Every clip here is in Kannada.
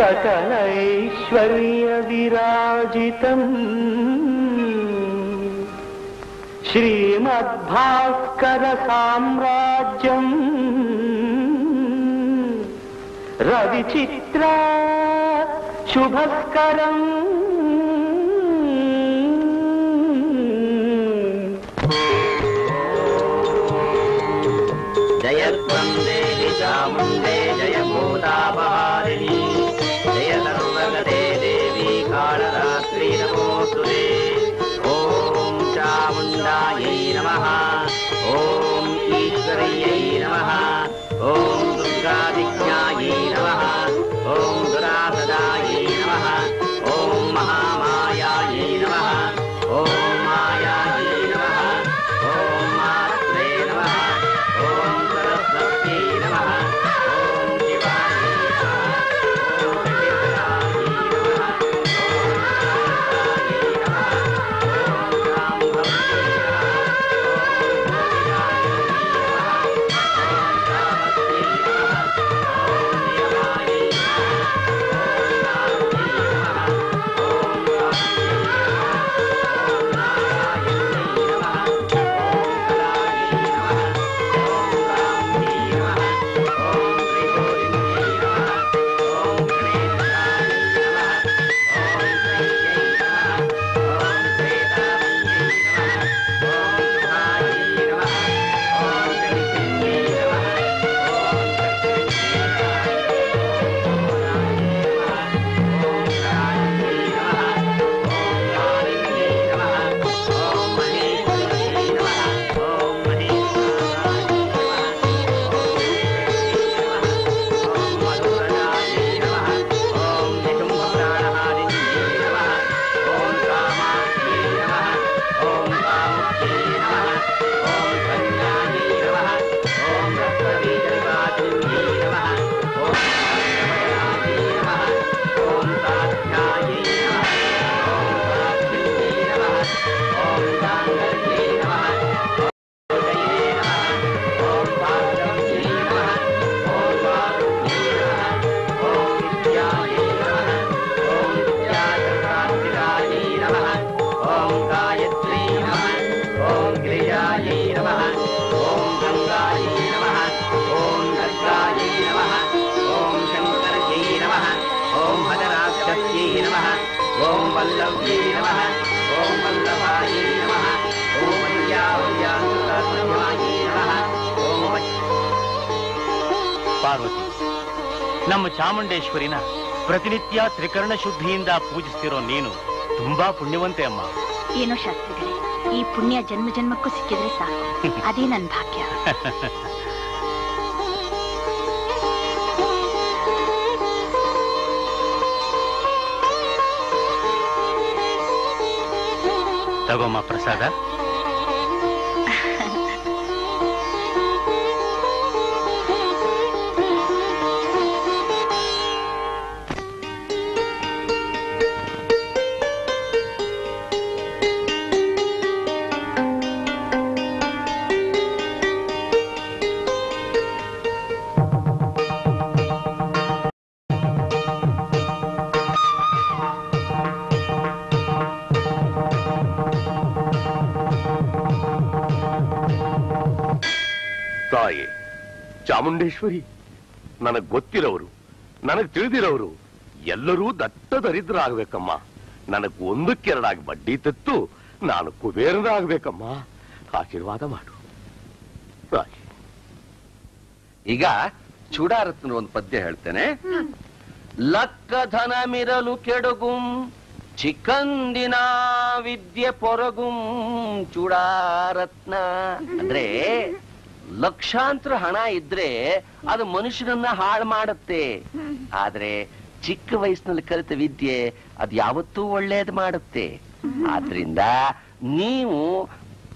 सकलैश्वर्यविराजितम् श्रीमद्भास्करसाम्राज्यम्। रविचित्रा शुभस्करम् ಚಾಮುಂಡೇಶ್ವರಿನ ಪ್ರತಿನಿತ್ಯ ತ್ರಿಕರ್ಣ ಶುದ್ಧಿಯಿಂದ ಪೂಜಿಸ್ತಿರೋ ನೀನು ತುಂಬಾ ಪುಣ್ಯವಂತೆ ಅಮ್ಮ. ಏನೋ ಶಾಸ್ತ್ರಿಗಳೇ ಈ ಪುಣ್ಯ ಜನ್ಮ ಜನ್ಮಕ್ಕೂ ಸಿಕ್ಕಿದ್ರೆ ಸಾಕು. ಅದೇ ನನ್ನ ಭಾಗ್ಯ. ತಗೋಮ್ಮ ಪ್ರಸಾದ. ತಾಯಿ ಚಾಮುಂಡೇಶ್ವರಿ ನನಗ್ ಗೊತ್ತಿರೋರು ನನಗ್ ತಿಳಿದಿರೋರು ಎಲ್ಲರೂ ದಟ್ಟ ದರಿದ್ರಾಗ್ಬೇಕಮ್ಮ. ನನಗ್ ಒಂದಕ್ಕೆರಡಾಗಿ ಬಡ್ಡಿ ತತ್ತು ನಾನು ಕುಬೇರನಾಗ್ಬೇಕಮ್ಮ. ಆಶೀರ್ವಾದ ಮಾಡು. ತಾಯಿ ಈಗ ಚೂಡಾರತ್ನ ಒಂದು ಪದ್ಯ ಹೇಳ್ತೇನೆ. ಲಕ್ಕಧನ ಮಿರಲು ಕೆಡಗುಂ ಚಿಕ್ಕಂದಿನ ವಿದ್ಯೆ ಪೊರಗುಂ ಚೂಡಾರತ್ನ. ಅಂದ್ರೆ ಲಕ್ಷಾಂತರ ಹಣ ಇದ್ರೆ ಅದು ಮನುಷ್ಯನನ್ನ ಹಾಳು ಮಾಡುತ್ತೆ. ಆದ್ರೆ ಚಿಕ್ಕ ವಯಸ್ಸಿನಲ್ಲಿ ಕಲಿತ ವಿದ್ಯೆ ಅದು ಯಾವತ್ತೂ ಒಳ್ಳೇದು ಮಾಡುತ್ತೆ. ಆದ್ರಿಂದ ನೀವು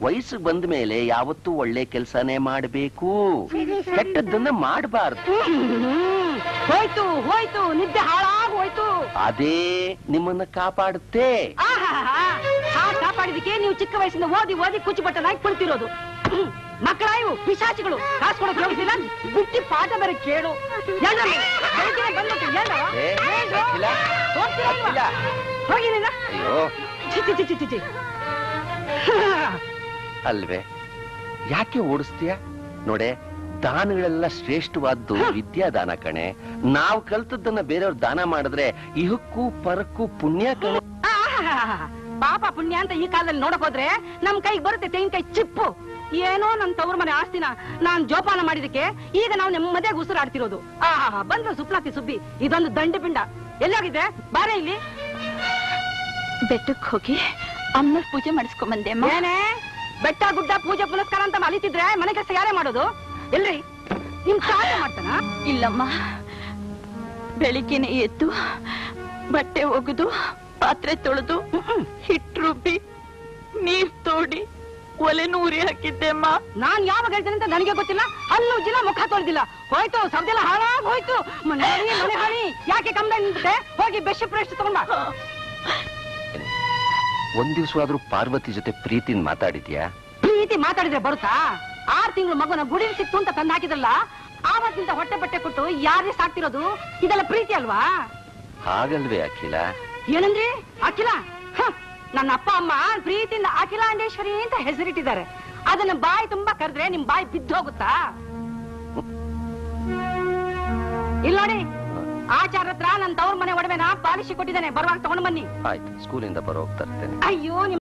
ವಯಸ್ಸು ಬಂದ ಮೇಲೆ ಯಾವತ್ತೂ ಒಳ್ಳೆ ಕೆಲಸನೇ ಮಾಡಬೇಕು. ಕೆಟ್ಟದ್ದನ್ನ ಮಾಡಬಾರ್ದು. ಹೋಯ್ತು ಹೋಯ್ತು ನಿದ್ದೆ ಹಾಳಾಗಿ ಹೋಯ್ತು. ಅದೇ ನಿಮ್ಮನ್ನ ಕಾಪಾಡುತ್ತೆ. ಕಾಪಾಡಿದಕ್ಕೆ ನೀವು ಚಿಕ್ಕ ವಯಸ್ಸಿನ ಓದಿ ಓದಿ ಕುಚ್ಚು ಬಟ್ಟನಾಗಿ ಕುಳಿತಿರೋದು ಮಕ್ಕಳ ಇವು ಪಿಶಾಚಿಗಳು ಕಾಸು ಕೊಡೋಕೆ ಹೋಗಿಲ್ಲ ಬುಟ್ಟಿ ಪಾಠ ಬೇರೆ ಕೇಳು. ಅಲ್ವೇ? ಯಾಕೆ ಓಡಿಸ್ತೀಯ? ನೋಡೆ ದಾನಗಳೆಲ್ಲ ಶ್ರೇಷ್ಠವಾದ್ದು ವಿದ್ಯಾದಾನ ಕಣೆ. ನಾವು ಕಲ್ತದ್ದನ್ನ ಬೇರೆಯವ್ರು ದಾನ ಮಾಡಿದ್ರೆ ಇಹಕ್ಕೂ ಪರಕ್ಕೂ ಪುಣ್ಯ ಕಣೆ. ಪಾಪ ಪುಣ್ಯ ಅಂತ ಈ ಕಾಲದಲ್ಲಿ ನೋಡಕ್ ಹೋದ್ರೆ ನಮ್ ಕೈಗೆ ಬರುತ್ತೆ ತೆಂಗಿನಕಾಯಿ ಚಿಪ್ಪು. ಏನೋ ನನ್ ತವ್ರ ಮನೆ ಆಸ್ತಿನ ನಾನ್ ಜೋಪಾನ ಮಾಡಿದಕ್ಕೆ ಈಗ ನಾವು ನೆಮ್ಮದಿಯಾಗಿ ಉಸಿರಾಡ್ತಿರೋದು. ಆಹಾ ಬಂದ್ರು ಸುಪ್ಲಾತಿ ಸುಬ್ಬಿ ಇದೊಂದು ದಂಡ ಪಿಂಡ ಎಲ್ಲೋಗಿದೆ ಬಾರೆ ಇಲ್ಲಿ. ಬೆಟ್ಟಕ್ಕೆ ಹೋಗಿ ಅಮ್ಮನ ಪೂಜೆ ಮಾಡಿಸ್ಕೊಂಡ್ ಬಂದೆ ಅಮ್ಮ. ಏನೇ? ಬೆಟ್ಟ ಗುಡ್ಡ ಪೂಜೆ ಪುನಸ್ಕಾರ ಅಂತ ಅಲಿತಿದ್ರೆ ಮನೆ ಕೆಲಸ ಯಾರೇ ಮಾಡೋದು? ಎಲ್ರಿ ನಿಮ್ ಸಹಾಯ ಮಾಡ್ತಾನ? ಇಲ್ಲಮ್ಮ. ಬೆಳಿಗ್ಗೆನೆ ಎದ್ದು ಬಟ್ಟೆ ಒಗೆದು ಪಾತ್ರೆ ತೊಳೆದು ಹಿಟ್ಟು ರುಬ್ಬಿ ನೀರ್ ತೋಡಿ ಒಲೆ ನೂರಿ ಹಾಕಿದ್ದೆ ಅಮ್ಮ. ನಾನ್ ಯಾವಾಗ ಹೇಳ್ತೇನೆ ಅಂತ ನನಗೆ ಗೊತ್ತಿಲ್ಲ. ಹಲ್ಲು ಜಿಲ್ಲ ಮುಖ ತೊಳೆದಿಲ್ಲ. ಹೋಯ್ತು ಸಬ್ದೆಲ್ಲ ಹಾಳಾಗ್ ಹೋಯ್ತು. ಮನೆ ಹಾಳಿ ಮನೆ ಹಾಳಿ ಯಾಕೆ ಕಮ್ಮಿ ನಿಂತೆ ಹೋಗಿ ಬೆಸ್ಟ್ ಪ್ರೆಸ್ಟ್ ತಗೊಂಡ್ ಬಾ. ಒಂದ್ ದಿವ್ಸವಾದ್ರೂ ಪಾರ್ವತಿ ಜೊತೆ ಪ್ರೀತಿನ್ ಮಾತಾಡಿದ್ಯಾ? ಪ್ರೀತಿ ಮಾತಾಡಿದ್ರೆ ಬರುತ್ತಾ? ಆರ್ ತಿಂಗಳು ಮಗುನ ಗುಡಿ ಸಿಕ್ತು ಅಂತ ತಂದು ಹಾಕಿದ್ರಲ್ಲ ಆವತ್ತಿಂದ ಹೊಟ್ಟೆ ಬಟ್ಟೆ ಕೊಟ್ಟು ಯಾರೇ ಸಾಕ್ತಿರೋದು ಇದೆಲ್ಲ ಪ್ರೀತಿ ಅಲ್ವಾ? ಹಾಗಲ್ವೇ ಅಖಿಲ. ಏನಂದ್ರಿ? ಅಖಿಲ? ಹ, ನನ್ನ ಅಪ್ಪ ಅಮ್ಮ ಪ್ರೀತಿಯಿಂದ ಅಖಿಲಾಂಡೇಶ್ವರಿ ಅಂತ ಹೆಸರಿಟ್ಟಿದ್ದಾರೆ. ಅದನ್ನ ಬಾಯಿ ತುಂಬಾ ಕರೆದ್ರೆ ನಿಮ್ ಬಾಯಿ ಬಿದ್ದು ಹೋಗುತ್ತಾ? ಇಲ್ಲ ನೋಡಿ ಆಚಾರ ಹತ್ರ ನನ್ ತವ್ರ ಮನೆ ಒಡವೆನ ಪಾಲಿಸಿ ಕೊಟ್ಟಿದ್ದಾನೆ. ಬರುವಾಗ ತಗೊಂಡ್ ಬನ್ನಿ. ಆಯ್ತು ಸ್ಕೂಲಿಂದ ತರ್ತೇನೆ ಅಯ್ಯೋ ನಿಮ್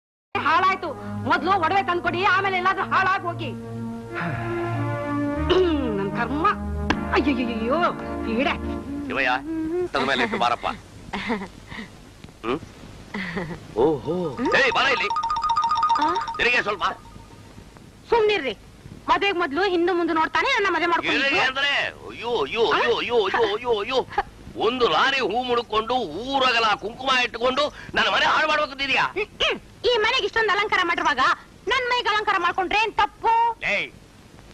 ಹಾಳಾಯ್ತು. ಮೊದ್ಲು ಒಡವೆ ತಂದ್ಕೊಡಿ ಆಮೇಲೆ ಎಲ್ಲಾದ್ರೂ ಹಾಳಾಗಿ ಹೋಗಿ. ನನ್ ಕರ್ಮ. ಅಯ್ಯಯ್ಯೋ ಈಡೆ ಶಿವಯ್ಯ ತದ ಮೇಲೆ ಬಾರಪ್ಪ. ಹ್ಮ್? ಓಹೋ. ಏಯ್ ಬಾರ ಇಲ್ಲಿ. ತಿರುಗಿ ಸ್ವಲ್ಪ. ಸುಮ್ನಿರ್ರಿ. ಮದ್ವೆಗ್ ಮೊದ್ಲು ಹಿಂದೆ ಮುಂದೆ ನೋಡ್ತಾನೆ ನನ್ನ ಮದುವೆ ಮಾಡ್ಕೊಂಡು ಅಂದ್ರೆ ಅಯ್ಯೋ ಅಯ್ಯೋ ಅಯ್ಯೋ ಅಯ್ಯೋ ಅಯ್ಯೋ ಅಯ್ಯೋ ಅಯ್ಯೋ. ಒಂದು ಲಾರಿ ಹೂ ಮುಡ್ಕೊಂಡು ಊರಗಲ ಕುಂಕುಮ ಇಟ್ಟುಕೊಂಡು ನನ್ನ ಮನೆ ಹಾಳು ಮಾಡ್ಬೇಕಿದ್ಯಾ ಈ ಮನೆಗೆ ಇಷ್ಟೊಂದು ಅಲಂಕಾರ ಮಾಡಿರುವಾಗ ನನ್ ಮನೆಗೆ ಅಲಂಕಾರ ಮಾಡ್ಕೊಂಡ್ರೆ ಏನ್ ತಪ್ಪು? ಏಯ್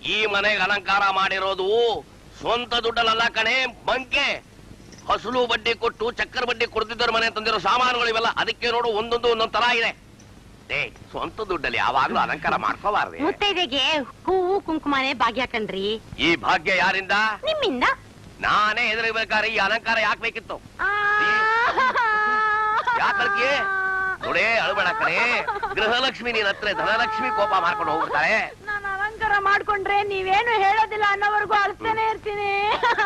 ಈ ಮನೆಗೆ ಅಲಂಕಾರ ಮಾಡಿರೋದು ಸ್ವಂತ ದುಡ್ಡಲ್ಲ ಕಣೆ ಬಂಕೆ. ಹಸುಲು ಬಡ್ಡಿ ಕೊಟ್ಟು ಚಕ್ಕರ್ ಬಡ್ಡಿ ಕೊಡ್ತಿದ್ದವ್ರ ಮನೆ ತಂದಿರೋ ಸಾಮಾನುಗಳು ಇವೆಲ್ಲ ಅದಕ್ಕೆ ನೋಡು ಒಂದೊಂದು ಒಂದೊಂದ್ ತರ ಇದೆ. ಏ ಸ್ವಂತ ದುಡ್ಡಲ್ಲಿ ಯಾವಾಗ್ಲೂ ಅಲಂಕಾರ ಮಾಡ್ಕೋಬಾರ್ದು. ಮುತ್ತೈದೆಗೆ ಹೂವು ಕುಂಕುಮನೆ ಭಾಗ್ಯ ಕಣ್ರಿ. ಈ ಭಾಗ್ಯ ಯಾರಿಂದ? ನಿಮ್ಮಿಂದ. ನಾನೇ ಹೆದರಿಬೇಕಾದ್ರೆ ಈ ಅಲಂಕಾರ ಯಾಕೆ ಬೇಕಿತ್ತು? ಯಾಕಲ್ಕಿ ನೋಡೇ ಅಳ್ಬೇಡ ಕಣೆ. ಗೃಹಲಕ್ಷ್ಮಿ ನೀನ್ ಹತ್ರ ಧನಲಕ್ಷ್ಮಿ ಕೋಪ ಮಾಡ್ಕೊಂಡು ಹೋಗ್ಬಿಡ್ತಾಳೆ ನಾನು ಅಲಂಕಾರ ಮಾಡ್ಕೊಂಡ್ರೆ ನೀವೇನು ಹೇಳೋದಿಲ್ಲ ಅನ್ನೋವರೆಗೂ ಅಳ್ತಾನೆ ಇರ್ತೀನಿ.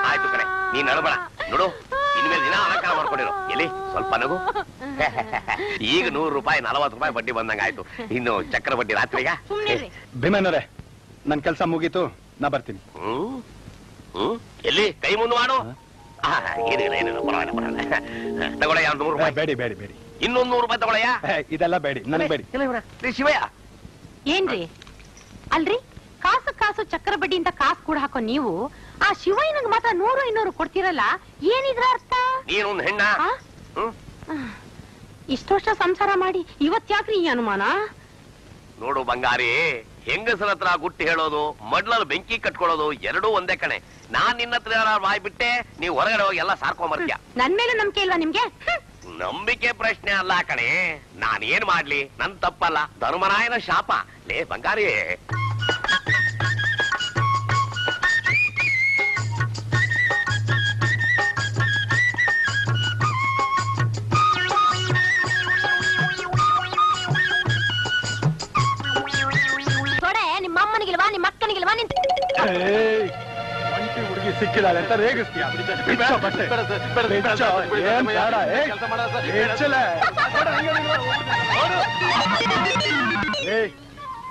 ಆಯ್ತು ಕಣೆ ನೀನ್ ಅಳ್ಬೇಡ. ನೋಡು ಇನ್ಮೇಲೆ ದಿನ ಅಲಂಕಾರ ಮಾಡ್ಕೊಂಡಿರು. ಎಲ್ಲಿ? ಸ್ವಲ್ಪ ನಗು. ಈಗ ನೂರು ರೂಪಾಯಿ ನಲವತ್ತು ರೂಪಾಯಿ ಬಡ್ಡಿ ಬಂದಂಗ ಆಯ್ತು. ಇನ್ನು ಚಕ್ರ ಬಡ್ಡಿ ರಾತ್ರಿಗ? ಭೀಮಣ್ಣವ್ರೆ ನನ್ ಕೆಲ್ಸ ಮುಗೀತು ನಾ ಬರ್ತೀನಿ. ಹ್ಮ್? ಹ್ಮ್? ಎಲ್ಲಿ? ಕೈ ಮುಂದೆ ಮಾಡು. ಆ, ಏನಿಲ್ಲ ಏನಿಲ್ಲ ಪರವಾಗಿಲ್ಲ ಪರವಾಗಿಲ್ಲ. ತಗೊಳ್ಳಿ ಯಾವ್ದು ನೂರು ರೂಪಾಯಿ? ಬೇಡಿ ಬೇಡಿ ಬೇಡಿ. ಇನ್ನೊಂದು ನೂರು ರೂಪಾಯಿ ತಗೊಳಯ್ಯ? ಇದೆಲ್ಲ ಬೇಡಿ ನನಗೆ ಬೇಡಿ. ಶಿವಯ್ಯ. ಏನ್ರಿ? ಅಲ್ರಿ? ಕಾಸು ಕಾಸು ಚಕ್ರ ಬಡ್ಡಿಯಿಂದ ಅಂತ ಕಾಸು ಕೂಡ ಹಾಕೋ ನೀವು ಆ ಶಿವಯ್ಯನಿಗೆ ಮಾತ್ರ ನೂರು ಇನ್ನೂರು ಕೊಡ್ತೀರಲ್ಲ ಏನಿದ್ರ ಅರ್ಥ? ನೀನೊಂದು ಹೆಣ್ಣ? ಆ? ಹ್ಮ್? ಇಷ್ಟು ವರ್ಷ ಸಂಸಾರ ಮಾಡಿ ಇವತ್ ಯಾಕ್ರಿ ಈ ಅನುಮಾನ? ನೋಡು ಬಂಗಾರಿ ಹೆಂಗಸರ ಹತ್ರ ಗುಟ್ಟಿ ಹೇಳೋದು ಮಡ್ಲಲ್ಲಿ ಬೆಂಕಿ ಕಟ್ಕೊಳ್ಳೋದು ಎರಡೂ ಒಂದೇ ಕಣೆ. ನಾನ್ ನಿನ್ನ ಹತ್ರ ಏನಾದ್ರು ಬಾಯ್ ಬಿಟ್ಟೆ ನೀವು ಹೊರಗಡೆ ಹೋಗಿ ಎಲ್ಲ ಸಾರ್ಕೊಂಬರ್ತೀಯ. ನನ್ ಮೇಲೆ ನಂಬಿಕೆ ಇಲ್ವಾ ನಿಮ್ಗೆ? ಹ್ಮ್. ನಂಬಿಕೆ ಪ್ರಶ್ನೆ ಅಲ್ಲ ಕಣೆ. ನಾನ್ ಏನ್ ಮಾಡ್ಲಿ? ನನ್ ತಪ್ಪಲ್ಲ. ಧರ್ಮರಾಯನ ಶಾಪ. ಲೇ ಬಂಗಾರಿ ತೊಡೆ ನಿಮ್ಮ ಅಮ್ಮನಿಗಿಲ್ವಾ ನಿಮ್ಮ ಅಕ್ಕನಿಗಿಲ್ವಾ ನಿನ್ ಏಯ್, ಒಂಟಿ ಹುಡುಗಿ ಸಿಕ್ಕಿದಾಳೆ ಅಂತ ರೇಗಿಸ್ತೀಯ.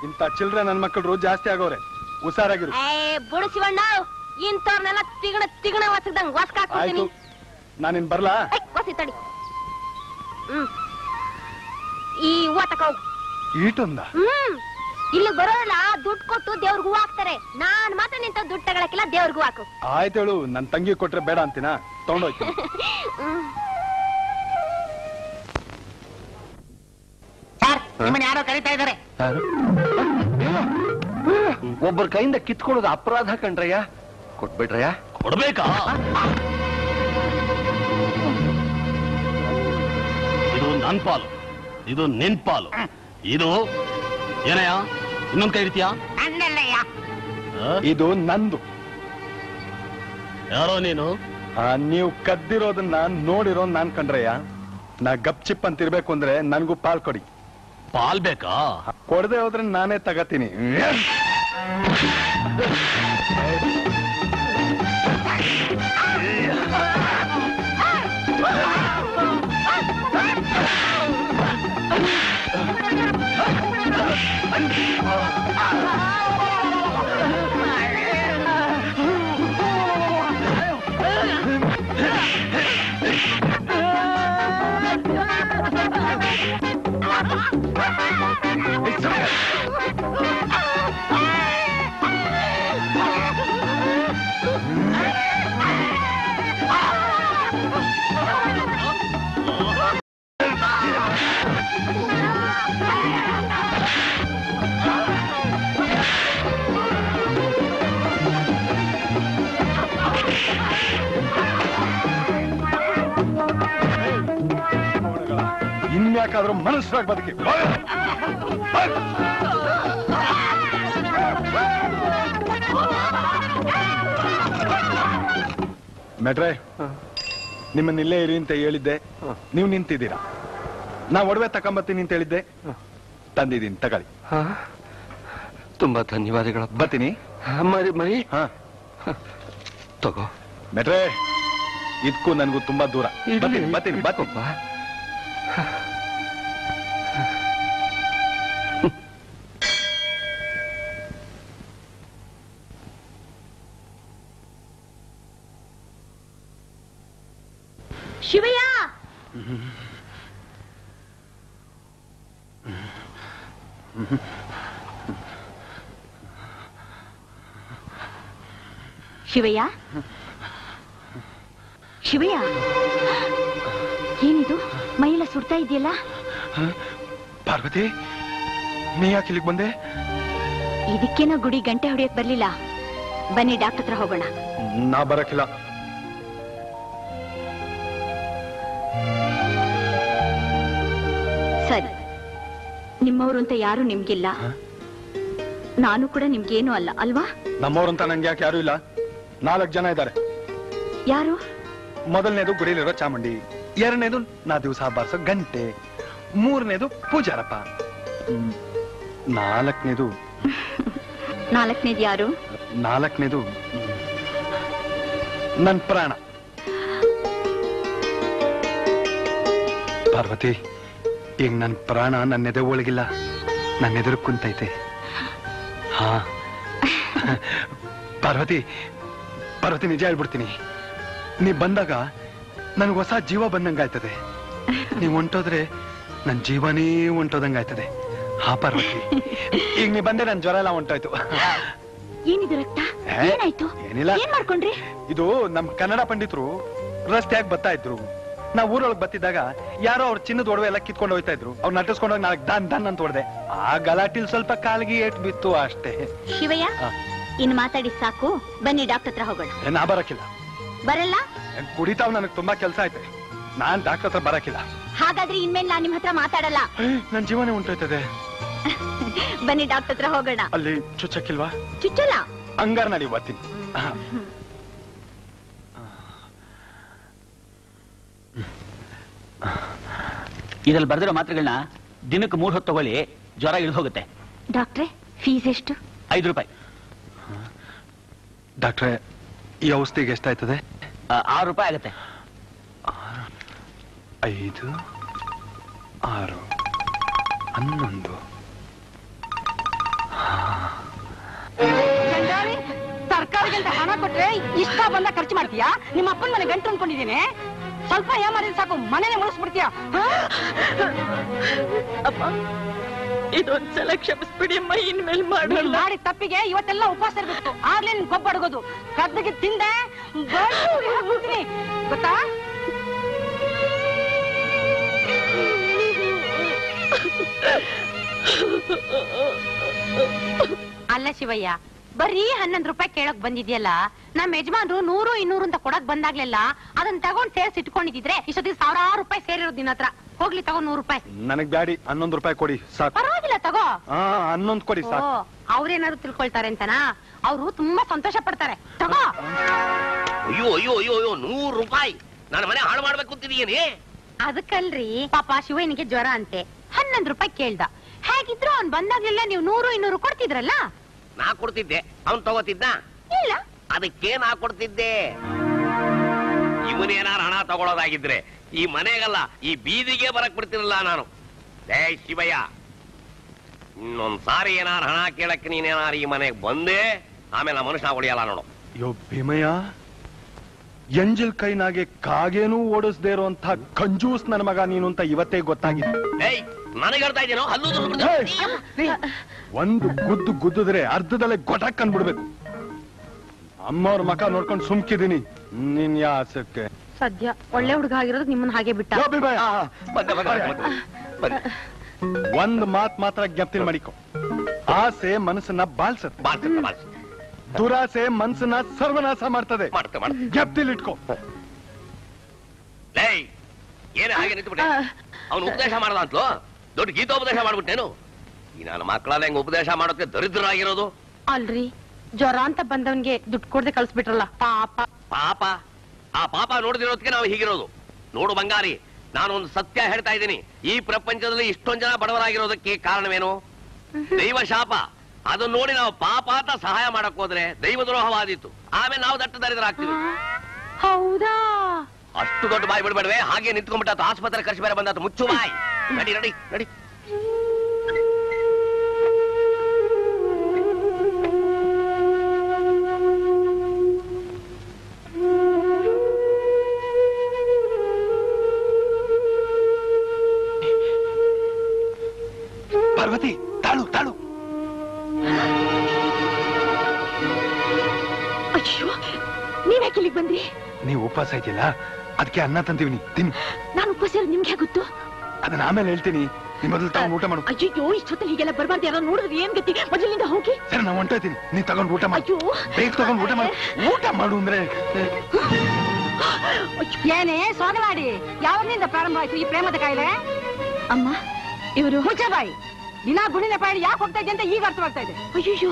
ಇಂಥ ಚಿಲ್ಡ್ರೆ ನನ್ ಮಕ್ಕಳು ಜಾಸ್ತಿ ಆಗೋರೆ. ಹುಷಾರಾಗಿರು. ಏ ಬುಡು ಶಿವಣ್ಣ ಇಂಥವ್ರನ್ನೆಲ್ಲ ತಿಗಣ ತಿಗಣ ಒಸಗ್ದಂಗ್ ಆಯ್ತು. ಒಸ್ಕಾಕ್ಬಿಡ್ತೀನಿ ನಾನಿನ್ ಬರ್ಲಾ? ಒಸಿ ತಡಿ. ಹ್ಮ್. ಈ ಹೂವ ಹೋಗು. ಈಟೊಂದ? ಹ್ಮ್. ಇಲ್ಲಿ ಬರೋಲ್ಲ ದುಡ್ಡು ಕೊಟ್ಟು ದೇವ್ರಿಗೆ ಹೂ ಹಾಕ್ತಾರೆ. ನಾನ್ ಮಾತ್ರ ನಿಂತ ದುಡ್ಡು ತಗೊಳಕಿಲ್ಲ ದೇವ್ರಿಗೂ ಹಾಕು. ಆಯ್ತೇಳು ನನ್ ತಂಗಿ ಕೊಟ್ರೆ ಬೇಡ ಅಂತೀನ? ತಗೊಂಡೋಯ್ತು. ಯಾರೋ ಕರೀತಾ ಇದ್ದಾರೆ. ಒಬ್ಬರ ಕೈಯಿಂದ ಕಿತ್ಕೊಳ್ಳೋದು ಅಪರಾಧ ಕಂಡ್ರಯ್ಯ ಕೊಟ್ಬಿಟ್ರಯ್ಯ? ಕೊಡ್ಬೇಕಾ? ಇದು ನನ್ ಪಾಲು. ಇದು ನಿನ್ ಪಾಲು. ಇದು ಏನಯ್ಯ? ಇನ್ನೊಂದ್ ಕೈ ಇರ್ತೀಯಾ ಅಂದ್ರೆ ಇದು ನಂದು. ಯಾರೋ ನೀನು? ಆ, ನೀವು ಕದ್ದಿರೋದನ್ನ ನೋಡಿರೋ ನಾನ್ ಕಂಡ್ರಯ್ಯ. ನಾ ಗಪ್ ಚಿಪ್ ಅಂತ ಇರ್ಬೇಕು ಅಂದ್ರೆ ನನ್ಗೂ ಪಾಲ್ ಕೊಡಿ. ಪಾಲ್ ಬೇಕಾ? ಕೊಡದೆ ಹೋದ್ರೆ ನಾನೇ ತಗತೀನಿ. It's ಇನ್ಯಾಕಾದ್ರೂ ಮನಸ್ಸಾಗಿ ಬದುಕಿ ಮೆಟ್ರೆ ನಿಮ್ಮನ್ನ ಇಲ್ಲೇ ಇರಿ ಅಂತ ಹೇಳಿದ್ದೆ ನೀವು ನಿಂತಿದ್ದೀರಾ ನಾ ಒಡವೆ ತಕೊಂಬತ್ತೀನಿ ಅಂತ ಹೇಳಿದ್ದೆ ತಂದಿದ್ದೀನಿ ತಗೊಳ್ಳಿ ಹಾ? ತುಂಬಾ ಧನ್ಯವಾದಗಳು ಬರ್ತೀನಿ ಹಾ, ಮರಿ ಮರಿ ಹಾ ತಗೋ ಮೆಟ್ರೆ ಇದಕ್ಕೂ ನನಗೂ ತುಂಬಾ ದೂರ ಬರ್ತೀನಿ ಬರ್ತೀನಿ ಬರ್ತೀನಿ ಶಿವಯ್ಯ! ಶಿವಯ್ಯ? ಶಿವಯ್ಯ? ಏನಿದು? ಮೈಯೆಲ್ಲ ಸುಡ್ತಾ ಇದೆಯಲ್ಲ ಪಾರ್ವತಿ ನೀ ಯಾಕೆ ಇಲ್ಲಿಗೆ ಬಂದೆ? ಇದಕ್ಕೇನೋ ಗುಡಿ ಗಂಟೆ ಹೊಡೆಯಕ್ ಬರ್ಲಿಲ್ಲ. ಬನ್ನಿ ಡಾಕ್ಟರ್ ಹತ್ರ ಹೋಗೋಣ. ನಾ ಬರಕಿಲ್ಲ ನಿಮ್ಮವರು ಅಂತ ಯಾರು ನಿಮ್ಗಿಲ್ಲ. ನಾನು ಕೂಡ ನಿಮ್ಗೇನು ಅಲ್ಲ ಅಲ್ವಾ? ನಮ್ಮವರಂತ ನಂಗೆ ಯಾಕೆ ಯಾರು ಇಲ್ಲ? ನಾಲ್ಕು ಜನ ಇದ್ದಾರೆ. ಯಾರು? ಮೊದಲನೇದು ಗುಡಿಲಿರೋ ಚಾಮುಂಡಿ ಎರಡನೇದು ನಾ ದಿವಸ ಬಾರಿಸೋ ಗಂಟೆ ಮೂರನೇದು ಪೂಜಾರಪ್ಪ. ನಾಲ್ಕನೇದು ನಾಲ್ಕನೇದು ಯಾರು? ನಾಲ್ಕನೇದು ನನ್ ಪ್ರಾಣ. ಪಾರ್ವತಿ. ಈಗ ನನ್ನ ಪ್ರಾಣ ನನ್ನ ಎದೆ ಒಳಗಿಲ್ಲ. ನನ್ನ ಎದುರು ಕುಂತೈತೆ. ಹಾ. ಪಾರ್ವತಿ ಪಾರ್ವತಿ ನಿಜ ಹೇಳ್ಬಿಡ್ತೀನಿ. ನೀ ಬಂದಾಗ ನನಗೆ ಹೊಸ ಜೀವ ಬಂದಂಗಾಯ್ತದೆ. ನೀವು ಹೊಂಟೋದ್ರೆ ನನ್ನ ಜೀವನೇ ಹೊಂಟೋದಂಗಾಯ್ತದೆ. ಹಾ ಪಾರ್ವತಿ. ಈಗ ನೀ ಬಂದೆ ನನ್ನ ಜ್ವರ ಎಲ್ಲ ಹೊಂಟೋಯ್ತು. ಏನಿದು ರಕ್ತ? ಏನಾಯ್ತು? ಏನಿಲ್ಲ. ಏನ್ ಮಾಡ್ಕೊಂಡ್ರಿ? ಇದು ನಮ್ ಕನ್ನಡ ಪಂಡಿತರು ರಸ್ತೆಯಾಗಿ ಬರ್ತಾ ಇದ್ರು. ನಾವ್ ಊರೊಳಗೆ ಬತ್ತಿದ್ದಾಗ ಯಾರೋ ಅವ್ರ ಚಿನ್ನದ ಒಡವೆ ಎಲ್ಲ ಕಿತ್ಕೊಂಡು ಹೋಯ್ತಾ ಇದ್ರು. ಅವ್ರು ನಟಿಸ್ಕೊಂಡೋಗಿ ನಾಲ್ಕು ದನ್ ದನ್ ಅಂತ ಹೊಡೆದೆ. ಆ ಗಲಾಟಿಲ್ ಸ್ವಲ್ಪ ಕಾಲಿಗೆ ಏಟ್ ಬಿತ್ತು ಅಷ್ಟೇ. ಶಿವಯ್ಯ ಇನ್ ಮಾತಾಡಿ ಸಾಕು. ಬನ್ನಿ ಡಾಕ್ಟರ್ ಹತ್ರ ಹೋಗೋಣ. ನಾ ಬರಕಿಲ್ಲ. ಬರಲ್ಲ? ಕುಡಿತಾವ್ ನನಗೆ ತುಂಬಾ ಕೆಲಸ ಐತೆ. ನಾನ್ ಡಾಕ್ಟರ್ ಹತ್ರ ಬರಕಿಲ್ಲ. ಹಾಗಾದ್ರೆ ಇನ್ಮೇಲೆ ನಾನ್ ನಿಮ್ ಹತ್ರ ಮಾತಾಡಲ್ಲ. ನನ್ ಜೀವನ ಉಂಟೋಯ್ತದೆ ಬನ್ನಿ ಡಾಕ್ಟರ್ ಹತ್ರ ಹೋಗೋಣ. ಅಲ್ಲಿ ಚುಚ್ಚಕ್ಕಿಲ್ವಾ? ಚುಚ್ಚಲ್ಲ. ಹಂಗಾರ ನಡಿ ಬರ್ತೀನಿ. ಇದ್ರಲ್ಲಿ ಬರ್ದಿರೋ ಮಾತ್ರೆಗಳನ್ನ ದಿನಕ್ಕೆ ಮೂರು ಹೊತ್ತು ತಗೊಳ್ಳಿ ಜ್ವರ ಇಳಿದು ಹೋಗುತ್ತೆ. ಡಾಕ್ಟ್ರೆ ಫೀಸ್ ಎಷ್ಟು? ಐದು ರೂಪಾಯಿ. ಡಾಕ್ಟ್ರೆ ಈ ಔಷಧಿಗೆ ಎಷ್ಟಾಯ್ತದೆ? ಆ, ಆರು ರೂಪಾಯಿ ಆಗುತ್ತೆ. ಐದು ಆರು ಹನ್ನೊಂದು. ಸರ್ಕಾರಕ್ಕೆ ಅಂತ ಹಣ ಕೊಟ್ರೆ ಇಷ್ಟ ಬಂದ ಖರ್ಚು ಮಾಡ್ತೀಯಾ? ನಿಮ್ಮ ಅಪ್ಪನ ಮನೆ ಗಂಟು ಅನ್ಕೊಂಡಿದ್ದೀನಿ. ಸ್ವಲ್ಪ ಏಮಾರಿದ್ರೆ ಸಾಕು. ಮನೇನೆ ಮುಳಿಸ್ಬಿಡ್ತೀಯ? ಅಪ್ಪ ಇದೊಂದ್ಸಲ ಕ್ಷಮಿಸ್ಬಿಡಿ ಅಮ್ಮ ಇನ್ಮೇಲೆ ಮಾಡಲ್ಲ ಮಾಡಿ ತಪ್ಪಿಗೆ ಇವತ್ತೆಲ್ಲ ಉಪವಾಸ ಇರ್ಬೇಕು. ಆಗ್ಲೇ ನಿನ್ ಕೊಬ್ಬ ಅಡಗೋದು. ಕದ್ದಿಗೆ ತಿಂದೆ. ಗೊತ್ತಾ? ಅಲ್ಲ ಶಿವಯ್ಯ ಬರೀ ಹನ್ನೊಂದ್ ರೂಪಾಯಿ ಕೇಳಕ್ ಬಂದಿದ್ಯಲ್ಲ? ನಮ್ ಯಜಮಾನ್ರು ನೂರು ಇನ್ನೂರು ಅಂತ ಕೊಡಕ್ ಬಂದಾಗ್ಲೆಲ್ಲ ಅದನ್ನ ತಗೊಂಡ್ ಸೇರ್ಸಿ ಇಟ್ಕೊಂಡಿದ್ರೆ ಇಷ್ಟೊತ್ತಿಗೆ ಸಾವಿರಾರು ರೂಪಾಯಿ ಸೇರಿರೋದ್ ನಿನ್ನ ಹತ್ರ. ಹೋಗ್ಲಿ ತಗೋ ನೂರು ರೂಪಾಯಿ. ನನಗ್ ಬ್ಯಾಡಿ ಹನ್ನೊಂದು ರೂಪಾಯಿ ಕೊಡಿ ಸಾಕು. ಪರವಾಗಿಲ್ಲ ತಗೋ. ಹಾ ಹನ್ನೊಂದು ಕೊಡಿ ಓ ಸಾಕು ಅವ್ರೇನಾದ್ರು ತಿಳ್ಕೊಳ್ತಾರೆ ಅಂತನಾ? ಅವ್ರು ತುಂಬಾ ಸಂತೋಷ ಪಡ್ತಾರೆ. ತಗೋ. ಅಯ್ಯೋ ಅಯ್ಯೋ ಅಯ್ಯೋ ಅಯ್ಯೋ ನೂರು ರೂಪಾಯಿ. ನನ್ನ ಮನೆ ಹಾಳು ಮಾಡ್ಬೇಕು ಅಂತಿದೀನಿ ಅದಕ್ಕಲ್ರಿ ಪಾಪ ಶಿವನಿಗೆ ಜ್ವರ ಅಂತೆ. ಹನ್ನೊಂದ್ ರೂಪಾಯಿ ಕೇಳ್ದ. ಹೇಗಿದ್ರು ಅವ್ನ್ ಬಂದಾಗ್ಲೆಲ್ಲ ನೀವು ನೂರು ಇನ್ನೂರು ಕೊಡ್ತಿದ್ರಲ್ಲ? ನಾ ಕೊಡ್ತಿದ್ದೆ. ಅವನ್ ತಗೋತಿದ್ದ? ಇಲ್ಲ. ಅದಕ್ಕೆ ನಾ ಕೊಡ್ತಿದ್ದೆ. ಇವನೇನಾರ ಹಣ ತಗೊಳ್ಳೋದಾಗಿದ್ರೆ ಈ ಮನೆಗಲ್ಲ ಈ ಬೀದಿಗೆ ಬರಕ್ ಬಿಡ್ತಿರಲ್ಲ ನಾನು. ಏ ಶಿವಯ್ಯ ಇನ್ನೊಂದ್ ಸಾರಿ ಏನಾರ ಹಣ ಕೇಳಕ್ಕೆ ನೀನೇನಾರ ಈ ಮನೆಗೆ ಬಂದೆ ಆಮೇಲೆ ಆ ಮನುಷ್ಯ ಹೊಡೆಯಲ್ಲ ನೋಡು. ಯೋ ಭೀಮಯ್ಯ ಎಂಜಿಲ್ ಕೈನಾಗೆ ಕಾಗೇನೂ ಓಡಿಸ್ದೇ ಇರುವಂತ ಕಂಜೂಸ್ ನನ್ನ ಮಗ ನೀನು ಅಂತ ಇವತ್ತೇ ಗೊತ್ತಾಗಿದೆ. ಏಯ್! ನನಗೆ ಹೇಳ್ತಾ ಇದ್ದೀನೋ. ಹಲ್ಲು ದುರ್ದು ಒಂದು ಗುದ್ದು ಗುದ್ದಿದ್ರೆ ಅರ್ಧದಲ್ಲೇ ಗೊಟಕ್ ಕಂಡ್ಬಿಡ್ಬೇಕು. ಅಮ್ಮವ್ರ ಮಕ ನೋಡ್ಕೊಂಡು ಸುಮ್ಕಿದೀನಿ ನಿನ್ ಯಾಸಕ್ಕೆ? ಸದ್ಯ ಒಳ್ಳೆ ಹುಡುಗ ಆಗಿರೋದು ನಿಮ್ಮನ್ನ ಹಾಗೆ ಬಿಟ್ಟ. ಒಂದ್ ಮಾತ್ ಮಾತ್ರ ಜ್ಞಾಪ್ತಿ ಮಾಡಿಕೊ. ಆಸೆ ಮನಸ್ಸನ್ನ ಬಾಳ್ಸತ್ ಬಾಳ್ಸುತ್ತೆ. ದುರಾಸೆ ಮನಸ್ಸನ್ನ ಸರ್ವನಾಶ ಮಾಡ್ತದೆ. ಮಾಡ್ತೆ ಮಾಡ್ತೆ. ಜ್ಞಪ್ತಿಲಿಟ್ಕೊ ಏಯ್ ಏನೇ ಹಾಗೆ ಅವನು ಉಪದೇಶ ಮಾಡ್ದ ಅಂತಲೋ? ದೊಡ್ಡ ಗೀತೋಪದೇಶ ಮಾಡ್ಬಿಟ್ಟೇನು? ಈ ನಾನು ಮಕ್ಕಳಲ್ಲ ಹೆಂಗ್ ಉಪದೇಶ ಮಾಡೋಕೆ ದರಿದ್ರಾಗಿರೋದು ಅಲ್ರಿ ಜ್ವರ ಅಂತ ಬಂದವನ್ಗೆ ದುಡ್ಡು ಕೊಡದೆ ಕಳ್ಸ್ಬಿಟ್ರಲ್ಲ ಪಾಪ. ಪಾಪ? ಆ ಪಾಪ ನೋಡಿದಿರೋದಕ್ಕೆ ನಾವು ಹೀಗಿರೋದು. ನೋಡು ಬಂಗಾರಿ ನಾನೊಂದು ಸತ್ಯ ಹೇಳ್ತಾ ಇದ್ದೀನಿ. ಈ ಪ್ರಪಂಚದಲ್ಲಿ ಇಷ್ಟೊಂದ್ ಜನ ಬಡವರಾಗಿರೋದಕ್ಕೆ ಕಾರಣವೇನು? ದೈವ ಶಾಪ ಅದನ್ನ ನೋಡಿ ನಾವು ಪಾಪ ಅಂತ ಸಹಾಯ ಮಾಡಕ್ ಹೋದ್ರೆ ದೈವ ದ್ರೋಹವಾದಿತ್ತು ಆಮೇಲೆ ನಾವು ದಟ್ಟ ದರಿದ್ರಾಗ್ತೀವಿ ಹೌದಾ? ಅಷ್ಟು ದೊಡ್ಡ ಬಾಯಿ ಬಿಡ್ಬೇಡವೆ. ಹಾಗೆ ನಿಂತ್ಕೊಂಡ್ಬಿಟ್ಟು ಆಸ್ಪತ್ರೆ ಖರ್ಚು ಬೇರೆ ಬಂದ ಮುಚ್ಚು ಬಾಯ್. ನಡಿ ನಡಿ ನಡಿ. ಪಾರ್ವತಿ ತಾಳು ತಾಳು. ಅಯ್ಯೋ ನೀವ್ಯಾಕೆ ಇಲ್ಲಿಗೆ ಬಂದ್ರಿ? ನೀವು ಉಪವಾಸ ಇದೆಯಲ್ಲ ಅದಕ್ಕೆ ಅನ್ನ ತಂತೀವಿ ನಿನ್ ನಾನು ಉಪವಾಸ ನಿಮ್ಗೆ ಗೊತ್ತು? ಅದನ್ನ ಆಮೇಲೆ ಹೇಳ್ತೀನಿ. ನೀ ಮೊದಲು ತಗೊಂಡು ಊಟ ಮಾಡು. ಅಯ್ಯೋ ಇಷ್ಟೊತ್ತಲ್ಲಿ ಹೀಗೆಲ್ಲ ಬರಬಾರ್ದು. ಯಾರೋ ನೋಡಿದ್ರೆ ಏನ್ ಗತಿ? ಮೊದಲಿಂದ ಹೋಗಿ. ಸರಿ ನಾವು ಹೊಂಟೋಯ್ತೀನಿ. ನೀನ್ ತಗೊಂಡು ಊಟ ಮಾಡು. ಅಯ್ಯೋ. ಬೇಗ ತಗೊಂಡು ಊಟ ಮಾಡು. ಊಟ ಮಾಡು ಅಂದ್ರೆ ಏನೇ ಮಾಡಿ ಯಾವಾಗಿನಿಂದ ಪ್ರಾರಂಭ ಆಯ್ತು ಈ ಪ್ರೇಮದ ಕಾಯಿಲೆ? ಅಮ್ಮ ಇವರು ಹುಚ್ಚಬಾಯಿ ದಿನ ಗುಣಿನ ಪಾಯಿ ಯಾಕೆ ಹೋಗ್ತಾ ಇದೆ ಅಂತ ಈಗ ಅರ್ಥವಾಗ್ತಾ ಇದೆ. ಅಯ್ಯೋ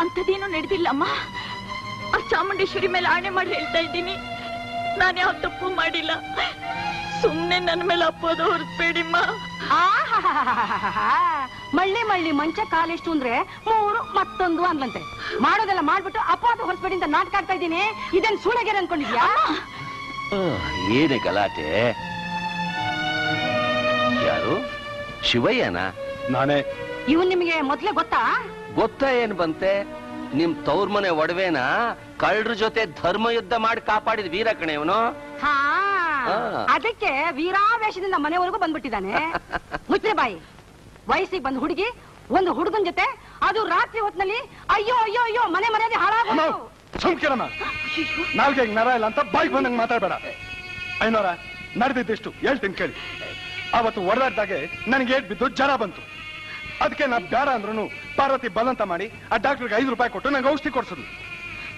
ಅಂಥದ್ದೇನು ನಡೆದಿಲ್ಲ ಅಮ್ಮ ಆ ಚಾಮುಂಡೇಶ್ವರಿ ಮೇಲೆ ಆಣೆ ಮಾಡಿ ಹೇಳ್ತಾ ಇದ್ದೀನಿ. ನಾನು ಯಾವ ತಪ್ಪು ಮಾಡಿಲ್ಲ. ಸುಮ್ನೆ ನನ್ನ ಮೇಲೆ ಅಪ್ಪೋದು ಹೊರಬೇಡಿಮ್ಮ. ಮಳ್ಳಿ ಮಳ್ಳಿ ಮಂಚ ಕಾಲೆಷ್ಟು ಅಂದ್ರೆ ಮೂರು ಮತ್ತೊಂದು ಅಂದ್ಲಂತೆ ಮಾಡೋದೆಲ್ಲ ಮಾಡ್ಬಿಟ್ಟು ಅಪ್ಪೋದು ಹೊರಸ್ಬೇಡಿ ಅಂತ ನಾಟಕ ಆಗ್ತಾ ಇದ್ದೀನಿ. ಇದನ್ ಸುಳಗೆರೆ ಅನ್ಕೊಂಡಿದ್ಯಾ? ಏನೇ ಗಲಾಟೆ. ಯಾರು? ಶಿವಯ್ಯನ? ನಾನೇ. ಇವ್ ನಿಮ್ಗೆ ಮೊದ್ಲೇ ಗೊತ್ತಾ? ಗೊತ್ತಾ ಏನ್ ಬಂತೆ? ನಿಮ್ ತವ್ರ ಮನೆ ಒಡವೆನ ಕಳ್ಳರ ಜೊತೆ ಧರ್ಮ ಯುದ್ಧ ಮಾಡಿ ಕಾಪಾಡಿದ ವೀರ ಕಣೆ ಇವನು. ಹಾ. ಅದಕ್ಕೆ ವೀರಾವೇಶದಿಂದ ಮನೆವರೆಗೂ ಬಂದ್ಬಿಟ್ಟಿದ್ದಾನೆ. ಮುಚ್ಚ್ರೆ ಬಾಯಿ. ವಯಸ್ಸಿಗೆ ಬಂದ ಹುಡುಗಿ ಒಂದು ಹುಡುಗನ್ ಜೊತೆ ಅದು ರಾತ್ರಿ ಹೊತ್ತಿನಲ್ಲಿ ಅಯ್ಯೋ ಅಯ್ಯೋ ಅಯ್ಯೋ ಮನೆ ಮರ್ಯಾದೆ ಹಾಳಾಗ ಹಾಳಾಗೋದು ಸುಮ್ಕಿರಮ್ಮ ನಾಲ್ಗೆ ನರ ಇಲ್ಲ ಅಂತ ಬಾಯಿ ಬಂದಂಗ್ ಮಾತಾಡ್ಬೇಡ. ಐನೋರ ನಡೆದಿದ್ದಿಷ್ಟು ಹೇಳ್ತೀನಿ ಕೇಳಿ. ಅವತ್ತು ಒಡೆದಾಡ್ದಾಗೆ ನನಗೆ ಏಟ್ ಬಿದ್ದು ಜ್ವರ ಬಂತು. ಅದಕ್ಕೆ ನಾ ಬೇಡ ಅಂದ್ರೂ ಪಾರ್ವತಿ ಬಲಂತ ಮಾಡಿ ಆ ಡಾಕ್ಟರ್ಗೆ ಐದು ರೂಪಾಯಿ ಕೊಟ್ಟು ನಂಗೆ ಔಷಧಿ ಕೊಡ್ಸಿದ್ಲು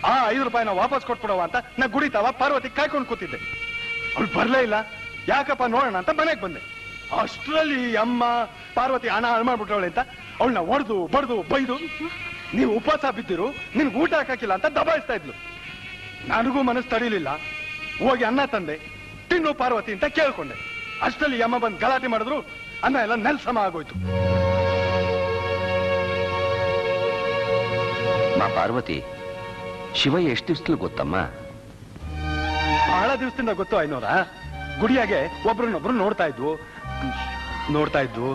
ಆ ಐದು ರೂಪಾಯಿನ ವಾಪಸ್ ಕೊಟ್ಬಿಡವ ಅಂತ ನಾ ಗುಡಿತಾವ ಪಾರ್ವತಿ ಕಾಯ್ಕೊಂಡು ಕೂತಿದ್ದೆ. ಅವಳು ಬರ್ಲೇ ಇಲ್ಲ. ಯಾಕಪ್ಪ ನೋಡೋಣ ಅಂತ ಮನೆಗೆ ಬಂದೆ. ಅಷ್ಟರಲ್ಲಿ ಅಮ್ಮ ಪಾರ್ವತಿ ಹಣ ಹಾಳು ಮಾಡ್ಬಿಟ್ಟವಳೆ ಅಂತ ಅವಳನ್ನ ಹೊಡೆದು, ಬಡ್ದು, ಬೈದು, ನೀವು ಉಪವಾಸ ಬಿದ್ದಿರು, ನಿನ್ಗೆ ಊಟ ಹಾಕಿಲ್ಲ ಅಂತ ದಬಾಯಿಸ್ತಾ ಇದ್ಲು. ನನಗೂ ಮನಸ್ಸು ತಡೀಲಿಲ್ಲ. ಹೋಗಿ ಅನ್ನ ತಂದೆ, ತಿನ್ನು ಪಾರ್ವತಿ ಅಂತ ಕೇಳ್ಕೊಂಡೆ. ಅಷ್ಟರಲ್ಲಿ ಅಮ್ಮ ಬಂದು ಗಲಾಟೆ ಮಾಡಿದ್ರು, ಅನ್ನ ಎಲ್ಲ ನೆಲ್ಸಮ ಆಗೋಯ್ತು. ಮಾ ಪಾರ್ವತಿ, ಶಿವ ಎಷ್ಟು ಗೊತ್ತಮ್ಮ? ಬಹಳ ದಿವಸದಿಂದ ಗೊತ್ತು ಐನೋರ. ಗುಡಿಯಾಗೆ ಒಬ್ರನ್ನೊಬ್ರು ನೋಡ್ತಾ ಇದ್ವು. ನೋಡ್ತಾ ಇದ್ವು.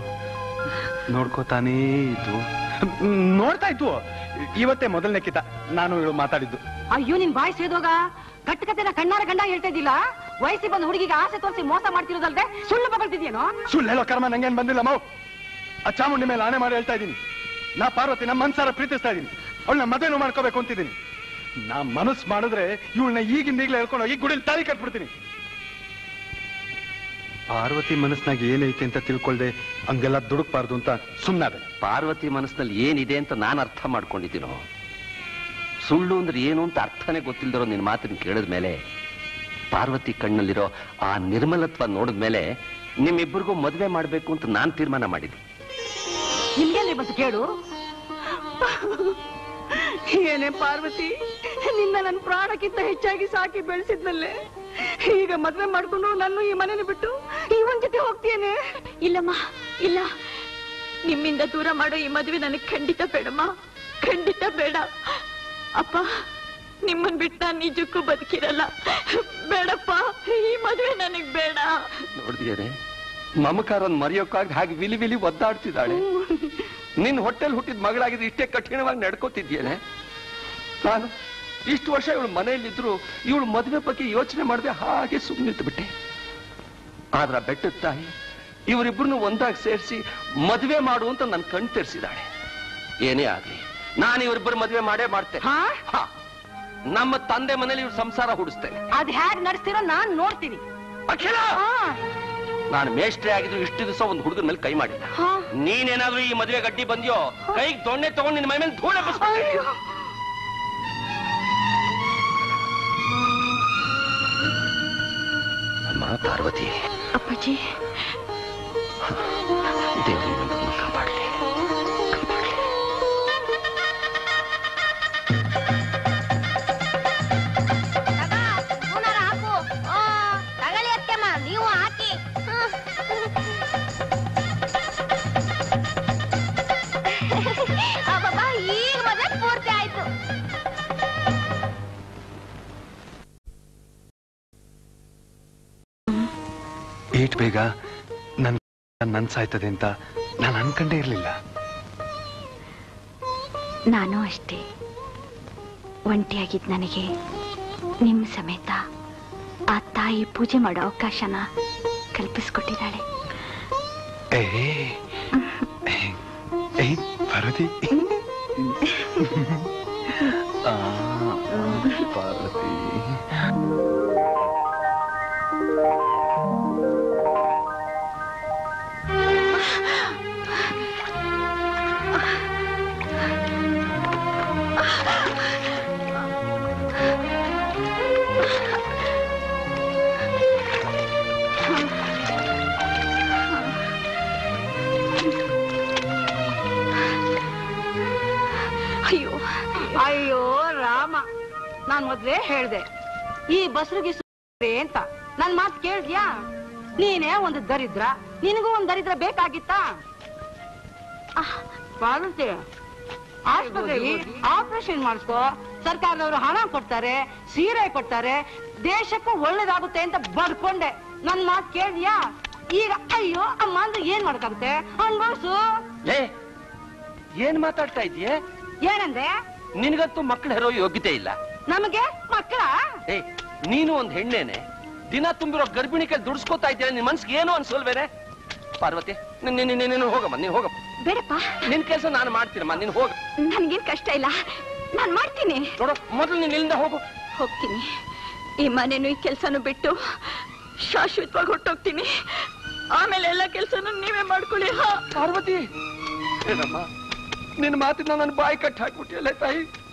ನೋಡ್ಕೋತಾನೇ ಇದ್ವು. ನೋಡ್ತಾ ಇದ್ವು. ಇವತ್ತೇ ಮೊದಲನೇ ಕಿತ. ನಾನು ಇವಳು ಮಾತಾಡಿದ್ದು. ಅಯ್ಯೋ ನಿನ್ ಬಾಯ್ ಸೇದೋಗ? ಕಟ್ಟ ಕತೆನ ಕಣ್ಣಾರ ಗಂಡ ಹೇಳ್ತಾ ಇದ್ದಿಲ್ಲ? ವಯಸ್ಸಿ ಬಂದ ಹುಡುಗಿಗೆ ಆಸೆ ತೋರಿಸಿ ಮೋಸ ಮಾಡ್ತಿರೋದಲ್ದೆ? ಸುಳ್ಳು ಬಗಳ್ತಿದ್ಯೇನೋ ಸುಳ್ಳು ಹೇಳೋ ಕರ್ಮ ನಂಗೇನ್ ಬಂದಿಲ್ಲ ಮಾವು ಆ ಚಾಮುಂಡಿ ಮೇಲೆ ಆಣೆ ಮಾಡಿ ಹೇಳ್ತಾ ಇದ್ದೀನಿ. ನಾ ಪಾರ್ವತಿ ನಮ್ಮ ಮನ್ಸಾರ ಪ್ರೀತಿಸ್ತಾ ಇದ್ದೀನಿ. ಅವಳನ್ನ ಮದುವೆನೂ ಮಾಡ್ಕೋಬೇಕು ಅಂತಿದ್ದೀನಿ. ನಾ ಮನಸ್ ಮಾಡಿದ್ರೆ ಇವಳನ್ನ ಈಗಿಂದ ಈಗಲೇ ಹೇಳ್ಕೊಂಡು ಹೋಗಿ ಗುಡಿಲ್ ತಾಳಿ ಕಟ್ಬಿಡ್ತೀನಿ. ಪಾರ್ವತಿ ಮನಸ್ನಾಗ ಏನೈತೆ ಅಂತ ತಿಳ್ಕೊಳ್ದೆ ಹಂಗೆಲ್ಲ ದುಡುಕ್ಬಾರ್ದು ಅಂತ ಸುಮ್ಮನಾದೆ ಪಾರ್ವತಿ ಮನಸ್ಸಿನಲ್ಲಿ ಏನಿದೆ ಅಂತ ನಾನು ಅರ್ಥ ಮಾಡ್ಕೊಂಡಿದ್ದೀನೋ? ಸುಳ್ಳು ಅಂದ್ರೆ ಏನು ಅಂತ ಅರ್ಥನೇ ಗೊತ್ತಿಲ್ದಿರೋ ನಿನ್ನ ಮಾತನ್ನು ಕೇಳಿದ ಮೇಲೆ ಪಾರ್ವತಿ ಕಣ್ಣಲ್ಲಿರೋ ಆ ನಿರ್ಮಲತ್ವ ನೋಡಿದ ಮೇಲೆ ನಿಮ್ಮಿಬ್ಬರಿಗೂ ಮದುವೆ ಮಾಡಬೇಕು ಅಂತ ನಾನು ತೀರ್ಮಾನ ಮಾಡಿದ್ದೆ. ನಿಮ್ಗೆಲ್ಲಿ ಬಸ್ ಕೇಳು? ಏನೇ ಪಾರ್ವತಿ ನಿನ್ನ ನನ್ನ ಪ್ರಾಣಕ್ಕಿಂತ ಹೆಚ್ಚಾಗಿ ಸಾಕಿ ಬೆಳೆಸಿದ್ನಲ್ಲೇ? ಈಗ ಮದ್ವೆ ಮಾಡ್ಕೊಂಡು ನಾನು ಈ ಮನೇನ ಬಿಟ್ಟು ಈ ಒಂದ್ ಜೊತೆ ಹೋಗ್ತೇನೆ ಇಲ್ಲಮ್ಮ ಇಲ್ಲ. ನಿಮ್ಮಿಂದ ದೂರ ಮಾಡೋ ಈ ಮದುವೆ ನನಗೆ ಖಂಡಿತ ಬೇಡಮ್ಮ. ಖಂಡಿತ ಬೇಡ. ಅಪ್ಪ ನಿಮ್ಮನ್ ಬಿಟ್ಟು ನಾನು ನಿಜಕ್ಕೂ ಬದುಕಿರಲ್ಲ. ಬೇಡಪ್ಪ ಈ ಮದುವೆ ನನಗ್ ಬೇಡ. ನೋಡಿದ್ಯಾರೆ ಮಮಕಾರನ್ ಮರೆಯೋಕ್ಕಾಗಿ ಹಾಗೆ ವಿಲಿ ವಿಲಿ ಒದ್ದಾಡ್ತಿದ್ದಾಳೆ. ನಿನ್ ಹೊಟ್ಟೆಲ್ ಹುಟ್ಟಿದ ಮಗಳಾಗಿದ್ರೆ ಇಷ್ಟೇ ಕಠಿಣವಾಗಿ ನಡ್ಕೋತಿದ್ಯೇನೆ? ನಾನು ಇಷ್ಟು ವರ್ಷ ಇವಳು ಮನೆಯಲ್ಲಿದ್ರು ಇವಳು ಮದುವೆ ಬಗ್ಗೆ ಯೋಚನೆ ಮಾಡದೆ ಹಾಗೆ ಸುಮ್ಮನಿದ್ದು ಬಿಟ್ಟೆ ಆದ್ರ ಬೆಟ್ಟದ ತಾಯಿ ಇವರಿಬ್ಬರನ್ನು ಒಂದಾಗಿ ಸೇರಿಸಿ ಮದುವೆ ಮಾಡು ಅಂತ ನನ್ ಕಣ್ ತೆರೆಸಿದಾಳೆ. ಏನೇ ಆಗ್ಲಿ ನಾನು ಇವರಿಬ್ಬರು ಮದುವೆ ಮಾಡೇ ಮಾಡ್ತೇನೆ. ನಮ್ಮ ತಂದೆ ಮನೇಲಿ ಇವ್ರ ಸಂಸಾರ ಹುಡಿಸ್ತೇನೆ. ಅದ್ ಹೇಗೆ ನಡೆಸ್ತೀರೋ ನಾನ್ ನೋಡ್ತೀನಿ. ಅಖಿಲ! ಹಾ. ನಾನು ಮೇಸ್ಟ್ರಿ ಆಗಿದ್ರು ಇಷ್ಟು ದಿವಸ ಒಂದು ಹುಡುಗನ ಮೇಲೆ ಕೈ ಮಾಡಿಲ್ಲ ನೀನ್ ನೀನೇನಾದ್ರೂ ಈ ಮದುವೆ ಗಡ್ಡಿ ಬಂದ್ಯೋ? ಕೈಗೆ ದೊಣ್ಣೆ ತಗೊಂಡು ನಿನ್ನ ಮೈ ಮೇಲೆ ಧೂಳೆ. ಅಮ್ಮ ಪಾರ್ವತಿ. ಅಪ್ಪಾಜಿ. ದೇವರು. ಬೇಗ ನನ್ ನನ್ ಸಾಯ್ತದೆ ಅಂತ ನಾನು ಅನ್ಕಂಡೇ ಇರ್ಲಿಲ್ಲ. ನಾನು ಅಷ್ಟೇ. ಒಂಟಿಯಾಗಿದ್ದ ನನಗೆ ನಿಮ್ಮ ಸಮೇತ ಆ ತಾಯಿ ಪೂಜೆ ಮಾಡೋ ಅವಕಾಶನ ಕಲ್ಪಿಸ್ಕೊಟ್ಟಿದ್ದಾಳೆ. ಏ ಏ ನಾನ್ ಮೊದ್ಲೇ ಹೇಳ್ದೆ. ಈ ಬಸ್ರಿಗೆ ಅಂತ. ನನ್ ಮಾತು ಕೇಳಿದ್ಯಾ? ನೀನೇ ಒಂದು ದರಿದ್ರ. ನಿನಗೂ ಒಂದು ದರಿದ್ರ ಬೇಕಾಗಿತ್ತಾ? ಪಾರ್ವತಿ ಆಸ್ಪತ್ರೆಗೆ ಆಪರೇಷನ್ ಮಾಡಿಸ್ಕೋ ಸರ್ಕಾರದವರು ಹಣ ಕೊಡ್ತಾರೆ ಸೀರೆ ಕೊಡ್ತಾರೆ ದೇಶಕ್ಕೂ ಒಳ್ಳೇದಾಗುತ್ತೆ ಅಂತ ಬರ್ಕೊಂಡೆ ನನ್ ಮಾತು ಕೇಳಿದ್ಯಾ? ಈಗ ಅಯ್ಯೋ ಅಮ್ಮ ಅಂದ್ರೆ ಏನ್ ಮಾಡ್ಕಂತೆ ಅನ್ಬೋಸು ಏನ್ ಮಾತಾಡ್ತಾ ಇದೀಯ ಏನಂದೆ? ನಿನಗಂತೂ ಮಕ್ಕಳು ಹೆರೋ ಯೋಗ್ಯತೆ ಇಲ್ಲ. ನಮಗೆ? ಮಕ್ಕಳ? ಏ ನೀನು ಒಂದ್ ಹೆಣ್ಣೇನೆ. ದಿನ ತುಂಬಿರೋ ಗರ್ಭಿಣಿ ಕೈ ದುಡ್ಸ್ಕೊತಾ ಇದ್ದೀಯ? ನಿನ್ ಮನ್ಸಿಗೆ ಏನು ಅನ್ಸೋಲ್ವೇನೆ? ಪಾರ್ವತಿ ನೀನ್- ನೀನ್- ನೀನ್- ನೀನು ಹೋಗಮ್ಮ ನೀನ್ ಹೋಗಮ್ಮ. ಬೇಡಪ್ಪ. ನಿನ್ ಕೆಲಸ ನಾನು ಮಾಡ್ತೀನಮ್ಮ ನೀನ್ ಹೋಗ. ನನ್ಗೇನ್ ಕಷ್ಟ ಇಲ್ಲ. ನಾನ್ ಮಾಡ್ತೀನಿ. ನೋಡು ಮೊದಲು ನೀನ್ ಇಲ್ಲಿಂದ ಹೋಗು. ಹೋಗ್ತೀನಿ. ಈ ಮನೇನು ಈ ಕೆಲ್ಸನೂ ಬಿಟ್ಟು ಶಾಶ್ವತವಾಗಿ ಹೊಟ್ಟೋಗ್ತೀನಿ ಆಮೇಲೆ ಎಲ್ಲ ಕೆಲ್ಸನೂ ನೀವೇ ಮಾಡ್ಕೊಳ್ಳಿ ಹಾ? ಪಾರ್ವತಿ ಏನಮ್ಮ? ನಿನ್ ಮಾತಿನ ನನ್ನ ಬಾಯಿ ಕಟ್ಟಿ ಹಾಕ್ಬಿಟ್ಟಿಯಲ್ಲ ತಾಯಿ.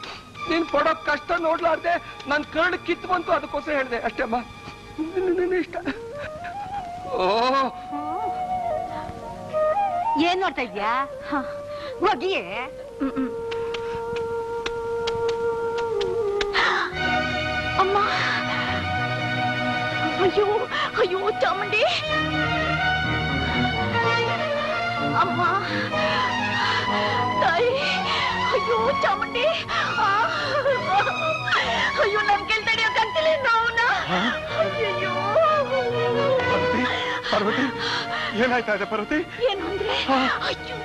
ನೀನ್ ಪಡೋ ಕಷ್ಟ ನೋಡ್ಲಾರ್ದೆ ನನ್ ಕರ್ಡ್ ಕಿತ್ತು ಬಂತು ಅದಕ್ಕೋಸ್ಕರ ಹೇಳಿದೆ. ಅಷ್ಟೇ ಅಮ್ಮ. ಇಷ್ಟ. ಓ. ಏನ್ ನೋಡ್ತಾ ಇದ್ಯಾ? ಹೋಗಿಯೇ. ಅಮ್ಮ. ಅಯ್ಯೋ ಅಯ್ಯೋ, ಚಾಮುಂಡಿ. ಅಮ್ಮ. ತಾಯಿ. ಅಯ್ಯೋ ಚಾಮುಂಡಿ. ಅಯ್ಯೋ ನನ್ ಕೆಲ್ ತಡೆಯೋಕ್ಕಂತಿಲ್ಲ ನೋವುನ ಅಯ್ಯೋ ಪಾರ್ವತಿ ಏನಾಯ್ತಾ ಇದೆ ಪಾರ್ವತಿ? ಏನು ಅಂದ್ರೆ ಅಯ್ಯೋ.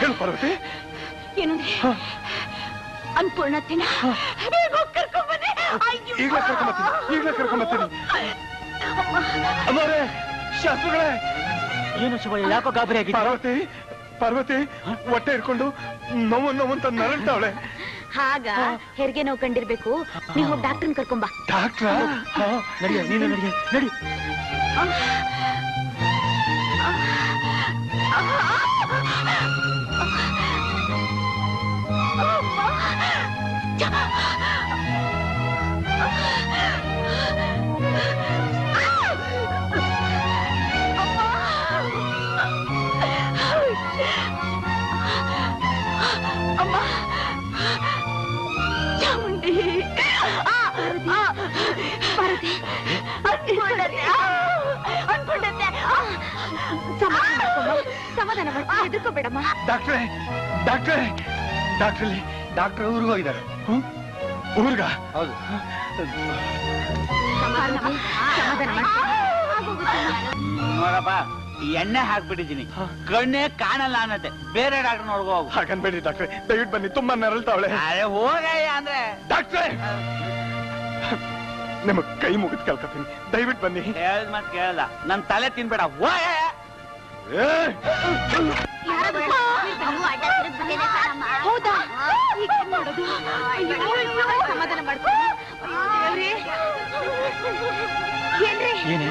ಹೇಳು ಪಾರ್ವತಿ. ಏನಂದ್ರೆ? ಹೋಗ್ ಕರ್ಕೊಂಬನ್ನಿ ಅಯ್ಯೋ. ಈಗ್ಲೇ ಕರ್ಕೊಂಬತ್ತೀನಿ ಈಗಲೇ ಕರ್ಕೊಂಬತ್ತೀನಿ ಅಮ್ಮರೇ ಶಾಸ್ತ್ರಗಳೇ. ಏನು ಶಿವಯ್ಯ ಯಾಕೋ ಗಾಬರಿ ಆಗಿದೆ ಪಾರ್ವತಿ ಪಾರ್ವತಿ ಹೊಟ್ಟೆ ಇಟ್ಕೊಂಡು ನೋವು ನೋವು ಅಂತ ನರಳ್ತಾವಳೆ. ಹಾಗ ಹೆರಿಗೆ ನೋವು ಕಂಡಿರ್ಬೇಕು. ನೀವು ಡಾಕ್ಟರ್? ಕರ್ಕೊಂಬ ಡಾಕ್ಟರ್ Oh, ನೀನು God. ನಡಿ. ಹೆದರ್ಕೋಬೇಡಮ್ಮ ಡಾಕ್ಟ್ರೇ ಡಾಕ್ಟ್ರೇ ಡಾಕ್ಟ್ರಲ್ಲಿ ಡಾಕ್ಟರ್ ಊರಿಗೆ ಹೋಗಿದ್ದಾರೆ. ಊರ್ಗ? ಹೌದು. ನೋಡಪ್ಪ ಎಣ್ಣೆ ಹಾಕ್ಬಿಟ್ಟಿದ್ದೀನಿ. ಕಣ್ಣೇ ಕಾಣಲ್ಲ ಅನ್ನತ್ತೆ. ಬೇರೆ ಡಾಕ್ಟರ್ ನೋಡ್ಕೋ ಹಾಕನ್ಬೇಡಿ ಹಾಗನ್ಬೇಡಿ ಡಾಕ್ಟ್ರೆ ದಯವಿಟ್ಟು ಬನ್ನಿ ತುಂಬಾ ನರಳ್ತಾವಳೆ. ಅರೆ ಹೋಗಯ್ಯ ಅಂದ್ರೆ. ಡಾಕ್ಟ್ರೆ! ನಿಮ್ಮ ಕೈ ಮುಗಿದ್ ಕೇಳ್ಕೊತೀನಿ. ದಯವಿಟ್ಟು ಬನ್ನಿ. ಹೇಳ್ ಮತ್ ಕೇಳಲ್ಲ. ನನ್ ತಲೆ ತಿನ್ಬೇಡ. ಹೋಗಯ್ಯ! ಸಮಾಧಾನ ಅಯ್ಯೋ?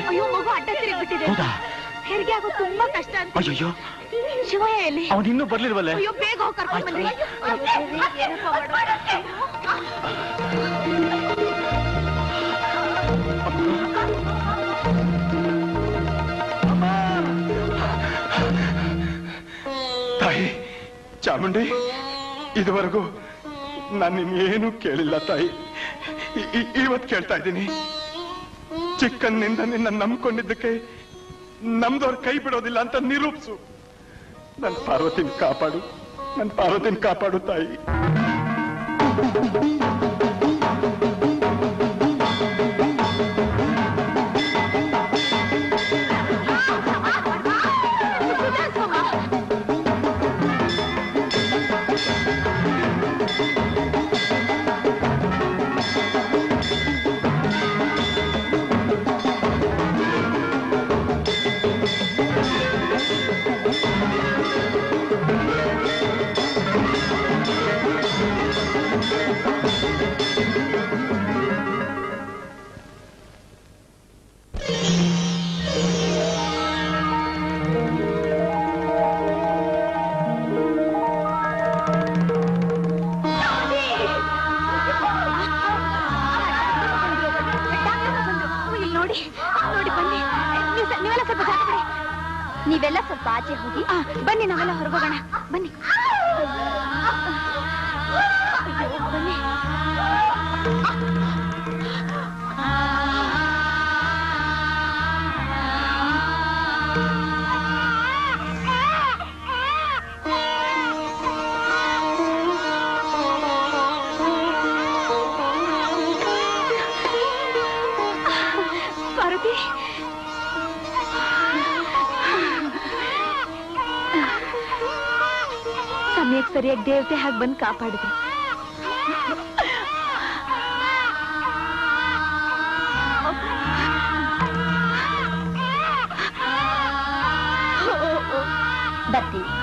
ಅಯ್ಯೋ ಮಗು ಅಡ್ಡ ತಿರುಗ್ಬಿಟ್ಟಿದೆ? ಹೆರಿಗೆ ಆಗೋದು ತುಂಬಾ ಕಷ್ಟ ಅಂತ ಅಯ್ಯಯ್ಯೋ ಶಿವಯ್ಯ ಎಲ್ಲಿ ಬರ್ಲಿಲ್ವಲ್ಲೇ ಅಯ್ಯೋ ಬೇಗ ಹೋಗಿ ಕರ್ಕೊಂಡ್ ಚಾಮುಂಡಿ, ಇದುವರೆಗೂ ನಾನು ಇನ್ನೇನು ಕೇಳಿಲ್ಲ ತಾಯಿ. ಇವತ್ತು ಕೇಳ್ತಾ ಇದ್ದೀನಿ. ಚಿಕ್ಕನ್ನಿಂದ ನಿನ್ನ ನಂಬ್ಕೊಂಡಿದ್ದಕ್ಕೆ ನಮ್ದವ್ರ ಕೈ ಬಿಡೋದಿಲ್ಲ ಅಂತ ನಿರೂಪಿಸು. ನನ್ ಪಾರ್ವತಿನ ಕಾಪಾಡು. ನನ್ ಪಾರ್ವತಿನ ಕಾಪಾಡು ತಾಯಿ. ಹೋಗಿ ಬನ್ನಿ ನಾವೆಲ್ಲ ಹೊರಗೋಗೋಣ ಸರಿಯಾಗಿ ದೇವತೆ ಹಾಗೆ ಬಂದು ಕಾಪಾಡಿದ್ರು. ಬರ್ತೀನಿ.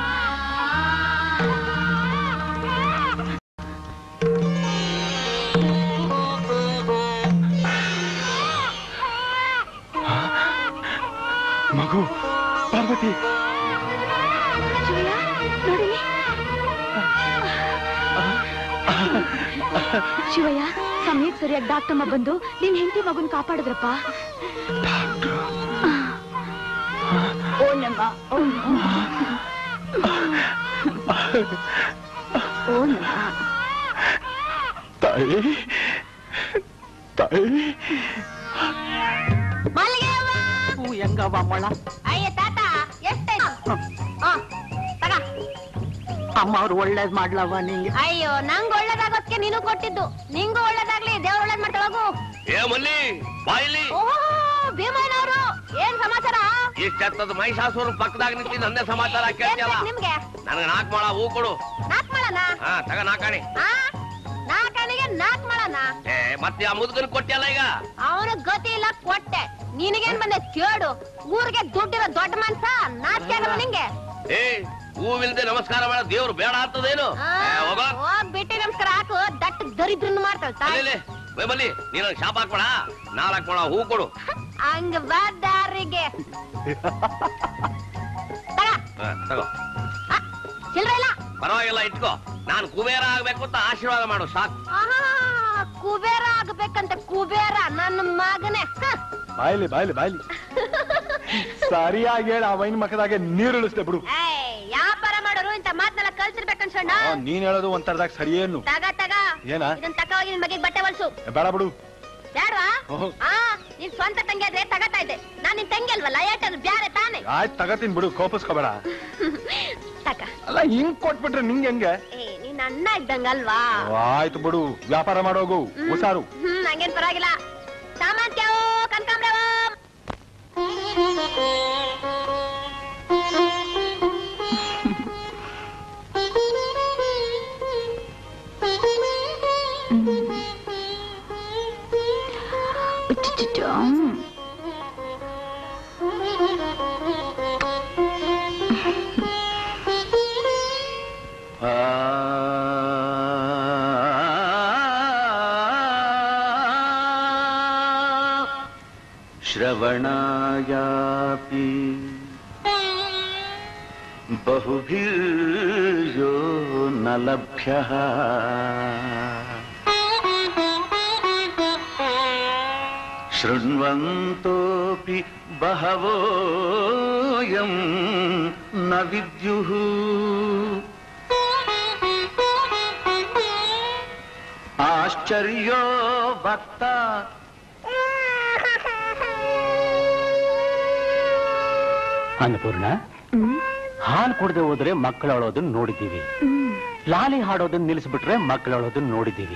ಶಿವಯ್ಯ ಸಮಯಕ್ಕೆ ಸರಿಯಾಗಿ ಡಾಕ್ಟಮ್ಮ ಬಂದು ನಿನ್ ಹೆಂಡತಿ ಮಗುನ್ ಕಾಪಾಡಿದ್ರಪ್ಪ. ಓ ನಮ್ಮ ಓ ನಮ್ಮ. ಓ ನಮ್ಮ ತಾಯಿ ತಾಯಿ. ಹೂ ಹೆಂಗವ ಅಮ್ಮ ಅವ್ರು ಒಳ್ಳೇದ್ ಮಾಡ್ಲವ ನಿಂಗೆ. ಅಯ್ಯೋ ನಂಗ್ ಒಳ್ಳೇದಾಗೋದಕ್ಕೆ ನೀನು ಕೊಟ್ಟಿದ್ದು. ನಿಂಗೂ ಒಳ್ಳೇದಾಗ್ಲಿ ದೇವ್ರ ಒಳ್ಳೇದ್ ಮಾಡ್ತಾ ಹೋಗು. ಏ ಮಲ್ಲಿ ಬಾಯಿಲಿ ಓಹೋ ಭೀಮಯ್ಯನವರು ಏನ್ ಸಮಾಚಾರ? ಇಷ್ಟದ ಮಹಿಷಾಸುರ ಪಕ್ಕದಾಗ ನಿಂತಿ ನಂದೇ ಸಮಾಚಾರ ಕೇಳ್ತಿಯಲ್ಲ? ನಿಮ್ಗೆ? ನನಗೆ ನಾಕ್ ಮಾಳ ಹೂ ಕೊಡು. ನಾಕ್ ಮಾಡಣ ಹಾ ತಗ ನಾಕಾಣಿ. ನಾಕಾಣಿಗೆ ನಾಕ್ ಮಾಡಣ ಏ ಮತ್ತೆ ಆ ಮುದುಕನ್ ಕೊಟ್ಟಿಯಲ್ಲ ಈಗ? ಅವನು ಗತಿ ಇಲ್ಲ ಕೊಟ್ಟೆ. ನಿನಗೇನ್ ಬಂದೆ ಕೇಳು ಊರಿಗೆ ದುಡ್ಡಿರೋ ದೊಡ್ಡ ಮನ್ಸ ನಾಚಿಕೆ ನಿಂಗೆ? ಏ ಹೂವಿಲ್ದೆ ನಮಸ್ಕಾರ ಮಾಡ ದೇವ್ರು ಬೇಡ ಆಗ್ತದೇನು? ಬಿಟ್ಟಿ ನಮಸ್ಕಾರ ಹಾಕು. ದಟ್ಟ ದರಿದ್ರನ್ನ ಮಾಡ್ತಾಳೆ ನೀನ್ ನೀನು ಶಾಪ್ ಹಾಕ್ಬೇಡ. ನಾಲ್ಕು ಮಾಳ ಹೂ ಕೊಡು. ಹಂಗ ಬಾರಿಗೆ ತಗ. ಇಲ್ಲ. ಪರವಾಗಿಲ್ಲ ಇಟ್ಕೋ. ನಾನು ಕುಬೇರ ಆಗ್ಬೇಕು ಅಂತ ಆಶೀರ್ವಾದ ಮಾಡು ಸಾಕು. ಕುಬೇರ ಆಗ್ಬೇಕಂತ ಕುಬೇರ ನನ್ನ ಮಗನೇ. ಬಾಯ್ಲಿ ಬಾಯ್ಲಿ ಬಾಯ್ಲಿ. ಸರಿಯಾಗಿ ಹೇಳ ಆ ವೈನ್ ಮಕ್ಕದಾಗೆ ನೀರು ಇಳಿಸ್ದೆ ಬಿಡು. ವ್ಯಾಪಾರ ಮಾಡೋರು ಇಂತ ಮಾತನ್ನ ಕಲ್ತಿರ್ಬೇಕನ್ಸಣ್ಣ ಆ, ನೀನ್ ಹೇಳೋದು ಒಂಥರದಾಗ ಸರಿಯೇನು? ತಗ ತಗ. ಏನ? ಇದನ್ ತಕ ಹೋಗಿ ನಿನ್ ಬಗ್ಗೆ ಬಟ್ಟೆ ಹೊಲ್ಸು. ಬೇಡ ಬಿಡು. ಬೇಡವಾ ಓಹೋ. ಆ ನಿನ್ ಸ್ವಂತ ತಂಗಿ ಆದ್ರೆ ತಗತಾ ಇದ್ದೆ. ನಾನ್ ನಿನ್ ತಂಗಿ ಅಲ್ವಲ್ಲ ಯಾಕಂದ್ರೆ ಬ್ಯಾರೆ ತಾನೆ? ಆಯ್ತು ತಗತೀನಿ ಬಿಡು ಕೋಪಿಸ್ಕೋಬೇಡ. ತಕ. ಅಲ್ಲ ಹಿಂಗ್ ಕೊಟ್ಬಿಟ್ರೆ ನಿಂಗೆ ಹೆಂಗೆ? ಏ ನಿನ್ ಅಣ್ಣ ಇದ್ದಂಗಲ್ವಾ ಆಯ್ತು ಬಿಡು ವ್ಯಾಪಾರ ಮಾಡೋಗು ಹುಷಾರು. ಹ್ಮ್ ನಂಗೇನ್ ಪರವಾಗಿಲ್ಲ. ಸಾಮಾನ್ ಕ್ಯಾವೋ ಕನ್ಕಾಂಬ್ರವೋ श्रवणायापि बहुभिर्यो न लभ्यः। शृण्वन्तोऽपि बहवोऽयं न विद्युः आश्चर्यो वक्ता ಅನ್ನಪೂರ್ಣ ಹಾಲು ಕುಡದೆ ಹೋದ್ರೆ ಮಕ್ಕಳು ಅಳೋದನ್ನ ನೋಡಿದ್ದೀವಿ ಲಾಲಿ ಹಾಡೋದನ್ನ ನಿಲ್ಲಿಸ್ಬಿಟ್ರೆ ಮಕ್ಕಳು ಅಳೋದನ್ನ ನೋಡಿದ್ದೀವಿ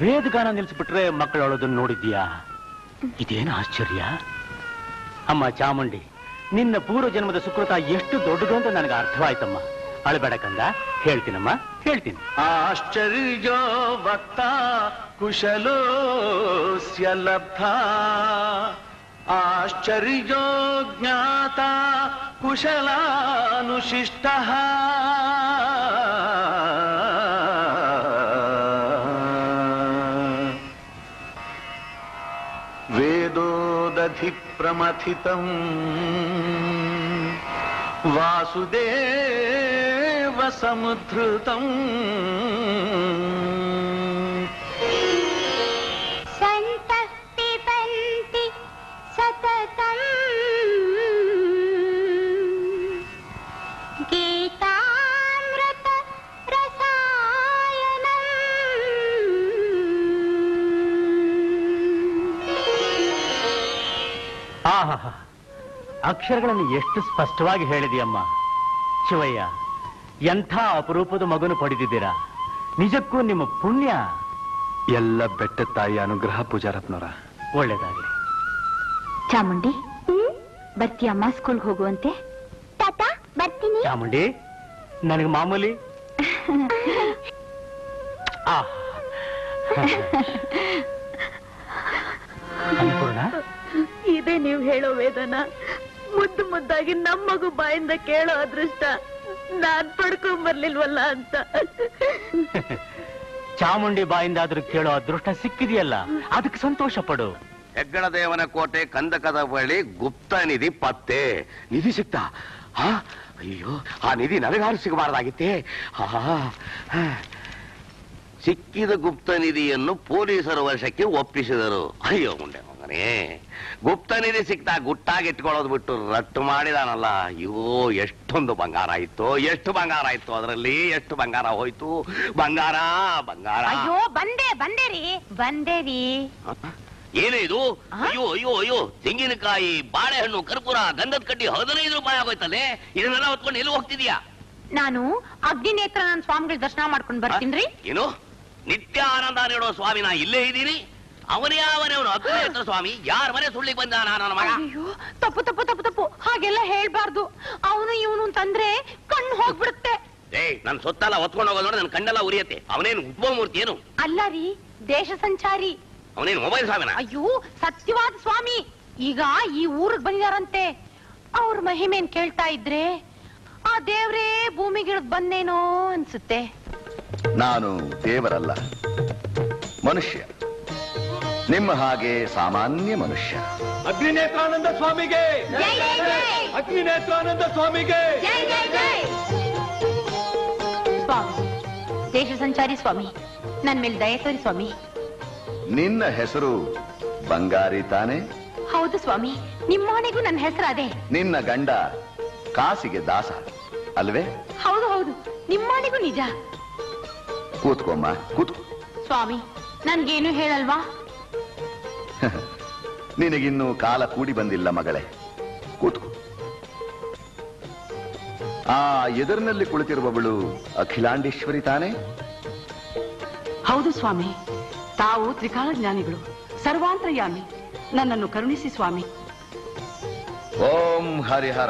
ವೇದಗಾನ ನಿಲ್ಲಿಸ್ಬಿಟ್ರೆ ಮಕ್ಕಳು ಅಳೋದನ್ನ ನೋಡಿದ್ಯಾ ಇದೇನು ಆಶ್ಚರ್ಯ? ಅಮ್ಮ ಚಾಮುಂಡಿ, ನಿನ್ನ ಪೂರ್ವ ಜನ್ಮದ ಸುಕೃತ ಎಷ್ಟು ದೊಡ್ಡದು ಅಂತ ನನಗೆ ಅರ್ಥವಾಯ್ತಮ್ಮ. ಅಳಬೇಡಕಂದ ಹೇಳ್ತೀನಮ್ಮ, ಹೇಳ್ತೀನಿ. ಆಶ್ಚರ್ಯೋ ಭಕ್ತ ಕುಶಲೋಸ್ಯ ಲಬ್ಧ ಆಶ್ಚರ್ಯೋ ಜ್ಞಾತ ಕುಶಲಾನುಶಿಷ್ಟ. प्रमथितम्। वासुदेवसमुद्धृतम् ಆಹಾ ಅಕ್ಷರಗಳನ್ನು ಎಷ್ಟು ಸ್ಪಷ್ಟವಾಗಿ ಹೇಳಿದೆಯಮ್ಮ. ಶಿವಯ್ಯ ಎಂಥ ಅಪರೂಪದ ಮಗನು ಪಡೆದಿದ್ದೀರಾ? ನಿಜಕ್ಕೂ ನಿಮ್ಮ ಪುಣ್ಯ? ಎಲ್ಲ ಬೆಟ್ಟ ತಾಯಿ ಅನುಗ್ರಹ ಪೂಜಾರತ್ನವರ. ಒಳ್ಳೇದಾಗಲಿ. ಚಾಮುಂಡಿ ಬರ್ತೀಯಮ್ಮ ಸ್ಕೂಲ್ಗೆ ಹೋಗುವಂತೆ? ತಾತ ಬರ್ತೀನಿ. ಚಾಮುಂಡಿ ನನಗೆ ಮಾಮೂಲಿ. ಆ ಅನ್ನಪೂರ್ಣ ಇದೇ ನೀವು ಹೇಳೋ ವೇದನ ಮುದ್ದು ಮುದ್ದಾಗಿ ನಮ್ಮ ಮಗು ಬಾಯಿಂದ ಕೇಳೋ ಅದೃಷ್ಟ ನಾನ್ ಪಡ್ಕೊಂಡ್ ಬರ್ಲಿಲ್ವಲ್ಲ ಅಂತ. ಚಾಮುಂಡಿ ಬಾಯಿಂದಾದ್ರೂ ಕೇಳೋ ಅದೃಷ್ಟ ಸಿಕ್ಕಿದೆಯಲ್ಲ? ಅದಕ್ಕೆ ಸಂತೋಷ ಪಡು. ಹೆಗ್ಗಣದೇವನ ಕೋಟೆ ಕಂದಕದ ಬಳಿ ಗುಪ್ತ ನಿಧಿ ಪತ್ತೆ. ನಿಧಿ ಸಿಕ್ತಾ? ಹಾ? ಅಯ್ಯೋ ಆ ನಿಧಿ ನನಗಾರು ಸಿಗಬಾರ್ದಾಗಿತ್ತೆ. ಸಿಕ್ಕಿದ ಗುಪ್ತ ನಿಧಿಯನ್ನು ಪೊಲೀಸರ ವಶಕ್ಕೆ ಒಪ್ಪಿಸಿದರು. ಅಯ್ಯೋ ಮುಂಡೆ ಮಗನೇ ಗುಪ್ತ ನಿಧಿ ಸಿಕ್ತಾ ಗುಟ್ಟಾಗಿ ಇಟ್ಕೊಳ್ಳೋದು ಬಿಟ್ಟು ರಟ್ಟು ಮಾಡಿದಾನಲ್ಲ ಅಯ್ಯೋ ಎಷ್ಟೊಂದು ಬಂಗಾರ ಇತ್ತು ಎಷ್ಟು ಬಂಗಾರ ಇತ್ತು ಅದರಲ್ಲಿ ಎಷ್ಟು ಬಂಗಾರ ಹೋಯ್ತು? ಬಂಗಾರ ಬಂಗಾರ. ಅಯ್ಯೋ ಬಂದೆ ಬಂದೆ ರೀ ಬಂದೆ ರೀ. ಏನೇ ಇದು? ಅಯ್ಯೋ ಅಯ್ಯೋ ಅಯ್ಯೋ ತೆಂಗಿನಕಾಯಿ ಬಾಳೆಹಣ್ಣು ಕರ್ಪೂರ ಗಂಧದ ಕಡ್ಡಿ ಹದಿನೈದು ರೂಪಾಯಿ ಆಗೋಯ್ತಲ್ಲೇ? ಇದನ್ನೆಲ್ಲ ಹೊತ್ಕೊಂಡು ಎಲ್ಲಿ ಹೋಗ್ತಿದ್ಯಾ? ನಾನು ಅಗ್ನಿನೇತ್ರ ನನ್ನ ಸ್ವಾಮಿಗಳ ದರ್ಶನ ಮಾಡ್ಕೊಂಡ್ ರೀ. ಏನು? ನಿತ್ಯ ಆನಂದ ನೀಡೋ ಸ್ವಾಮಿ ನಾ ಇಲ್ಲೇ ಇದ್ದೀನಿ. ಅವನೇ ಅವನೇ ಅವನು. ಅಗ್ನೇತ್ರ ಸ್ವಾಮಿ ಯಾರ ಮನೆ ಸುಳ್ಳಿಗೆ ಬಂದ ನನ್ನ ಮಗ? ಅಯ್ಯೋ ತಪ್ಪು ತಪ್ಪು ತಪ್ಪು ತಪ್ಪು. ಹಾಗೆಲ್ಲ ಹೇಳ್ಬಾರ್ದು. ಅವನು ಇವನು ಅಂತಂದ್ರೆ ಕಣ್ಣು ಹೋಗ್ಬಿಡುತ್ತೆ. ಏಯ್ ನನ್ ಸೊತ್ತೆಲ್ಲ ಹೊತ್ಕೊಂಡು ಹೋಗೋದು ನೋಡಿ ನನ್ನ ಕಣ್ಣೆಲ್ಲ ಉರಿಯತ್ತೆ. ಅವನೇನು ಉಪಮೂರ್ತಿ ಏನು? ಅಲ್ಲ ರೀ ದೇಶ ಸಂಚಾರಿ. ಅವನೇನು ಮೊಬೈಲ್ ಸ್ವಾಮಿನ? ಅಯ್ಯೋ ಸತ್ಯವಾದ ಸ್ವಾಮಿ. ಈಗ ಈ ಊರಿಗೆ ಬಂದಿದಾರಂತೆ. ಅವ್ರ ಮಹಿಮೇನ್ ಕೇಳ್ತಾ ಇದ್ರೆ ಆ ದೇವ್ರೇ ಭೂಮಿಗಿಳಿದ್ ಬಂದೇನೋ ಅನ್ಸುತ್ತೆ. ನಾನು ದೇವರಲ್ಲ ಮನುಷ್ಯ. ನಿಮ್ಮ ಹಾಗೆ ಸಾಮಾನ್ಯ ಮನುಷ್ಯ. ಅಗ್ನಿನೇತ್ರಾನಂದ ಸ್ವಾಮಿಗೆ! ಜೈ ಜೈ ಜೈ! ಅಗ್ನಿನೇತ್ರಾನಂದ ಸ್ವಾಮಿಗೆ! ಜೈ ಜೈ ಜೈ! ಸ್ವಾಮಿ ದೇಶ ಸಂಚಾರಿ ಸ್ವಾಮಿ ನನ್ ಮೇಲೆ ದಯ ತೋರಿ ಸ್ವಾಮಿ. ನಿನ್ನ ಹೆಸರು ಬಂಗಾರಿ ತಾನೆ? ಹೌದು ಸ್ವಾಮಿ ನಿಮ್ಮನೆಗೂ ನನ್ನ ಹೆಸರು ಅದೇ ನಿನ್ನ ಗಂಡ ಕಾಸಿಗೆ ದಾಸ ಅಲ್ವೇ? ಹೌದು ಹೌದು ನಿಮ್ಮನೆಗೂ ನಿಜ. ಕೂತ್ಕೊಮ್ಮ ಕೂತ್ಕೋ. ಸ್ವಾಮಿ ನನ್ಗೇನು ಹೇಳಲ್ವಾ? ನಿನಗಿನ್ನೂ ಕಾಲ ಕೂಡಿ ಬಂದಿಲ್ಲ ಮಗಳೇ. ಕೂತ್ಕೋ. ಆ ಎದುರಿನಲ್ಲಿ ಕುಳಿತಿರುವವಳು ಅಖಿಲಾಂಡೇಶ್ವರಿ ತಾನೇ? ಹೌದು ಸ್ವಾಮಿ. ತಾವು ತ್ರಿಕಾಲ ಜ್ಞಾನಿಗಳು ಸರ್ವಾಂತರ್ಯಾಮಿ. ನನ್ನನ್ನು ಕರುಣಿಸಿ ಸ್ವಾಮಿ. ಓಂ ಹರಿಹರ.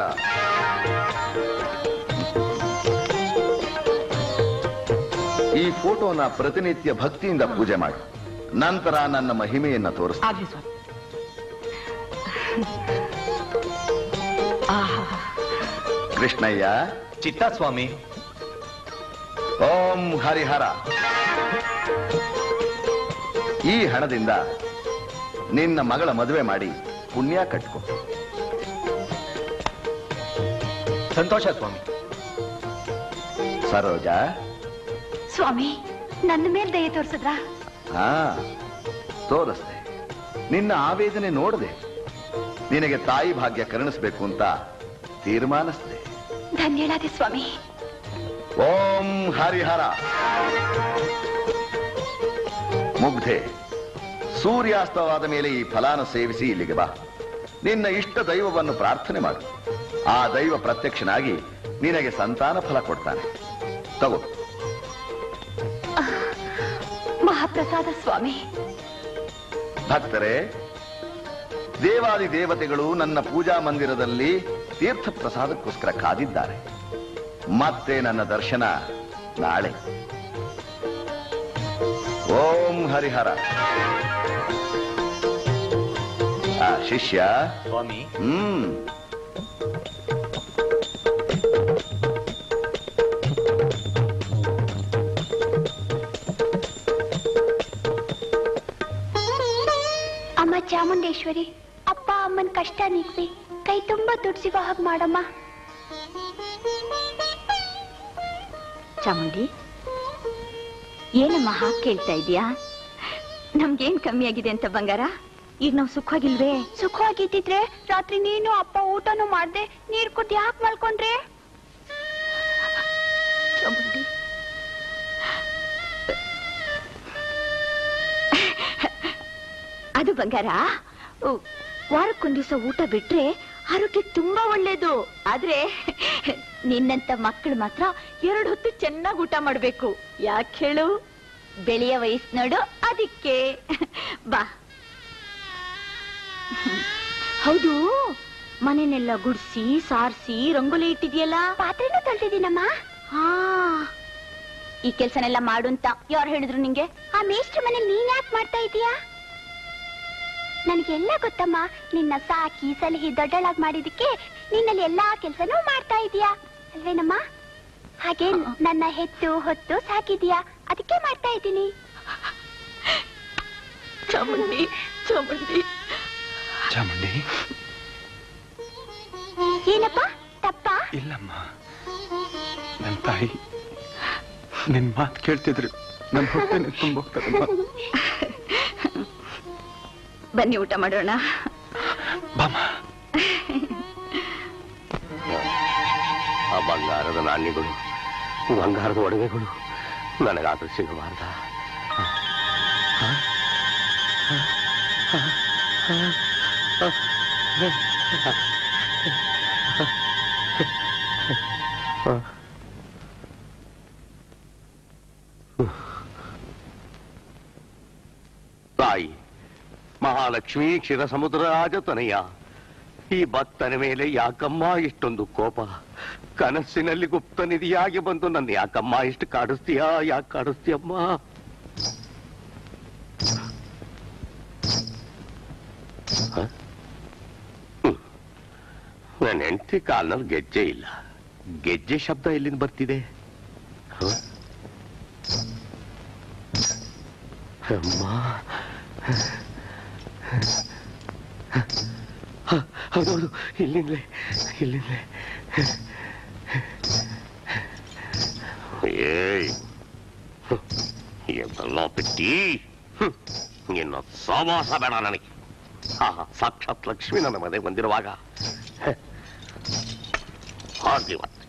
ಈ ಫೋಟೋನ ಪ್ರತಿನಿತ್ಯ ಭಕ್ತಿಯಿಂದ ಪೂಜೆ ಮಾಡು. ನಂತರ ನನ್ನ ಮಹಿಮೆಯನ್ನ ತೋರಿಸ್ತೀನಿ. ಆಗ್ಲಿ ಸ್ವಾಮಿ. ಆಹಾ. ಕೃಷ್ಣಯ್ಯ. ಚಿತ್ತಾಸ್ವಾಮಿ. ಓಂ ಹರಿಹರ. ಈ ಹಣದಿಂದ ನಿನ್ನ ಮಗಳ ಮದುವೆ ಮಾಡಿ ಪುಣ್ಯ ಕಟ್ಕೊ. ಸಂತೋಷ ಸ್ವಾಮಿ. ಸರೋಜ. ಸ್ವಾಮಿ ನನ್ನ ಮೇಲೆ ದಯ ತೋರ್ಸಿದ್ರಾ? ಹಾ ತೋರಿಸ್ದೆ. ನಿನ್ನ ಆವೇದನೆ ನೋಡದೆ. ನಿನಗೆ ತಾಯಿ ಭಾಗ್ಯ ಕರುಣಿಸ್ಬೇಕು ಅಂತ ತೀರ್ಮಾನಿಸಿದೆ. ಧನ್ಯಳಾದೆ ಸ್ವಾಮಿ. ಓಂ ಹರಿಹರ. ಮುಗ್ಧೆ. ಸೂರ್ಯಾಸ್ತವಾದ ಮೇಲೆ ಈ ಫಲಾನ ಸೇವಿಸಿ ಇಲ್ಲಿಗೆ ಬಾ. ನಿನ್ನ ಇಷ್ಟ ದೈವವನ್ನು ಪ್ರಾರ್ಥನೆ ಮಾಡು. ಆ ದೈವ ಪ್ರತ್ಯಕ್ಷನಾಗಿ ನಿನಗೆ ಸಂತಾನ ಫಲ ಕೊಡ್ತಾನೆ. ತಗೋ. ಮಹಾಪ್ರಸಾದ ಸ್ವಾಮಿ. ಭಕ್ತರೇ ದೇವಾದಿ ದೇವತೆಗಳು ನನ್ನ ಪೂಜಾ ಮಂದಿರದಲ್ಲಿ ತೀರ್ಥ ಪ್ರಸಾದಕ್ಕೋಸ್ಕರ ಕಾದಿದ್ದಾರೆ. ಮತ್ತೆ ನನ್ನ ದರ್ಶನ ನಾಳೆ. ಓಂ ಹರಿಹರ. ಆ ಶಿಷ್ಯ? ಸ್ವಾಮಿ. ಹ್ಮ್. ಚಾಮುಂಡೇಶ್ವರಿ, ಅಪ್ಪ ಅಮ್ಮನ ಕಷ್ಟ ನೀಗ್ಸಿ ಕೈ ತುಂಬಾ ದುಡ್ಡು ಸಿಗೋ ಹಾಗೆ ಮಾಡಮ್ಮ. ಚಾಮುಂಡಿ, ಏನಮ್ಮ ಹಾಗೆ ಕೇಳ್ತಾ ಇದೀಯಾ ನಮ್ಗೇನ್ ಕಮ್ಮಿ ಆಗಿದೆ ಅಂತ ಬಂಗಾರ? ಈಗ ನಾವು ಸುಖವಾಗಿಲ್ವೇ? ಸುಖವಾಗಿದ್ದಿದ್ರೆ ರಾತ್ರಿ ನೀನು ಅಪ್ಪ ಊಟನೂ ಮಾಡ್ದೆ, ನೀರ್ ಕುಡ್ದು ಯಾಕೆ ಮಲ್ಕೊಂಡ್ರೆ? ಚಾಮುಂಡಿ ಅದು ಬಂಗಾರ? ವಾರಕ್ಕೊಂದಿವಸ ವಾರಕ್ಕೊಂದ್ ದಿವಸ ಊಟ ಬಿಟ್ರೆ ಆರೋಗ್ಯ ತುಂಬಾ ಒಳ್ಳೇದು. ಆದ್ರೆ ನಿನ್ನಂತ ಮಕ್ಕಳು ಮಾತ್ರ ಎರಡು ಹೊತ್ತು ಚೆನ್ನಾಗಿ ಊಟ ಮಾಡ್ಬೇಕು. ಯಾಕೆ ಹೇಳು? ಬೆಳೆಯ ವಯಸ್ಸು ನೋಡು ಅದಕ್ಕೆ. ಬಾ. ಹೌದು ಮನೆನೆಲ್ಲ ಗುಡ್ಸಿ ಸಾರಿಸಿ ರಂಗೋಲಿ ಇಟ್ಟಿದ್ಯಲ್ಲ? ಪಾತ್ರೆನೂ ತಳ್ತಿದ್ದೀನಮ್ಮ ಹಾ. ಈ ಕೆಲ್ಸನೆಲ್ಲ ಮಾಡು ಅಂತ ಯಾರು ಹೇಳಿದ್ರು ನಿಂಗೆ? ಆ ಮೇಷ್ಟ್ರ ಮನೇಲಿ ನೀನ್ ಯಾಕೆ ಮಾಡ್ತಾ ಇದೀಯಾ? ನನಗೆಲ್ಲ ಗೊತ್ತಮ್ಮ ನಿನ್ನ ಸಾಕಿ ಸಲಹಿ ದೊಡ್ಡಳಾಗಿ ಮಾಡಿದಕ್ಕೆ ನಿನ್ನಲ್ಲಿ ಎಲ್ಲಾ ಕೆಲಸನೂ ಮಾಡ್ತಾ ಇದೀಯಾ ಅಲ್ವೇನಮ್ಮ? ಹಾಗೆ ನನ್ನ ಹೆತ್ತು ಹೊತ್ತು ಸಾಕಿದೀಯಾ ಅದಕ್ಕೆ ಮಾಡ್ತಾ ಇದ್ದೀನಿ. ಚಾಮುಂಡಿ ಚಾಮುಂಡಿ. ಚಾಮುಂಡಿ? ಏನಪ್ಪ? ತಪ್ಪ? ಇಲ್ಲಮ್ಮ. ನನ್ನ ತಾಯಿ ನಿನ್ ಮಾತು ಕೇಳ್ತಿದ್ರು. ನನ್ನ ಹೊಟ್ಟೆ ತುಂಬೋಗ್ತದಮ್ಮ ಬನ್ನಿ ಊಟ ಮಾಡೋಣ. ಆ ಬಂಗಾರದ ನಾಣ್ಯಗಳು ಬಂಗಾರದ ಒಡವೆಗಳು ನನಗಾದ್ರೂ ಸಿಗಬಾರ್ದ ತಾಯಿ ಮಹಾಲಕ್ಷ್ಮಿ ಕ್ಷೀರ ಸಮುದ್ರ ರಾಜತನಯ್ಯ ಈ ಭಕ್ತನ ಮೇಲೆ ಯಾಕಮ್ಮ ಇಷ್ಟೊಂದು ಕೋಪ? ಕನಸಿನಲ್ಲಿ ಗುಪ್ತ ನಿಧಿಯಾಗಿ ಬಂದು ನನ್ನ ಯಾಕಮ್ಮ ಇಷ್ಟು ಕಾಡಿಸ್ತೀಯಾ? ಯಾಕೆ ಕಾಡಿಸ್ತೀಯಮ್ಮ. ನನ್ನ ಹೆಂಡತಿ ಕಾಲ್ನಲ್ಲಿ ಗೆಜ್ಜೆ ಇಲ್ಲ. ಗೆಜ್ಜೆ ಶಬ್ದ ಎಲ್ಲಿಂದ ಬರ್ತಿದೆ? ಅಮ್ಮ. ಹೌದೌದು ಇಲ್ಲಿಂದಲೇ ಇಲ್ಲಿಂದಲೇ ಏಯ್ ಹ್ಮ್. ಎಂತೆಲ್ಲ ಬಿಟ್ಟಿ ಹ್ಮ್. ಇನ್ನು ಸಮಾಸ ಬೇಡ ನನಗೆ ಆಹಾ, ಸಾಕ್ಷಾತ್ ಲಕ್ಷ್ಮಿ ನನ್ನ ಮನೆಗೆ ಬಂದಿರುವಾಗ ಹ. ಹಾಗೆ ಇವತ್ತು.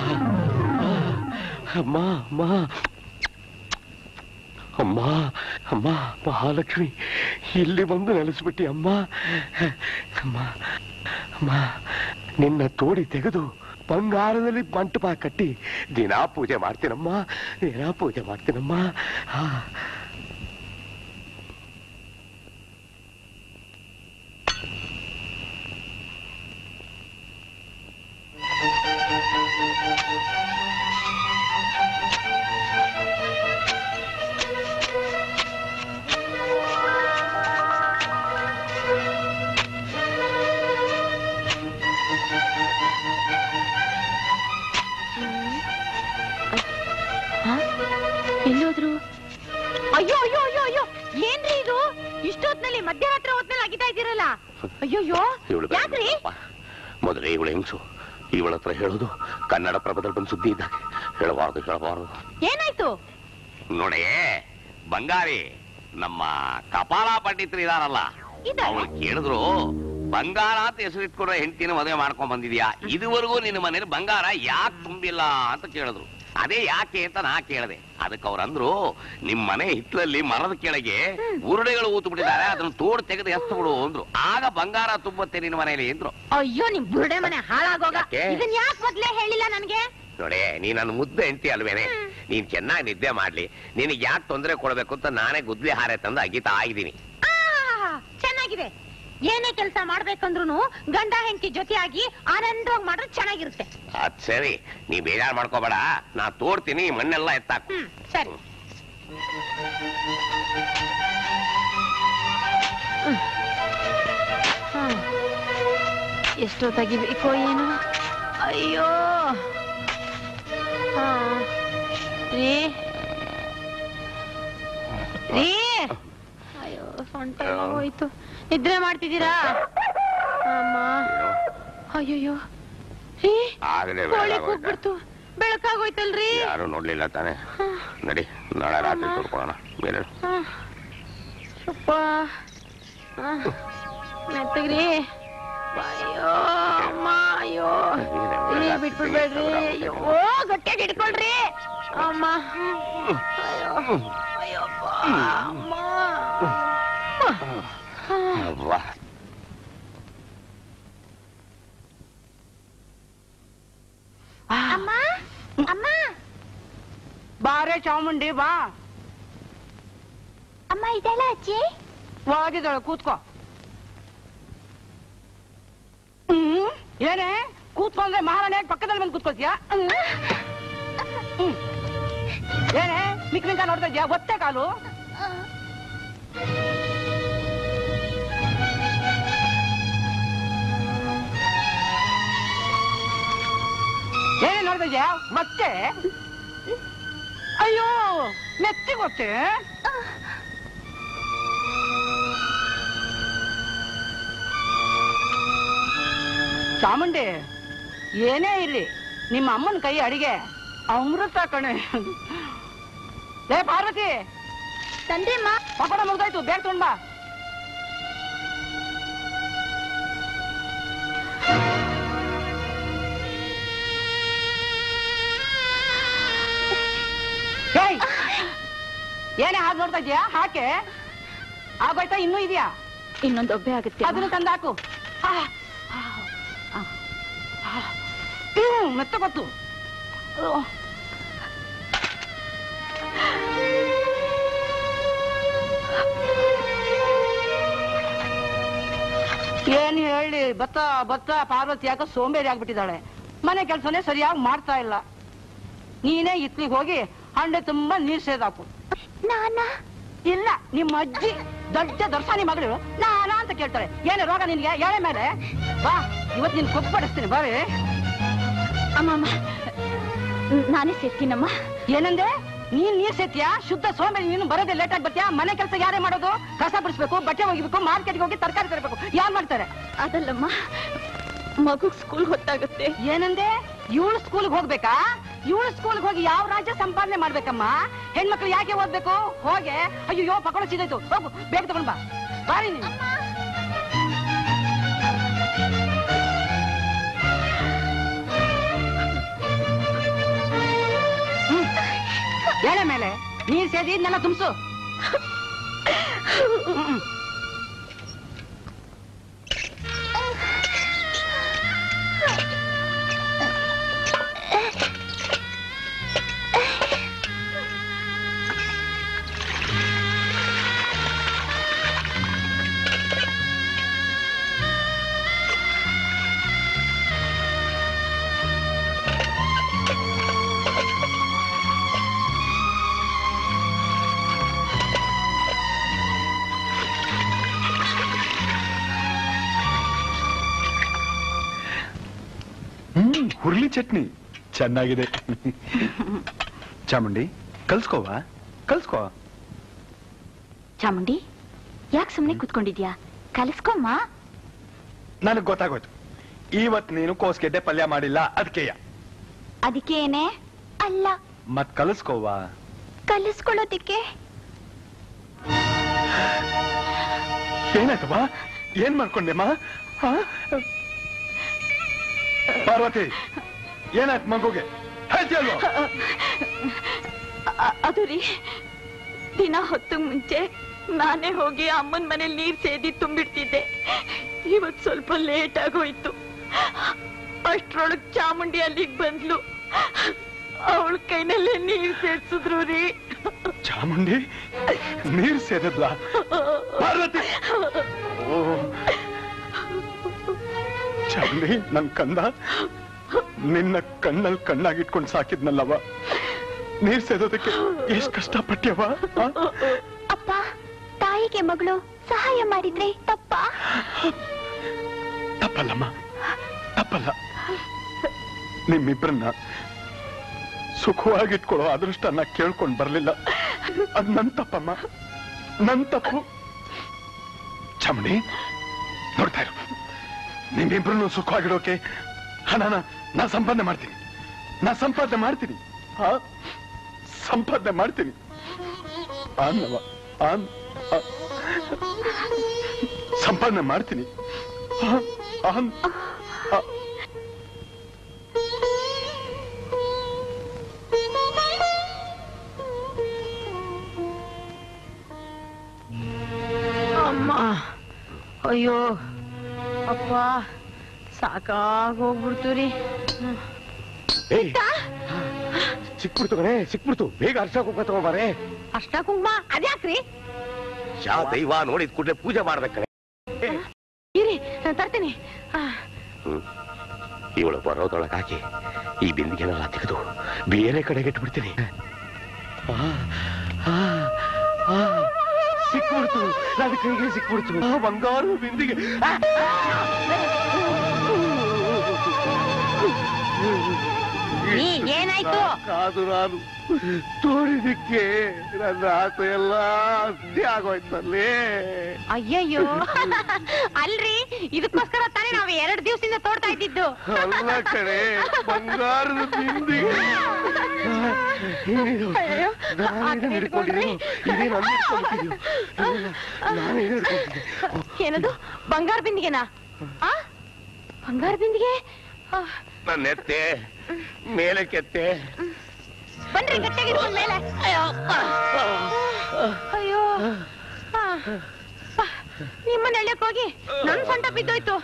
ಹ್ಮ್. ಅಮ್ಮ ಅಮ್ಮ. ಅಮ್ಮ ಮಹಾಲಕ್ಷ್ಮಿ, ಇಲ್ಲಿ ಬಂದು ನೆಲೆಸ್ಬಿಟ್ಟಿ ಅಮ್ಮ. ಅಮ್ಮ ಅಮ್ಮ, ನಿನ್ನ ತೋಡಿ ತೆಗೆದು ಬಂಗಾರದಲ್ಲಿ ಮಂಟಪ ಕಟ್ಟಿ ದಿನಾ ಪೂಜೆ ಮಾಡ್ತೀನಮ್ಮ, ದಿನಾ ಪೂಜೆ ಮಾಡ್ತೀನಮ್ಮ. ಹಾ ಇಷ್ಟೊತ್ನಲ್ಲಿ ಮಧ್ಯರಾತ್ರಿ ಹೊತ್ನಲ್ಲಿ ಅಗಿತಾ ಇದ್ದೀರಲ್ಲ? ಅಯ್ಯೋಯ್ಯೋ ಯಾಕ್ರಿ? ಮೊದಲೇ ಇವಳು ಹೆಂಗ್ಸು? ಇವಳ ಹತ್ರ ಹೇಳೋದು ಕನ್ನಡ ಪ್ರಭದಲ್ಲಿ ಬಂದು ಸುದ್ದಿ ಇದ್ದ ಹೇಳಬಾರದು ಹೇಳಬಾರದು. ಏನಾಯ್ತು? ನೋಡೇ ಬಂಗಾರಿ ನಮ್ಮ ಕಪಾಲ ಪಂಡಿತರು ಇದಾರಲ್ಲ. ಅವಳು ಕೇಳಿದ್ರು ಬಂಗಾರ ಅಂತ ಹೆಸರಿಟ್ಕೊಂಡ್ರೆ ಹೆಂಡತಿನ ಮದುವೆ ಮಾಡ್ಕೊಂಡ್ ಬಂದಿದ್ಯಾ? ಇದುವರೆಗೂ ನಿನ್ನ ಮನೇಲಿ ಬಂಗಾರ ಯಾಕೆ ತುಂಬಿಲ್ಲ ಅಂತ ಕೇಳಿದ್ರು. ಅದೇ ಯಾಕೆ ಅಂತ ನಾ ಕೇಳಿದೆ. ಅದಕ್ಕೆ ಅವ್ರಂದ್ರು ನಿಮ್ ಮನೆ ಹಿತ್ತಲಲ್ಲಿ ಮರದ ಕೆಳಗೆ ಉರುಡೆಗಳು ಊತು ಬಿಟ್ಟಿದ್ದಾರೆ ಅದನ್ನ ತೋಡ್ ತೆಗೆದು ಎತ್ತು ಬಿಡು ಅಂದ್ರು. ಆಗ ಬಂಗಾರ ತುಂಬತ್ತೆ ನಿನ್ ಮನೆಯಲ್ಲಿ ಅಂದ್ರು. ಅಯ್ಯೋ ನಿಮ್ ಬುರುಡೆ ಮನೆ ಹಾಳಾಗೋಗ. ಯಾಕೆ? ಇದನ್ ಯಾಕೆ ಮೊದ್ಲೇ ಹೇಳಿಲ್ಲ ನನ್ಗೆ? ನೋಡೇ ನೀ ನನ್ನ ಮುದ್ದೆ ಹೆಂಡತಿ ಅಲ್ವೇನೆ? ನೀನ್ ಚೆನ್ನಾಗಿ ನಿದ್ದೆ ಮಾಡ್ಲಿ. ನಿನಗೆ ಯಾಕೆ ತೊಂದರೆ ಕೊಡ್ಬೇಕು ಅಂತ ನಾನೇ ಗುದ್ಲಿ ಹಾರೆ ತಂದು ಅಗಿತಾ ಆಗಿದ್ದೀನಿ ಆ, ಚೆನ್ನಾಗಿದೆ. ಏನೇ ಕೆಲಸ ಮಾಡ್ಬೇಕಂದ್ರು ಗಂಡ ಹೆಂಡತಿ ಜೊತೆಯಾಗಿ ಆನಂದವಾಗಿ ಮಾಡಿದ್ರೆ ಚೆನ್ನಾಗಿರುತ್ತೆ. ಅದ್ ಸರಿ. ನೀ ಬೇಜಾರ್ ಮಾಡ್ಕೋಬೇಡ. ನಾ ತೋಡ್ತೀನಿ ಮಣ್ಣೆಲ್ಲ ಸರಿ ಹ್ಮ್ ಸರಿ. ಎಷ್ಟೋ ತೆಗಿಬೇಕೋ ಏನು? ಅಯ್ಯೋ. ಹಾ. ರೀ. ರೀ. ಅಯ್ಯೋ ಸೊಂಟ ಹೋಯ್ತು. ನಿದ್ರೆ ಮಾಡ್ತಿದ್ದೀರಾ? ಅಮ್ಮ. ಅಯ್ಯೋ. ರೀ ಆಗಲೇ ಕೋಳಿ ಕೂಗ್ಬಿಡ್ತು ಬೆಳಕಾಗೋಯ್ತಲ್ರಿ? ಯಾರು ನೋಡ್ಲಿಲ್ಲ ತಾನೆ. ನಡಿ ನಾಳೆ ರಾತ್ರಿ ತೋರ್ಕೊಳ್ಳೋಣ. ಬೇರೆ. ಹಾ. ಮೆತ್ತಗ್ರಿ. ಅಯ್ಯೋ ಅಮ್ಮ ಅಯ್ಯೋ. ಬಿಟ್ಬಿಡ್ಬೇಡ್ರಿ. ಅಯ್ಯೋ ಗಟ್ಟಿಯಾಗಿ ಹಿಡ್ಕೊಳ್ರಿ. ಅಮ್ಮ. ಅಯ್ಯೋ ಅಯ್ಯೋ ಅಮ್ಮ. ಅವ್ವ. ಅಮ್ಮ ಅಮ್ಮ ಬಾರೆ ಚಾಮುಂಡಿ ಬಾ ಅಮ್ಮ ಇದೆಲ್ಲ ಅಜ್ಜಿ ಒಳಗಿದ್ದಾಳೆ ಕೂತ್ಕೋ ಹ್ಮ್ ಏನೇ ಕೂತ್ಕೊಂಡ್ರೆ ಮಹಾರಾಣಿ ಪಕ್ಕದಲ್ಲಿ ಬಂದು ಕೂತ್ಕೊಳ್ತೀಯಾ ಹ್ಮ್. ಹ್ಮ್. ಏನೇ ಮಿಕ್ ಮಿಂಕ ನೋಡ್ತಾ ಇದ್ಯಾ ಒತ್ತೆ ಕಾಲು ಏನೇ ನೋಡ್ತಾ ಇದ್ಯಾ ಮತ್ತೆ? ಅಯ್ಯೋ ಮೆತ್ತಿ ಗೊತ್ತೇ ಚಾಮುಂಡಿ ಏನೇ ಇರ್ಲಿ ನಿಮ್ಮ ಅಮ್ಮನ ಕೈ ಅಡಿಗೆ ಅಮೃತ ಕಣೆ. ಏ ಪಾರ್ವತಿ! ತಂದೆಮ್ಮ ಪಕೋಡ ಮುಗ್ದಾಯ್ತು ಬೇಗ ತಗೊಂಡ್ ಏನೇ ಹಾಗೆ ನೋಡ್ತಾ ಇದೀಯಾ ಹಾಕೆ ಆಗೋಯ್ತಾ? ಇನ್ನೂ ಇದೆಯಾ? ಇನ್ನೊಂದು ಒಬ್ಬೆ ಆಗುತ್ತೆ ಅದನ್ನು ತಂದಾಕು. ಮೆತ್ತ ಗೊತ್ತು. ಏನ್ ಹೇಳಿ? ಬತ್ತ ಬತ್ತ ಪಾರ್ವತಿ ಯಾಕ ಸೋಂಬೇರಿ ಆಗ್ಬಿಟ್ಟಿದ್ದಾಳೆ. ಮನೆ ಕೆಲಸನೇ ಸರಿಯಾಗಿ ಮಾಡ್ತಾ ಇಲ್ಲ. ನೀನೇ ಇತ್ಲಿಗೆ ಹೋಗಿ ಹಂಡೆ ತುಂಬಾ ನೀರ್ ಸೇದಾಕು. ನಾನಾ? ಇಲ್ಲ ನಿಮ್ಮ ಅಜ್ಜಿ ದೊಡ್ಡ ದರ್ಶಾನಿ ಮಗಳು ನಾನಾ ಅಂತ ಕೇಳ್ತಾರೆ. ಏನು ರೋಗ ನಿನ್ಗೆ? ಎಳೆ ಮೇಲೆ? ಬಾ ಇವತ್ತು ನಿನ್ ಕೊಬ್ಬಡಿಸ್ತೀನಿ ಬಾರಿ ಅಮ್ಮಮ್ಮ ನಾನೇ ಸೇರ್ತೀನಮ್ಮ ಏನಂದೆ? ನೀನ್ ನೀರ್ ಸೇತಿಯಾ ಶುದ್ಧ ಸೋಂಬೇರಿ ನೀನು ಬರೋದೇ ಲೇಟ್ ಆಗಿ ಬರ್ತೀಯಾ? ಮನೆ ಕೆಲಸ ಯಾರೇ ಮಾಡೋದು? ಕಸ ಬಿಡಿಸ್ಬೇಕು ಬಟ್ಟೆ ಒಗಿಬೇಕು ಮಾರ್ಕೆಟ್ಗೆ ಹೋಗಿ ತರಕಾರಿ ತರಬೇಕು. ಯಾರು ಮಾಡ್ತಾರೆ? ಅದಲ್ಲಮ್ಮ. ಮಗುಗ್ ಸ್ಕೂಲ್ ಹೊತ್ತಾಗುತ್ತೆ ಏನಂದೆ? ಇವಳು ಸ್ಕೂಲ್ಗೆ ಹೋಗ್ಬೇಕಾ? ಇವಳು ಸ್ಕೂಲ್ಗೆ ಹೋಗಿ ಯಾವ ರಾಜ್ಯ ಸಂಪಾದನೆ ಮಾಡ್ಬೇಕಮ್ಮ? ಹೆಣ್ಮಕ್ಳು ಯಾಕೆ ಓದ್ಬೇಕು? ಹೋಗೆ. ಅಯ್ಯೋ ಪಕೋಡ ಸಿಗೋಯ್ತು ಹೋಗು ಬೇಗ ತಗೊಂಡ್ ಬಾ. ಬಾರಿ ನೀನು. ಎಳೆ ಮೇಲೆ. ನೀರ್ ಸೇದಿ ನನ್ನ ತುಂಬಿಸು. ಚಟ್ನಿ. ಚೆನ್ನಾಗಿದೆ. ಚಾಮುಂಡಿ ಕಲ್ಸ್ಕೋವಾ? ಕಲ್ಸ್ಕೋ. ಚಾಮುಂಡಿ ಯಾಕೆ ಸುಮ್ಮನೆ ಕೂತ್ಕೊಂಡಿದ್ಯಾ? ಕಲಿಸ್ಕೊಮ್ಮ. ನನಗ್ ಗೊತ್ತಾಗೋಯ್ತು. ಇವತ್ ನೀನು ಕೋಸ್ಗೆಡ್ಡೆ ಪಲ್ಯ ಮಾಡಿಲ್ಲ ಅದಕ್ಕೆಯ ಅದಕ್ಕೇನೆ? ಅಲ್ಲ. ಮತ್ ಕಲಿಸ್ಕೋವಾ? ಕಲಿಸ್ಕೊಳ್ಳೋದಿಕ್ಕೆ? ಏನಾಯ್ತವ ಏನ್ ಮಾಡ್ಕೊಂಡೆಮ್ಮ? ಪಾರ್ವತಿ ಏನಾಯ್ತು ಮಗುಗೆ? ಹೇಳ್ತೀಯಲ್ವಾ ಅದು? ರೀ. ದಿನ ಹೊತ್ತು ಮುಂಚೆ ನಾನೇ ಹೋಗಿ ಅಮ್ಮನ ಮನೇಲಿ ನೀರ್ ಸೇದಿ ತುಂಬಿಡ್ತಿದ್ದೆ. ಇವತ್ ಸ್ವಲ್ಪ ಲೇಟ್ ಆಗೋಯ್ತು. ಅಷ್ಟ್ರೊಳಗ್ ಚಾಮುಂಡಿ ಅಲ್ಲಿಗ್ ಬಂದ್ಲು. ಅವಳ ಕೈನಲ್ಲೇ ನೀರ್ ಸೇರ್ಸಿದ್ರು ರೀ. ಚಾಮುಂಡಿ? ನೀರ್ ಸೇರಿದ್ಲ ಪಾರ್ವತಿ! ಚಾಮುಂಡಿ ನನ್ ಕಂದ. ನಿನ್ನ ಕಣ್ಣಲ್ ಕಣ್ಣಾಗಿಟ್ಕೊಂಡು ಸಾಕಿದ್ನಲ್ಲವ ನೀರ್ ಸೇದೋದಕ್ಕೆ ಎಷ್ಟ್ ಕಷ್ಟಪಟ್ಯವ ಆ? ಅಪ್ಪ ತಾಯಿಗೆ ಮಗಳು ಸಹಾಯ ಮಾಡಿದ್ರೆ ತಪ್ಪ? ತಪ್ಪಲ್ಲಮ್ಮ ತಪ್ಪಲ್ಲ. ನಿಮ್ಮಿಬ್ರನ್ನ ಸುಖವಾಗಿಟ್ಕೊಳ್ಳೋ ಅದೃಷ್ಟ ನಾ ಕೇಳ್ಕೊಂಡು ಬರ್ಲಿಲ್ಲ. ಅದ್ ನನ್ ತಪ್ಪಮ್ಮ ನನ್ ತಪ್ಪು. ಚಮಣಿ ನೋಡ್ತಾ ಇರು. ನಿಮ್ಮಿಬ್ರನ್ನು ಸುಖವಾಗಿಡೋಕೆ ಹಣನ ನಾ ಸಂಪಾದನೆ ಮಾಡ್ತೀನಿ. ನಾ ಸಂಪಾದನೆ ಮಾಡ್ತೀನಿ. ಸಂಪಾದನೆ ಮಾಡ್ತೀನಿ. ಅನ್ನವ ಆನ್. ಸಂಪಾದನೆ ಮಾಡ್ತೀನಿ. ಆನ್ ಅಮ್ಮ. ಅಯ್ಯೋ. ಅಪ್ಪ. ಸಾಕಾಗೋಗ್ಬಿಡ್ತು ರೀ. ಸಿಕ್ಬಿಡ್ತು ಕಣೆ ಸಿಕ್ಬಿಡ್ತು. ಬೇಗ ಅರ್ಶ ಕುಂಕ ತಗೊಂಬಾರೆ ಅಷ್ಟ ಕುಂಕುಮ? ಅದ್ಯಾಕ್ರಿ? ಯಾವ ದೈವ ನೋಡಿದ್ ಕೂಡಲೇ ಪೂಜೆ ಮಾಡ್ಬೇಕು ಇರಿ ನಾನು ತರ್ತೀನಿ. ಇವಳು ಬರೋದೊಳಗೆ ಹಾಕಿ ಈ ಬಿಂದಿಗೆನೆಲ್ಲ ತೆಗೆದು ಬೇರೆ ಕಡೆಗೆ ಇಟ್ಬಿಡ್ತೀನಿ. ಸಿಕ್ಬಿಡ್ತು. ನನ್ನ ಕೈಗೆ ಸಿಕ್ಬಿಡ್ತು. ಬಂಗಾರು ಬಿಂದಿಗೆ. ಏನಾಯ್ತು? ಕಾದು ನಾನು ತೋರಿದಿಕ್ಕೆ ನನ್ನ ಆಸೆ ಎಲ್ಲ ಅಸ್ತಿ ಆಗೋಯ್ತಲ್ಲಿ. ಅಯ್ಯಯ್ಯೋ. ಅಲ್ರಿ ಇದಕ್ಕೋಸ್ಕರ ತಾನೇ ನಾವು ಎರಡು ದಿವಸದಿಂದ ತೋಡ್ತಾ ಇದ್ದಿದ್ದು. ಅಲ್ಲ ಕಡೆ ಬಂಗಾರದ? ಅಯ್ಯೋ, ನಾನೇನು ಹಿಡ್ಕೊಂಡಿದ್ದೀನಿ ಏನದು? ಬಂಗಾರ ಬಿಂದಿಗೆನಾ? ಬಂಗಾರ ಬಿಂದಿಗೆ? ನನ್ನ ಎತ್ತೆ ಮೇಲೆ ಕೆತ್ತೆ. ಬನ್ರಿ ಮೇಲೆ. ಅಯ್ಯೋ. ಅಯ್ಯೋ ನಿಮ್ಮನ್ನ ಎಳ್ಯಕ್ ಹೋಗಿ ನನ್ ಸೊಂಟ ಬಿದ್ದೋಯ್ತು.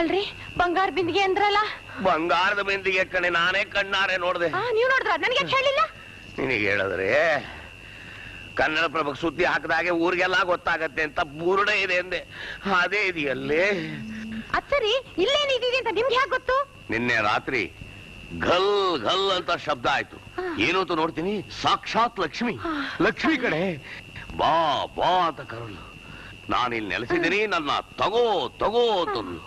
ಅಲ್ರಿ ಬಂಗಾರ ಬಿಂದಿಗೆ ಅಂದ್ರಲ್ಲ? ಬಂಗಾರದ ಬಿಂದಿಗೆ ಕಣೆ ನಾನೇ ಕಣ್ಣಾರೆ ನೋಡ್ದೆ. ನೀವ್ ನೋಡಿದ್ರ? ನನಗೆ ಹೇಳಿಲ್ಲ? ನಿನಗೆ ಹೇಳಿದ್ರೆ ಕನ್ನಡ ಪ್ರಭಕ್ಕೆ ಸುದ್ದಿ ಹಾಕಿದಾಗೆ ಊರಿಗೆಲ್ಲ ಗೊತ್ತಾಗತ್ತೆ ಅಂತ ಬುರುಡೆ ಇದೆ ಅಂದೆ. ಅದೇ ಇದೆಯಲ್ಲೇ ಅದ್ ಇಲ್ಲೇನು ಇದೀವಿ ಅಂತ ನಿಮ್ಗೆ ಯಾಕೆ ಗೊತ್ತು? ನಿನ್ನೆ ರಾತ್ರಿ ಘಲ್ ಘಲ್ ಅಂತ ಶಬ್ದ ಆಯ್ತು. ಏನು ಅಂತ ನೋಡ್ತೀನಿ? ಸಾಕ್ಷಾತ್ ಲಕ್ಷ್ಮಿ. ಲಕ್ಷ್ಮಿ ಕಡೆ ಬಾ ಬಾ ಅಂತ ಕರಳು. ನಾನು ಇಲ್ಲಿ ನೆಲೆಸಿದ್ದೀನಿ ನನ್ನ ತಗೋ ತಗೋ ಅಂತಂದ್ಲು.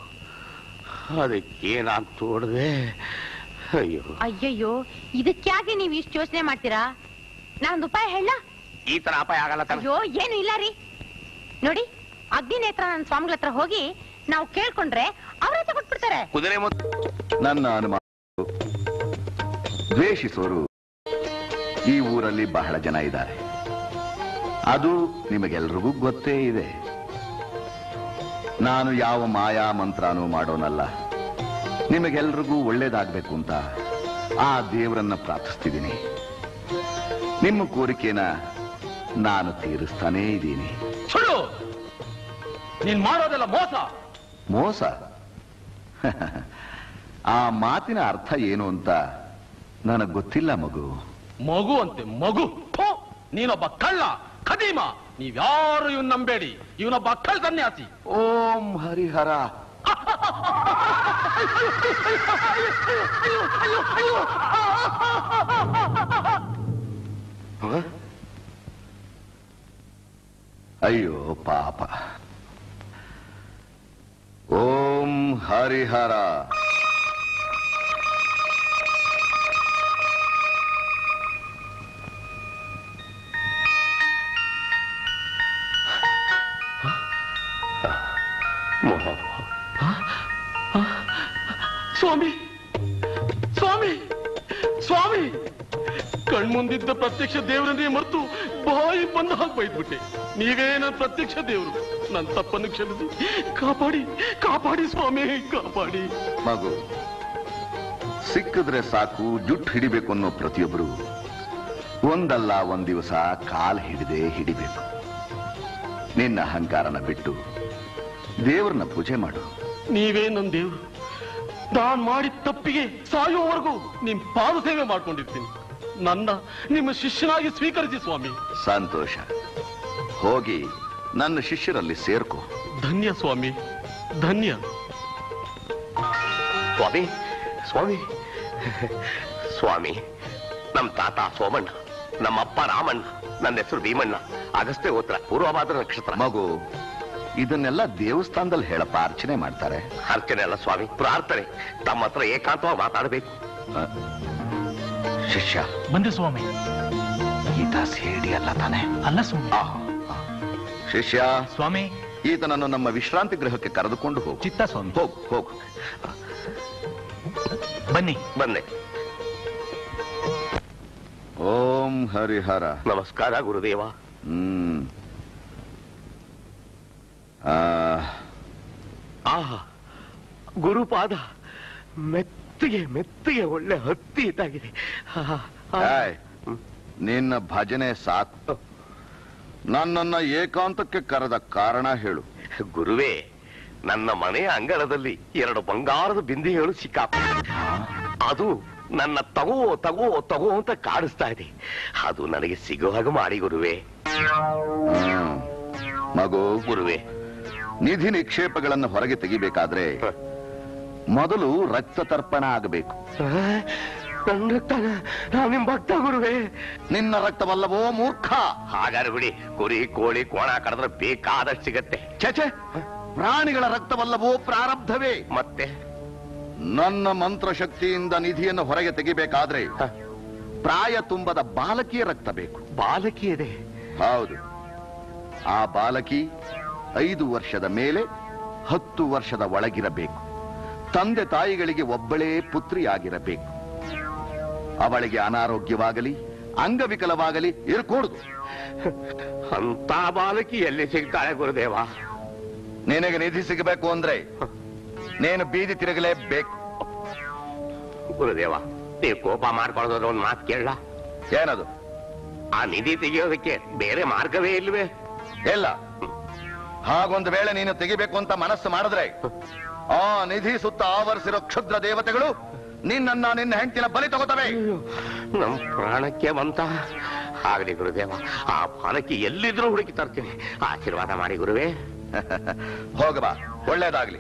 ಅದಕ್ಕೆ ನಾನು ತೋಡದೆ? ಅಯ್ಯೋ. ಅಯ್ಯಯ್ಯೋ ಇದಕ್ಕಾಗಿ ನೀವ್ ಇಷ್ಟು ಯೋಚನೆ ಮಾಡ್ತೀರಾ? ನಾನೊಂದು ಉಪಾಯ ಹೇಳ. ಈ ತರ ಅಪಾಯ ಆಗಲ್ಲ ಅಯ್ಯೋ ಏನು ಇಲ್ಲ ರೀ. ನೋಡಿ ಅಗ್ನಿ ನೇತ್ರ ನನ್ನ ಸ್ವಾಮಿಗಳ ಹತ್ರ ಹೋಗಿ ನಾವು ಕೇಳ್ಕೊಂಡ್ರೆ ಅವರೇ ಹತ್ರ ಕೊಟ್ಬಿಡ್ತಾರೆ ಕುದುರೆ ಮತ್ತು. ನನ್ನ ಅನುಮಾನ ದ್ವೇಷಿಸೋರು ಈ ಊರಲ್ಲಿ ಬಹಳ ಜನ ಇದ್ದಾರೆ. ಅದು ನಿಮಗೆಲ್ರಿಗೂ ಗೊತ್ತೇ ಇದೆ. ನಾನು ಯಾವ ಮಾಯಾ ಮಂತ್ರನೂ ಮಾಡೋನಲ್ಲ. ನಿಮಗೆಲ್ರಿಗೂ ಒಳ್ಳೇದಾಗಬೇಕು ಅಂತ ಆ ದೇವರನ್ನ ಪ್ರಾರ್ಥಿಸ್ತಿದ್ದೀನಿ. ನಿಮ್ಮ ಕೋರಿಕೆನ ನಾನು ತೀರಿಸ್ತಾನೇ ಇದ್ದೀನಿ. ಸುಳ್ಳು! ನೀನ್ ಮಾಡೋದೆಲ್ಲ ಮೋಸ! ಮೋಸ? ಆ ಮಾತಿನ ಅರ್ಥ ಏನು ಅಂತ ನನಗೆ ಗೊತ್ತಿಲ್ಲ ಮಗು. ಮಗು ಅಂತೆ ಮಗು. ನೀನೊಬ್ಬ ಕಳ್ಳ ಖದೀಮ. ನೀವ್ಯಾರು ಇವನ್ ನಂಬೇಡಿ. ಇವನೊಬ್ಬ ಕಳ್ಳ ಸನ್ಯಾಸಿ. ಓಂ ಹರಿಹರ. ಅಯ್ಯೋ ಪಾಪ. ಓಂ ಹರಿಹರ ಸ್ವಾಮಿ ಸ್ವಾಮಿ ಸ್ವಾಮಿ ಕಣ್ಮುಂದಿದ್ದ ಪ್ರತ್ಯಕ್ಷ ದೇವರನ್ನೇ ಮರೆತು ಬಾಯಿ ಬಂದ ಹಾಗೆ ಬೈದ್ಬಿಟ್ಟೆ. ನೀವೇ ನನ್ನ ಪ್ರತ್ಯಕ್ಷ ದೇವರು. ನನ್ನ ತಪ್ಪನ್ನು ಕ್ಷಮಿಸಿ. ಕಾಪಾಡಿ ಕಾಪಾಡಿ ಸ್ವಾಮಿ ಕಾಪಾಡಿ. ಮಗು ಸಿಕ್ಕಿದ್ರೆ ಸಾಕು ಜುಟ್ ಹಿಡಿಬೇಕು ಅನ್ನೋ ಪ್ರತಿಯೊಬ್ಬರು. ಒಂದಲ್ಲ ಒಂದ್ ದಿವಸ ಕಾಲ್ ಹಿಡಿದೇ ಹಿಡಿಬೇಕು. ನಿನ್ನ ಅಹಂಕಾರನ ಬಿಟ್ಟು ದೇವ್ರನ್ನ ಪೂಜೆ ಮಾಡು. ನೀವೇ ನನ್ನ ದೇವ್ರು. ನಾನ್ ಮಾಡಿದ ತಪ್ಪಿಗೆ ಸಾಯುವವರೆಗೂ ನಿಮ್ ಪಾದ ಸೇವೆ ಮಾಡ್ಕೊಂಡಿರ್ತೀನಿ. ನನ್ನ ನಿಮ್ಮ ಶಿಷ್ಯನಾಗಿ ಸ್ವೀಕರಿಸಿ ಸ್ವಾಮಿ. ಸಂತೋಷ. ಹೋಗಿ ನನ್ನ ಶಿಷ್ಯರಲ್ಲಿ ಸೇರ್ಕೋ. ಧನ್ಯ ಸ್ವಾಮಿ. ಧನ್ಯ. ಸ್ವಾಮಿ ಸ್ವಾಮಿ. ಸ್ವಾಮಿ ನಮ್ಮ ತಾತ ಸೋಮಣ್ಣ ನಮ್ಮಪ್ಪ ರಾಮಣ್ಣ ನನ್ನ ಹೆಸರು ಭೀಮಣ್ಣ. ಅಗಸ್ತ್ಯ ಹೋತ್ರ ಪೂರ್ವಭಾದ್ರ ನಕ್ಷತ್ರ. ಮಗು ಇದನ್ನೆಲ್ಲ ದೇವಸ್ಥಾನದಲ್ಲಿ ಹೇಳಪ್ಪ ಅರ್ಚನೆ ಮಾಡ್ತಾರೆ. ಅರ್ಚನೆ ಅಲ್ಲ ಸ್ವಾಮಿ. ಪ್ರಾರ್ಥನೆ. ತಮ್ಮ ಹತ್ರ ಏಕಾಂತವಾಗಿ ಮಾತಾಡಬೇಕು. ಶಿಷ್ಯ. ಬಂದೆ ಸ್ವಾಮಿ. ಈತ ಸೇಡಿ ಅಲ್ಲ ತಾನೆ? ಅಲ್ಲ ಸ್ವಾಮಿ. ಶಿಷ್ಯ ಸ್ವಾಮಿ. ಈತನನ್ನು ನಮ್ಮ ವಿಶ್ರಾಂತಿ ಗೃಹಕ್ಕೆ ಕರೆದುಕೊಂಡು ಹೋಗು. ಚಿತ್ತ ಸ್ವಾಮಿ. ಹೋಗು ಹೋಗು. ಬನ್ನಿ. ಬನ್ನಿ. ಓಂ ಹರಿಹರ. ನಮಸ್ಕಾರ ಗುರುದೇವ. ಹ್ಮ್. ಆ, ಆಹಾ ಗುರುಪಾದ ಮೆತ್ತಿಗೆ ಮೆತ್ತಿಗೆ ಒಳ್ಳೆ ಹತ್ತಿ ಇದಾಗಿದೆ. ನಿನ್ನ ಭಜನೆ ಸಾಕು. ನನ್ನನ್ನ ಏಕಾಂತಕ್ಕೆ ಕರೆದ ಕಾರಣ ಹೇಳು. ಗುರುವೇ ನನ್ನ ಮನೆಯ ಅಂಗಳದಲ್ಲಿ ಎರಡು ಬಂಗಾರದ ಹೇಳು ಸಿಕ್ಕಾಪ. ಅದು ನನ್ನ ತಗೋ ತಗೋ ತಗೋ ಅಂತ ಕಾಡಿಸ್ತಾ ಇದೆ. ಅದು ನನಗೆ ಸಿಗೋ ಹಾಗೆ ಮಾಡಿ ಗುರುವೇ. ಮಗು ಗುರುವೆ. ನಿಧಿ ನಿಕ್ಷೇಪಗಳನ್ನು ಹೊರಗೆ ತೆಗಿಬೇಕಾದ್ರೆ ಮೊದಲು ರಕ್ತ ತರ್ಪಣ ಆಗಬೇಕು ನನ್ನ ರಕ್ತನ ನಾವು ನಿಮ್ ಭಕ್ತ ಗುರುವೇ. ನಿನ್ನ ರಕ್ತವಲ್ಲವೋ ಮೂರ್ಖ? ಹಾಗಾದ್ರೆ ಬಿಡಿ ಕುರಿ ಕೋಳಿ ಕೋಣ ಕಡದ್ರೆ ಬೇಕಾದಷ್ಟು ಸಿಗತ್ತೆ. ಚಚೆ ಪ್ರಾಣಿಗಳ ರಕ್ತವಲ್ಲವೋ ಪ್ರಾರಬ್ಧವೇ? ಮತ್ತೆ? ನನ್ನ ಮಂತ್ರ ಶಕ್ತಿಯಿಂದ ನಿಧಿಯನ್ನು ಹೊರಗೆ ತೆಗಿಬೇಕಾದ್ರೆ ಪ್ರಾಯ ತುಂಬದ ಬಾಲಕಿಯ ರಕ್ತ ಬೇಕು. ಬಾಲಕಿಯದೆ? ಹೌದು. ಆ ಬಾಲಕಿ ಐದು ವರ್ಷದ ಮೇಲೆ ಹತ್ತು ವರ್ಷದ ಒಳಗಿರಬೇಕು. ತಂದೆ ತಾಯಿಗಳಿಗೆ ಒಬ್ಬಳೇ ಪುತ್ರಿಯಾಗಿರಬೇಕು. ಅವಳಿಗೆ ಅನಾರೋಗ್ಯವಾಗಲಿ ಅಂಗವಿಕಲವಾಗಲಿ ಇರಕೂಡುದು. ಅಂತ ಬಾಲಕಿ ಎಲ್ಲಿ ಸಿಗ್ತಾಳೆ ಗುರುದೇವ? ನಿನಗೆ ನಿಧಿ ಸಿಗಬೇಕು ಅಂದ್ರೆ ನೀನು ಬೀದಿ ತಿರುಗಲೇಬೇಕು. ಗುರುದೇವ ನೀವು ಕೋಪ ಮಾಡ್ಕೊಳ್ಳೋದ್ರ ಒಂದು ಮಾತು ಕೇಳ ಏನದು? ಆ ನಿಧಿ ತೆಗೆಯೋದಕ್ಕೆ ಬೇರೆ ಮಾರ್ಗವೇ ಇಲ್ವೇ? ಇಲ್ಲ. ಹಾಗೊಂದು ವೇಳೆ ನೀನು ತೆಗಿಬೇಕು ಅಂತ ಮನಸ್ಸು ಮಾಡಿದ್ರೆ ಆ ನಿಧಿ ಸುತ್ತ ಆವರಿಸಿರೋ ಕ್ಷುದ್ರ ದೇವತೆಗಳು ನಿನ್ನನ್ನ ನಿನ್ನ ಹೆಂಡತಿನ ಬಲಿ ತಗೋತವೆ. ನಮ್ ಪ್ರಾಣಕ್ಕೆ ಬಂತ. ಆಗ್ಲಿ ಗುರುದೇವ ಆ ಪಾನಕ್ಕೆ ಎಲ್ಲಿದ್ರೂ ಹುಡುಕಿ ತರ್ತೀನಿ. ಆಶೀರ್ವಾದ ಮಾಡಿ ಗುರುವೇ. ಹೋಗಬಾ ಒಳ್ಳೇದಾಗ್ಲಿ.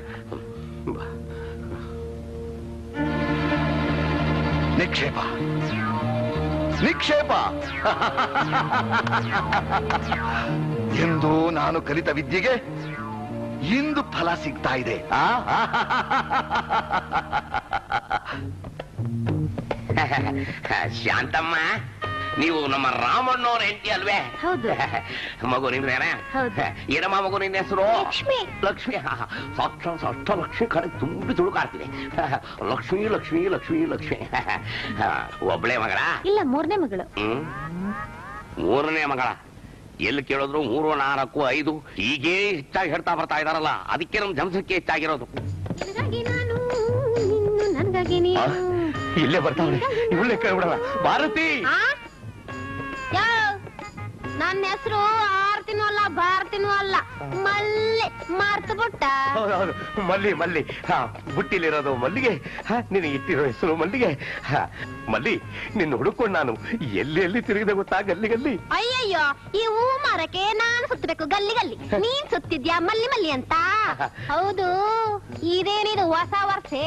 ನಿಕ್ಷೇಪ. ನಿಕ್ಷೇಪ. ಎಂದು ನಾನು ಕಲಿತ ವಿದ್ಯೆಗೆ ಇಂದು ಫಲ ಸಿಗ್ತಾ ಇದೆ. ಶಾಂತಮ್ಮ ನೀವು ನಮ್ಮ ರಾಮಣ್ಣವ್ರ ಹೆಂಡತಿ ಅಲ್ವೇ? ಹೌದು. ಮಗು ನಿಮ್ದೇನ. ಏನಮ್ಮ ಮಗು ನಿನ್ನ ಹೆಸರು? ಲಕ್ಷ್ಮಿ. ಲಕ್ಷ್ಮಿ ಹಾ, ಹಾ. ಸಾಕ್ಷ ಸಾಕ್ಷ ಲಕ್ಷ್ಮಿ ಕಡೆ ತುಂಬಿ ತುಳುಕಾಡ್ತಿದೆ. ಲಕ್ಷ್ಮಿ ಲಕ್ಷ್ಮಿ ಲಕ್ಷ್ಮಿ ಲಕ್ಷ್ಮಿ. ಹಾ, ಒಬ್ಳೆ ಮಗಳ? ಇಲ್ಲ ಮೂರನೇ ಮಗಳು. ಹ್ಮ್? ಮೂರನೇ ಮಗಳ? ಎಲ್ಲಿ ಕೇಳಿದ್ರು ಮೂರು ನಾಲ್ಕು ಐದು. ಹೀಗೇ ಹೆಚ್ಚಾಗಿ ಹೇಳ್ತಾ ಬರ್ತಾ ಇದಾರಲ್ಲ. ಅದಕ್ಕೆ ನಮ್ ಜಂಸಕ್ಕೆ ಹೆಚ್ಚಾಗಿರೋದು. ಇಲ್ಲೇ ಬರ್ತಾವ್ರಿ. ಇವಳೇ ಕೇಳ್ಬಿಡಲ್ಲ ಭಾರತಿ! ನನ್ನ ಹೆಸರು ಆರ್ತಿನೂ ಅಲ್ಲ ಭಾರತಿನೂ ಅಲ್ಲ. ಮಲ್ಲಿ ಮರ್ತು ಬಿಟ್ಟ ಮಲ್ಲಿ ಮಲ್ಲಿ. ಹಾ ಬುಟ್ಟಿಲಿರೋದು ಮಲ್ಲಿಗೆ. ನಿನಗೆ ಇಟ್ಟಿರೋ ಹೆಸರು ಮಲ್ಲಿಗೆ. ಹಾ, ಮಲ್ಲಿ ನಿನ್ನ ಹುಡುಕೊಂಡು ನಾನು ಎಲ್ಲಿ ಎಲ್ಲಿ ತಿರುಗಿದೆ ಗೊತ್ತಾ ಗಲ್ಲಿ ಗಲ್ಲಿ? ಅಯ್ಯಯ್ಯೋ ಈ ಹೂ ಮರಕ್ಕೆ ನಾನು ಸುತ್ತಬೇಕು ಗಲ್ಲಿ ಗಲ್ಲಿ. ನೀನ್ ಸುತ್ತಿದ್ಯಾ ಮಲ್ಲಿ ಮಲ್ಲಿ ಅಂತ? ಹೌದು ಇದೇನಿದು ಹೊಸ ವರ್ಷೆ?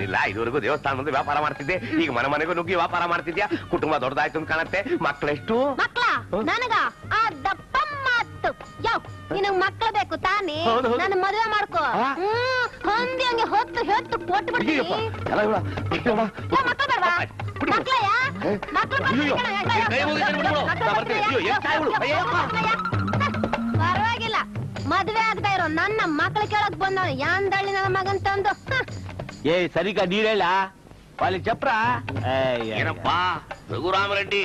ಇಲ್ಲ ಇದುವರೆಗೂ ದೇವಸ್ಥಾನದ ವ್ಯಾಪಾರ ಮಾಡ್ತಿದ್ದೆ. ಈಗ ಮನೆ ಮನೆಗೂ ನುಗ್ಗಿ ವ್ಯಾಪಾರ ಮಾಡ್ತಿದ್ಯಾ? ಕುಟುಂಬ ದೊಡ್ಡದಾಯ್ತು ಅಂತ ಕಾಣತ್ತೆ. ಮಕ್ಕಳೆಷ್ಟು ಮಕ್ಳ ನನಗ ಆ ದಪ್ಪ ಮಾತು. ಯಾವ ನಿನಗ್ ಮಕ್ಳು ಬೇಕು ತಾನೇ. ನನ್ನ ಮದುವೆ ಮಾಡ್ಕೋ? ಹ್ಮ್ ಹೊಂದಿ ಹಂಗೆ ಹೊತ್ತು ಹೊತ್ತು ಕೊಟ್ಟು ಬಿಡ್ತೀನಿ. ಬೇಡವಾ? ಪರವಾಗಿಲ್ಲ ಮದ್ವೆ ಆಗ್ತಾ ಇರೋ ನನ್ನ ಮಕ್ಳು ಕೇಳಕ್ ಬಂದವ ಯಾಂದಳ್ಳಿ ನನ್ನ ಮಗನ್ ತಂದು. ಏ ಸರಿಗ ನೀರ್ ಹೇಳ ಅಲ್ಲಿ ಚಪ್ರ ಏನಪ್ಪಾ ರಘುರಾಮ ರೆಡ್ಡಿ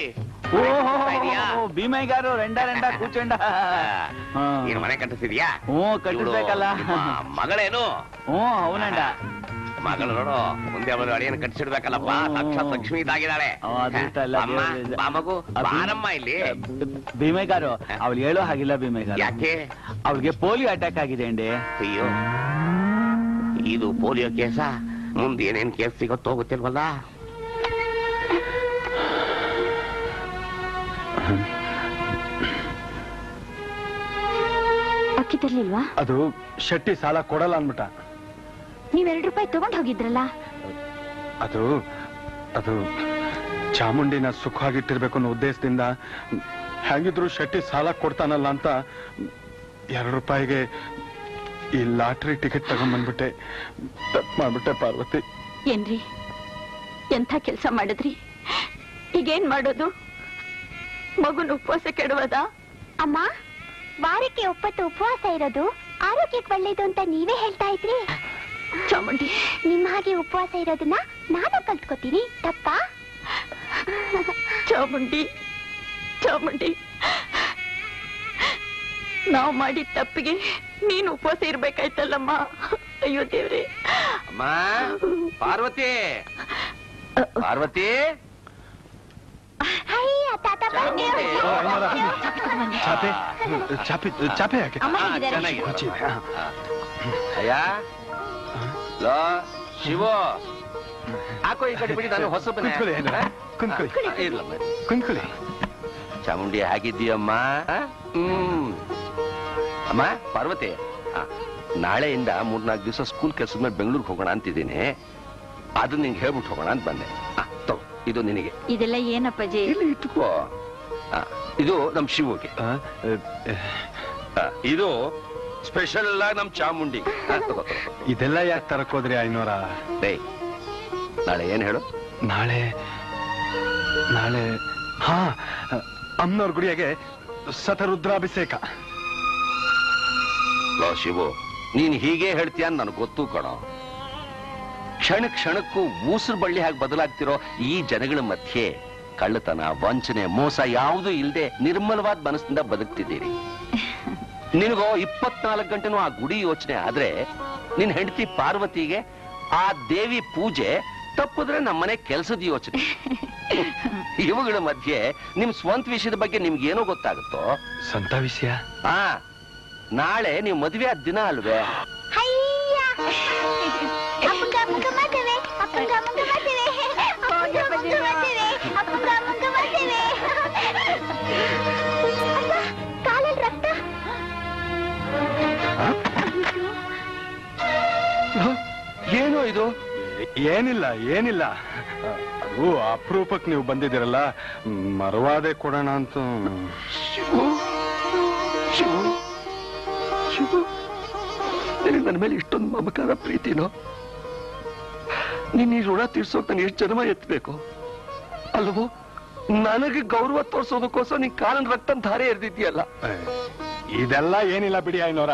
ಇದೆಯಾ? ಭೀಮಯ್ಯ ಗಾರು ರೆಂಡ ರೆಂಡ ಕೂಚಂಡ. ನೀನು ಮನೆ ಕಟ್ಟಿಸಿದ್ಯಾ ಹ್ಞೂ ಕಟ್ಟಿಸ್ಬೇಕಲ್ಲ ಮಗಳೇನು ಹ್ಞೂ ಅವನಂಡ ಮಗಳು ನೋಡು. ಮುಂದೆ ಅವಳು ಅಡಿಯನ್ನು ಕಟ್ಸಿಡ್ಬೇಕಲ್ಲಪ್ಪ. ಸಾಕ್ಷಾತ್ ಲಕ್ಷ್ಮಿ ಇದಾಗಿದ್ದಾಳೆ. ಅಮ್ಮ. ಬಾ ಮಗು ಬಾರಮ್ಮ ಇಲ್ಲಿ. ಭೀಮೇಗಾರು ಗಾರು ಅವಳು ಹೇಳೋ ಹಾಗಿಲ್ಲ ಭೀಮಯ್ಯ ಗಾರು ಯಾಕೆ? ಅವಳಿಗೆ ಪೋಲಿಯೋ ಅಟ್ಯಾಕ್ ಆಗಿದೆ ಅಂಡಿ ಅಯ್ಯೋ. ಇದು ಪೋಲಿಯೋ ಕೇಸ? ಮುಂದೆ ಏನೇನ್ ಕೇಸ್ ಸಿಗುತ್ತೋ ಗೊತ್ತಿಲ್ವಲ್ಲ? ಅಕ್ಕಿ ತರ್ಲಿಲ್ವಾ? ಅದು ಶೆಟ್ಟಿ ಸಾಲ ಕೊಡಲ್ಲ ಅನ್ಬಿಟ್ಟ ನೀವ್ ಎರಡ್ ರೂಪಾಯಿ ತಗೊಂಡ್ ಹೋಗಿದ್ರಲ್ಲ? ಅದು ಅದು ಚಾಮುಂಡಿನ ಸುಖವಾಗಿಟ್ಟಿರ್ಬೇಕು ಅನ್ನೋ ಉದ್ದೇಶದಿಂದ ಹ್ಯಾಂಗಿದ್ರು ಶೆಟ್ಟಿ ಸಾಲ ಕೊಡ್ತಾನಲ್ಲ ಅಂತ ಎರಡು ರೂಪಾಯಿಗೆ ಈ ಲಾಟ್ರಿ ಟಿಕೆಟ್ ತಗೊಂಡ್ಬಂದ್ಬಿಟ್ಟೆ ತಪ್ಪು ಮಾಡ್ಬಿಟ್ಟೆ ಪಾರ್ವತಿ. ಏನ್ರಿ? ಎಂಥ ಕೆಲಸ ಮಾಡಿದ್ರಿ? ಈಗೇನ್ ಮಾಡೋದು? ಮಗುನ ಉಪವಾಸ ಕೆಡುವದ? ಅಮ್ಮ ವಾರಕ್ಕೆ ಒಪ್ಪತ್ತು ಉಪವಾಸ ಇರೋದು ಆರೋಗ್ಯಕ್ಕೆ ಒಳ್ಳೇದು ಅಂತ ನೀವೇ ಹೇಳ್ತಾ ಇದ್ರಿ. ಚಾಮುಂಡಿ ನಿಮ್ಮ ಹಾಗೆ ಉಪವಾಸ ಇರೋದನ್ನ ನಾನು ಕಲ್ತ್ಕೋತೀನಿ ತಪ್ಪ? ಚಾಮುಂಡಿ ಚಾಮುಂಡಿ ನಾವು ಮಾಡಿದ ತಪ್ಪಿಗೆ ನೀನು ಉಪವಾಸ ಇರ್ಬೇಕಾಯ್ತಲ್ಲಮ್ಮ? ಅಯ್ಯೋ ದೇವ್ರಿ. ಅಮ್ಮ ಪಾರ್ವತಿ ಪಾರ್ವತಿ. ಚಾಪೆ ಚಾಪೆ ಚಾಪೆ ಯಾಕೆ? ಅಯ್ಯ ಶಿವು. ಹಾಕೋ ಈ ಕಡೆ ಬಿಡಿ ನಾನು ಹೊಸಬನೇ. ಕುಂತ್ಕೊಳ್ಳಿ. ಚಾಮುಂಡಿ ಹೇಗಿದ್ದೀಯಮ್ಮ? ಹ್ಮ್. ಅಮ್ಮ ಪಾರ್ವತಿ ನಾಳೆಯಿಂದ ಮೂರ್ನಾಲ್ಕು ದಿವಸ ಸ್ಕೂಲ್ ಕೆಲಸದ ಮೇಲೆ ಬೆಂಗಳೂರಿಗೆ ಹೋಗೋಣ ಅಂತಿದ್ದೀನಿ. ಅದನ್ನ ನಿಂಗೆ ಹೇಳ್ಬಿಟ್ಟು ಹೋಗೋಣ ಅಂತ ಬಂದೆ. ಇದು ನಿನಗೆ. ಇದೆಲ್ಲ ಏನಪ್ಪಾಜಿ ಇಲ್ಲಿ ಇಟ್ಕೋ. ಇದು ನಮ್ ಶಿವಗೆ. ಇದು ಸ್ಪೆಷಲ್ ಆಗಿ ನಮ್ ಚಾಮುಂಡಿ. ಇದೆಲ್ಲ ಯಾಕೆ ತರಕೋದ್ರಿ ಐನೂರ? ಡೇ ನಾಳೆ ಏನ್ ಹೇಳು? ನಾಳೆ ನಾಳೆ ಹಾ ಅಮ್ಮನವ್ರ ಗುಡಿಯಾಗೆ ಸತರುದ್ರಾಭಿಷೇಕ. ರುದ್ರಾಭಿಷೇಕ ಶಿವು ನೀನ್ ಹೀಗೆ ಹೇಳ್ತೀಯ ಅಂತ ನನಗೆ ಗೊತ್ತು ಕಣೋ. ಕ್ಷಣ ಕ್ಷಣಕ್ಕೂ ಊಸರು ಬಳ್ಳಿ ಹಾಗೆ ಬದಲಾಗ್ತಿರೋ ಈ ಜನಗಳ ಮಧ್ಯೆ ಕಳ್ಳತನ ವಂಚನೆ ಮೋಸ ಯಾವುದೂ ಇಲ್ಲದೆ ನಿರ್ಮಲವಾದ ಮನಸ್ಸಿಂದ ಬದುಕ್ತಿದ್ದೀರಿ. ನಿನಗೋ ಇಪ್ಪತ್ನಾಲ್ಕು ಗಂಟೆನೂ ಆ ಗುಡಿ ಯೋಚನೆ ಆದ್ರೆ ನಿನ್ ಹೆಂಡತಿ ಪಾರ್ವತಿಗೆ ಆ ದೇವಿ ಪೂಜೆ ತಪ್ಪಿದ್ರೆ ನಮ್ಮನೆ ಕೆಲಸದ ಯೋಚನೆ. ಇವುಗಳ ಮಧ್ಯೆ ನಿಮ್ ಸ್ವಂತ ವಿಷಯದ ಬಗ್ಗೆ ನಿಮ್ಗೇನೋ ಗೊತ್ತಾಗುತ್ತೋ? ಸ್ವಂತ ವಿಷಯ? ಆ ನಾಳೆ ನೀವು ಮದುವೆ ಆದ ದಿನ ಅಲ್ವೇ? ಏನೋ ಇದು? ಏನಿಲ್ಲ ಏನಿಲ್ಲ. ಅದು ಅಪರೂಪಕ್ಕೆ ನೀವು ಬಂದಿದ್ದೀರಲ್ಲ ಮರವಾದೆ ಕೊಡೋಣ ಅಂತ. ನನ್ನ ಮೇಲೆ ಇಷ್ಟೊಂದು ಮಮಕಾರ ಪ್ರೀತಿನೋ? ನೀನ್ ಈ ಋಣ ತೀರ್ಸೋಕ್ ನಾನು ಎಷ್ಟು ಜನ್ಮ ಎತ್ತಬೇಕು ಅಲ್ವೋ? ನನಗೆ ಗೌರವ ತೋರ್ಸೋದಕ್ಕೋಸ್ಕರ ನೀನ್ ಕಾಲನ್ ರಕ್ತ ಧಾರೆ ಎರ್ದಿದ್ಯಲ್ಲ ಇದೆಲ್ಲ ಏನಿಲ್ಲ ಬಿಡಿ ಐನೋರ.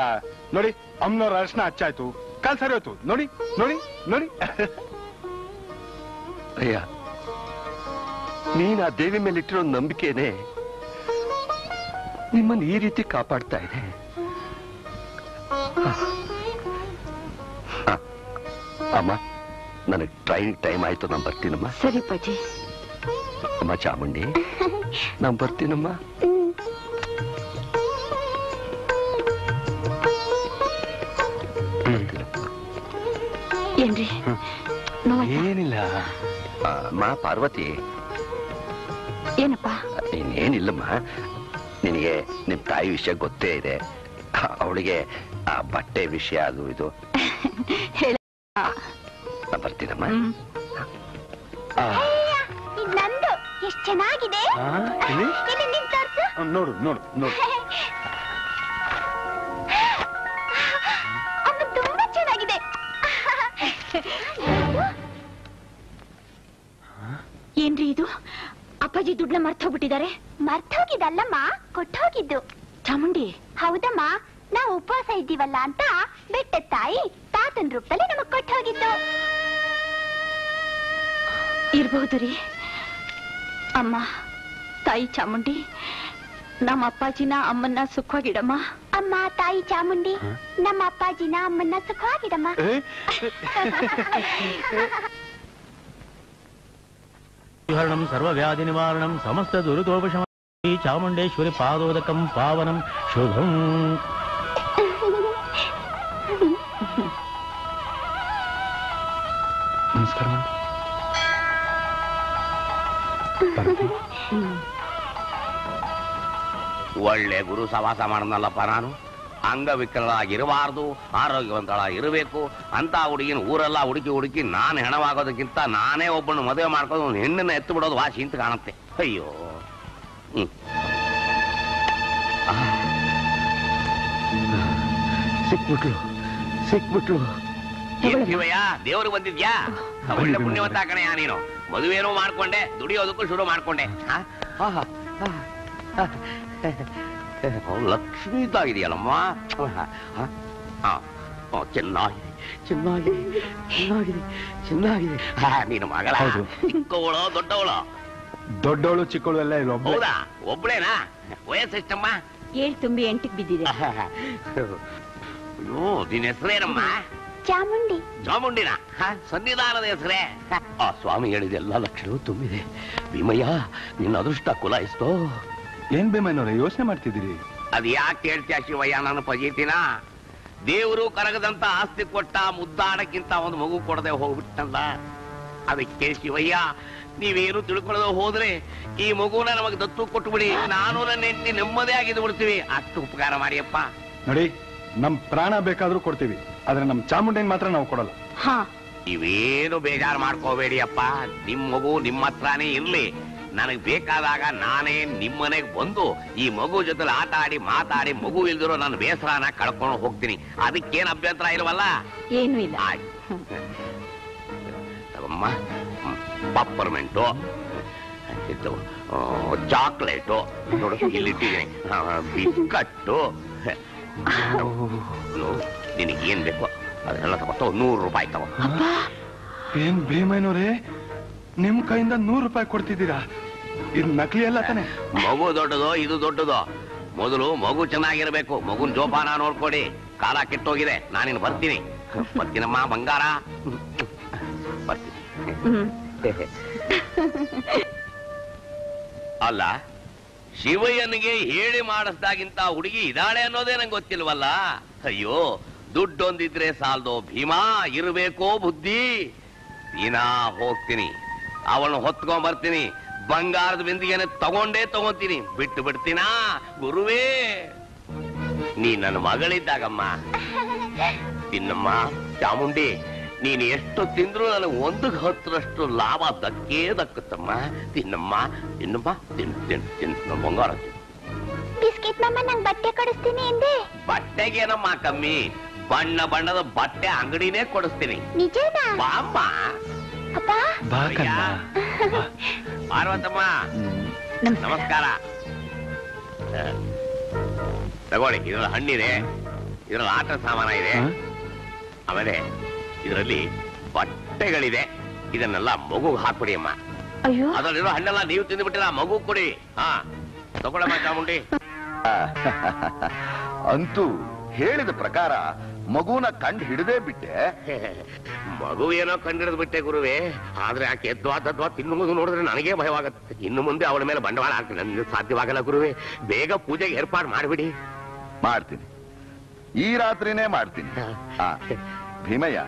ನೋಡಿ ಅಮ್ಮನವ್ರ ಅರ್ಶನ ಹಚ್ಚಾಯ್ತು. ಕಾಲ್ ಸರಿ ಹೋಯ್ತು. ನೋಡಿ ನೋಡಿ ನೋಡಿ. ಅಯ್ಯ ನೀನ್ ಆ ದೇವಿ ಮೇಲೆ ಇಟ್ಟಿರೋ ನಂಬಿಕೆನೆ ನಿಮ್ಮನ್ನು ಈ ರೀತಿ ಕಾಪಾಡ್ತಾ ಇದೆ. ಅಮ್ಮ ನನಗೆ ಟ್ರೈನ್ ಟೈಮ್ ಆಯ್ತು ನಾನು ಬರ್ತೀನಮ್ಮ. ಸರಿ ಪಾಜಿ ಅಮ್ಮ ಚಾಮುಂಡಿ ನಾನು ಬರ್ತೀನಮ್ಮ. ಏನ್ರಿ? ಏನಿಲ್ಲ. ಮಾ ಪಾರ್ವತಿ. ಏನಪ್ಪ? ಇನ್ನೇನಿಲ್ಲಮ್ಮ. ನಿನಗೆ ನಿಮ್ ತಾಯಿ ವಿಷಯ ಗೊತ್ತೇ ಇದೆ. ಅವಳಿಗೆ ಆ ಬಟ್ಟೆ ವಿಷಯ ಅದು ಇದು. ಬರ್ತೀನಮ್ಮ. ಚೆನ್ನಾಗಿದೆ. ನೋಡು ನೋಡು ನೋಡು. ಏನ್ರಿ ಇದು? ಅಪ್ಪಾಜಿ ದುಡ್ಡನ್ನ ಮರ್ತೋಗ್ಬಿಟ್ಟಿದ್ದಾರೆ. ಮರ್ತೋಗಿದ್ದಲ್ಲಮ್ಮ ಕೊಟ್ಟೋಗಿದ್ದು. ಚಾಮುಂಡಿ. ಹೌದಮ್ಮ ನಾವು ಉಪವಾಸ ಇದ್ದೀವಲ್ಲ ಅಂತ ಬೆಟ್ಟ ತಾಯಿ ತಾತನ್ ರೂಪದಲ್ಲಿ ನಮಗ್ ಕೊಟ್ಟೋಗಿದ್ದು. ಇರ್ಬಹುದು ರೀ. ಅಮ್ಮ ತಾಯಿ ಚಾಮುಂಡಿ ನಮ್ಮ ಅಪ್ಪಾಜಿನ ಅಮ್ಮನ್ನ ಸುಖವಾಗಿಡಮ್ಮ. ಅಮ್ಮ ತಾಯಿ ಚಾಮುಂಡಿ ನಮ್ಮ ಅಪ್ಪಾಜಿನ ಅಮ್ಮನ್ನ ಸುಖವಾಗಿಡಮ್ಮ. ಹರಣಂ ಸರ್ವವ್ಯಾಧಿ ನಿವಾರಣಂ ಸಮಸ್ತ ದುರಿತೋಪಶಮ ಚಾಮುಂಡೇಶ್ವರಿ ಪಾದೋದಕಂ ಪಾವನಂ ಶುಭಂ. ನಮಸ್ಕಾರ ಪಾರ್ವತಿ ಒಳ್ಳೆ ಗುರು ಸವಾಸ ಮಾಡನಲ್ಲಪ್ಪ ನಾನು. ಅಂಗವಿಕಲರಾಗಿರಬಾರ್ದು ಆರೋಗ್ಯವಂತಳಾಗಿರಬೇಕು ಅಂತ ಹುಡುಗಿನ ಊರೆಲ್ಲ ಹುಡುಕಿ ಹುಡುಕಿ ನಾನು ಹೆಣವಾಗೋದಕ್ಕಿಂತ ನಾನೇ ಒಬ್ಬನ ಮದುವೆ ಮಾಡ್ಕೊಂಡು ಒಂದು ಹೆಣ್ಣನ್ನ ಎತ್ತು ಬಿಡೋದು ವಾಸಿ ಅಂತ ಕಾಣುತ್ತೆ. ಅಯ್ಯೋ. ಸಿಕ್ಬಿಟ್ಲು ಸಿಕ್ಬಿಟ್ಲು ಶಿವಯ್ಯ ದೇವರು ಬಂದಿದ್ಯಾ? ಒಳ್ಳೆ ಪುಣ್ಯವಂತ ಕಣೆಯ ನೀನು. ಮದುವೆನೂ ಮಾಡ್ಕೊಂಡೆ ದುಡಿಯೋದಕ್ಕೂ ಶುರು ಮಾಡ್ಕೊಂಡೆ. ಹಾ ಹಾ ಲಕ್ಷ್ಮಿ ಇದ್ದ ಇದೆಯಲ್ಲಮ್ಮ? ಚೆನ್ನಾಗಿದೆ ಚೆನ್ನಾಗಿದೆ ಚೆನ್ನಾಗಿದೆ ಚೆನ್ನಾಗಿದೆ. ಆ, ನೀನು ಮಗಳ. ಚಿಕ್ಕವಳು ದೊಡ್ಡವಳು? ದೊಡ್ಡವಳು ಚಿಕ್ಕವಳು ಎಲ್ಲ ಇಲ್ಲ ಹೌದಾ? ಒಬ್ಳೇನಾ? ವಯಸ್ಸೆಷ್ಟಮ್ಮ? ಏಳು ತುಂಬಿ ಎಂಟಕ್ಕೆ ಬಿದ್ದಿದೆ. ಅಯ್ಯೋ ನಿನ್ನ ಹೆಸರೇನಮ್ಮ? ಚಾಮುಂಡಿ. ಚಾಮುಂಡಿನ? ಹ? ಸನ್ನಿಧಾನದ ಹೆಸರೇ. ಆ ಸ್ವಾಮಿ ಹೇಳಿದ ಎಲ್ಲ ಲಕ್ಷಣವೂ ತುಂಬಿದೆ. ವಿಮಯ ನಿನ್ನ ಅದೃಷ್ಟ ಕುಲಾಯಿಸ್ತೋ. ಏನ್ ಬೇಮನವ್ರೆ ಯೋಚನೆ ಮಾಡ್ತಿದ್ದೀರಿ? ಅದ್ ಯಾಕೆ ಹೇಳ್ತೀಯ ಶಿವಯ್ಯ ನಾನು ಪಜೀತಿನ? ದೇವರು ಕರಗದಂತ ಆಸ್ತಿ ಕೊಟ್ಟ ಮುದ್ದಾಡಕ್ಕಿಂತ ಒಂದು ಮಗು ಕೊಡದೆ ಹೋಗ್ಬಿಟ್ಟಲ್ಲ ಅದಕ್ಕೆ ಶಿವಯ್ಯ ನೀವೇನು ತಿಳ್ಕೊಳ್ಳೋದು ಹೋದ್ರೆ ಈ ಮಗುನ ನಮಗೆ ದತ್ತು ಕೊಟ್ಟುಬಿಡಿ ನಾನು ನನ್ನ ಹೆಂಡತಿ ನೆಮ್ಮದಿ ಆಗಿದ್ದು ಬಿಡ್ತೀವಿ ಅಷ್ಟು ಉಪಕಾರ ಮಾಡಿಯಪ್ಪ. ನೋಡಿ ನಮ್ ಪ್ರಾಣ ಬೇಕಾದ್ರೂ ಕೊಡ್ತೀವಿ. ಆದ್ರೆ ನಮ್ ಚಾಮುಂಡಿನ ಮಾತ್ರ ನಾವು ಕೊಡಲ್ಲ. ಹಾ. ಇವೇನು ಬೇಜಾರು ಮಾಡ್ಕೋಬೇಡಿ ಅಪ್ಪ ನಿಮ್ ಮಗು ನಿಮ್ಮ ಹತ್ರನೇ ಇರ್ಲಿ. ನನಗ್ ಬೇಕಾದಾಗ ನಾನೇ ನಿಮ್ಮನೆಗೆ ಬಂದು ಈ ಮಗು ಜೊತೆ ಆಟ ಆಡಿ ಮಾತಾಡಿ ಮಗು ಇಲ್ದಿರೋ ನನ್ನ ಬೇಸರನ ಕಳ್ಕೊಂಡು ಹೋಗ್ತೀನಿ. ಅದಕ್ಕೇನು ಅಭ್ಯಂತರ ಇಲ್ವಲ್ಲ? ಏನು ಇಲ್ಲ. ತಗಮ್ಮ ಪಪ್ಪರ್ಮೆಂಟು ಇದು ಚಾಕ್ಲೇಟು. ನೋಡು ಇಲ್ಲಿಟ್ಟಿದ್ದೀನಿ ಬಿಸ್ಕಟ್ಟು. ನಿನಗೇನ್ ಬೇಕು ಅದನ್ನೆಲ್ಲ ತಗೋ. ನೂರು ರೂಪಾಯಿ ತಗೋ. ಏನ್ ಭೀಮಯ್ಯನವ್ರೆ ನಿಮ್ ಕೈಯಿಂದ ನೂರು ರೂಪಾಯಿ ಕೊಡ್ತಿದ್ದೀರಾ? ಇದು ನಕಲಿ ಅಲ್ಲ ತಾನೆ. ಮಗು ದೊಡ್ಡದೋ, ಇದು ದೊಡ್ಡದೋ. ಮೊದಲು ಮಗು ಚೆನ್ನಾಗಿರ್ಬೇಕು. ಮಗುನ್ ಜೋಪಾನ ನೋಡ್ಕೊಡಿ. ಕಾಲ ಕೆಟ್ಟೋಗಿದೆ. ನಾನಿನ್ ಬರ್ತೀನಿ. ಬರ್ತೀನಮ್ಮ ಬಂಗಾರ. ಬರ್ತೀನಿ. ಅಲ್ಲ, ಶಿವಯ್ಯನಿಗೆ ಹೇಳಿ ಮಾಡಿಸ್ದಾಗಿಂತ ಹುಡುಗಿ ಇದ್ದಾಳೆ ಅನ್ನೋದೇ ನಂಗೆ ಗೊತ್ತಿಲ್ವಲ್ಲ? ಅಯ್ಯೋ, ದುಡ್ಡೊಂದಿದ್ರೆ ಸಾಲ್ದೋ ಭೀಮಾ, ಇರಬೇಕೋ ಬುದ್ಧಿ? ದಿನಾ ಹೋಗ್ತೀನಿ. ಅವಳನ್ನ ಹೊತ್ಕೊಂಡ್ ಬರ್ತೀನಿ. ಬಂಗಾರದ ಬಿಂದಿಗೆನೆ ತಗೊಂಡೇ ತಗೊಂತೀನಿ. ಬಿಟ್ಟು ಬಿಡ್ತೀನಾ? ಗುರುವೇ. ನೀ ನನ್ನ ಮಗಳಿದ್ದಾಗಮ್ಮ. ತಿನ್ನಮ್ಮ ಚಾಮುಂಡಿ ನೀನು ಎಷ್ಟು ತಿಂದ್ರು ನನಗೆ ಒಂದು ಹತ್ತರಷ್ಟು ಲಾಭ ದಕ್ಕೇ ದಕ್ಕುತ್ತಮ್ಮ. ತಿನ್ನಮ್ಮ ತಿನ್ನಮ್ಮ ತಿನ್ ತಿನ್ ತಿನ್ ಬಂಗಾರ ತಿನ್ನು. ಬಿಸ್ಕೆಟ್ ಮಮ್ಮ ನಂಗ್ ಬಟ್ಟೆ ಕೊಡಿಸ್ತೀನಿ ಎಂದೆ? ಬಟ್ಟೆಗೇನಮ್ಮ ಕಮ್ಮಿ. ಬಣ್ಣ ಬಣ್ಣದ ಬಟ್ಟೆ ಅಂಗಡಿನೇ ಕೊಡಿಸ್ತೀನಿ. ನಿಜನಾ? ಬಾಮ್ಮ. ಬಾ ಕಣ್ಣ. ಪಾರ್ವತಮ್ಮ ನಮಸ್ಕಾರ. ತಗೊಳ್ಳಿ ಇದ್ರಲ್ಲಿ ಹಣ್ಣಿದೆ ಇದರಲ್ಲಿ ಆಟ ಸಾಮಾನ ಇದೆ. ಹ? ಆಮೇಲೆ ಇದರಲ್ಲಿ ಬಟ್ಟೆಗಳಿದೆ. ಇದನ್ನೆಲ್ಲ ಮಗು ಹಾಕ್ಬಿಡಿ ಅಮ್ಮ. ಅಯ್ಯೋ. ಅದರಲ್ಲಿರೋ ಹಣ್ಣೆಲ್ಲ ನೀವು ತಿಂದ್ಬಿಟ್ಟಿಲ್ಲ ಮಗು ಕೊಡಿ. ಹಾ ತಗೊಳಮ್ಮ ಚಾಮುಂಡಿ. ಅಂತೂ ಹೇಳಿದ ಪ್ರಕಾರ ಮಗುನ ಕಂಡು ಹಿಡದೆ ಬಿಟ್ಟೆ. ಮಗು ಏನೋ ಕಂಡಿಡಿದ್ ಬಿಟ್ಟೆ ಗುರುವೆ. ಆದ್ರೆ ಆಕೆ ಎದ್ವಾ ತದ್ವಾ ತಿನ್ನುವುದು ನೋಡಿದ್ರೆ ನನಗೆ ಭಯವಾಗತ್ತೆ. ಇನ್ನು ಮುಂದೆ ಅವಳ ಮೇಲೆ ಬಂಡವಾಳ ಹಾಕಿ ನನಗೆ ಸಾಧ್ಯವಾಗಲ್ಲ ಗುರುವೆ. ಬೇಗ ಪೂಜೆಗೆ ಏರ್ಪಾಡು ಮಾಡಿಬಿಡಿ. ಮಾಡ್ತೀನಿ. ಈ ರಾತ್ರಿನೇ ಮಾಡ್ತೀನಿ. ಭೀಮಯ್ಯ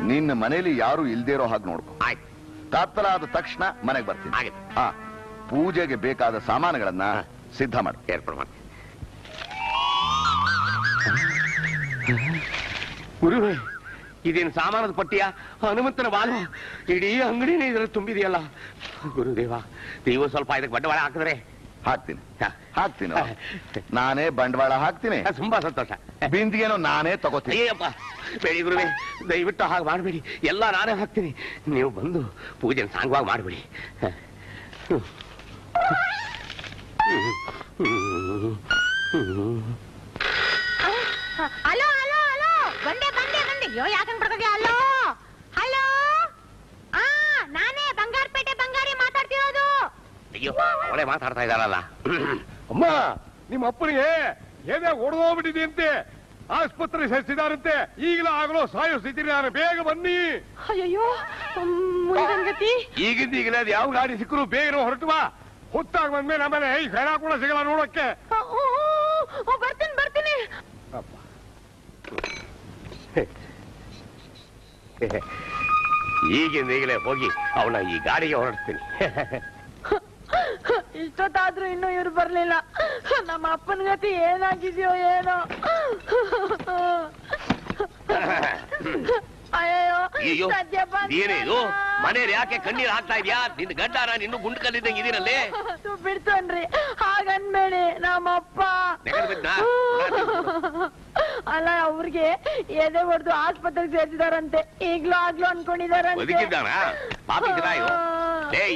ನಿನ್ನ ಮನೇಲಿ ಯಾರು ಇಲ್ದಿರೋ ಇರೋ ಹಾಗೆ ನೋಡ್ಕೊ. ಆಯ್ತು. ಕಾತ್ತಲಾದ ತಕ್ಷಣ ಮನೆಗೆ ಬರ್ತೀನಿ. ಹಾಗೆ. ಹಾ ಪೂಜೆಗೆ ಬೇಕಾದ ಸಾಮಾನುಗಳನ್ನ ಸಿದ್ಧ ಮಾಡಿ. ಏರ್ಪಾಡು ಮಾಡ್ತೀನಿ. ಗುರುವೆ ಇದೇನು ಸಾಮಾನದ ಪಟ್ಟಿಯ? ಹನುಮಂತನ ಬಾಲ. ಇಡೀ ಅಂಗಡಿನೇ ಇದ್ರಲ್ಲಿ ತುಂಬಿದೆಯಲ್ಲ. ಗುರುದೇವ ನೀವು ಸ್ವಲ್ಪ ಇದಕ್ಕೆ ಬಂಡವಾಳ ಹಾಕಿದ್ರೆ. ಹಾಕ್ತೀನಿ. ಹಾಕ್ತೀನಿ? ನಾನೇ ಬಂಡವಾಳ ಹಾಕ್ತೀನಿ. ತುಂಬಾ ಸಂತೋಷ. ಬಿಂದಿಗೆನು ನಾನೇ ತಗೋತೀನಿ. ಅಯ್ಯಪ್ಪ ಬೇಡಿ ಗುರುವೆ ದಯವಿಟ್ಟು ಹಾಗೆ ಮಾಡಬೇಡಿ. ಎಲ್ಲ ನಾನೇ ಹಾಕ್ತೀನಿ. ನೀವು ಬಂದು ಪೂಜೆ ಸಾಂಗವಾಗಿ ಮಾಡಬೇಡಿ. ಹಲೋ ಹಲೋ ಹಲೋ ಬಂದೆ ಬಂದೆ ಬಂದೆ. ಅಯ್ಯೋ ಯಾಕಂಗ್ ಬರ್ತದೆ ಹಲೋ ಹಲೋ. ಆ ನಾನೇ ಬಂಗಾರಪೇಟೆ ಬಂಗಾರಿ ಮಾತಾಡ್ತಿರೋದು. ಅಯ್ಯೋ ಅವಳೇ ಮಾತಾಡ್ತಾ ಇದ್ದಾಳಲ್ಲ. ಅಮ್ಮ ನಿಮ್ಮ ಅಪ್ಪನಿಗೆ ಏನೇ ಹೊಡೆದೋಗ್ಬಿಟ್ಟಿದೆಯಂತೆ ಆಸ್ಪತ್ರೆ ಸೇರಿಸಿದಾರಂತೆ. ಈಗಲೂ ಆಗಲೋ ಸಾಯೋ ಸ್ಥಿತಿ. ನಾನು ಬೇಗ ಬನ್ನಿ. ಅಯ್ಯೋ ಮುಂದನ್ಗತಿ ಈಗಿಂದ ಈಗಲೇ ಅದು ಯಾವ ಗಾಡಿ ಸಿಕ್ಕರು ಬೇಗ ಹೊರಟುವ ಹೊತ್ತಾಗ ಬಂದ್ಮೇಲೆ ಆಮೇಲೆ ಈ ಹೆಣ ಕೂಡ ಸಿಗಲ್ಲ ನೋಡಕ್ಕೆ. ಬರ್ತೀನಿ ಬರ್ತೀನಿ ಈಗಿಂದ ಈಗಲೇ ಹೋಗಿ ಅವನ ಈ ಗಾಡಿಗೆ ಹೊರಡ್ತೀನಿ. ಇಷ್ಟೊತ್ತಾದ್ರೂ ಇನ್ನೂ ಇವ್ರು ಬರ್ಲಿಲ್ಲ. ನಮ್ಮ ಅಪ್ಪನ ಗತಿ ಏನಾಗಿದೆಯೋ ಏನೋ. ಅಯ್ಯೋ. ಏನೇನು ಮನೇಲಿ ಯಾಕೆ ಕಣ್ಣೀರ್ ಹಾಕ್ತಾ ಇದ್ಯಾ? ನಿನ್ ಗಂಡ ನಾನು ಇನ್ನು ಗುಂಡು ಕಲ್ಲಿದ್ದಂಗೆ ಇದೀರಲ್ಲಿ ಬಿಡ್ತನ್ರಿ. ಹಾಗನ್ಬೇಡಿ ನಮ್ಮಪ್ಪ. ಅಲ್ಲ ಅವ್ರಿಗೆ ಎದೆ ಹೊಡೆದು ಆಸ್ಪತ್ರೆಗೆ ಸೇರಿಸಿದಾರಂತೆ ಈಗ್ಲೂ ಆಗ್ಲೂ ಅನ್ಕೊಂಡಿದಾರಂತೆ.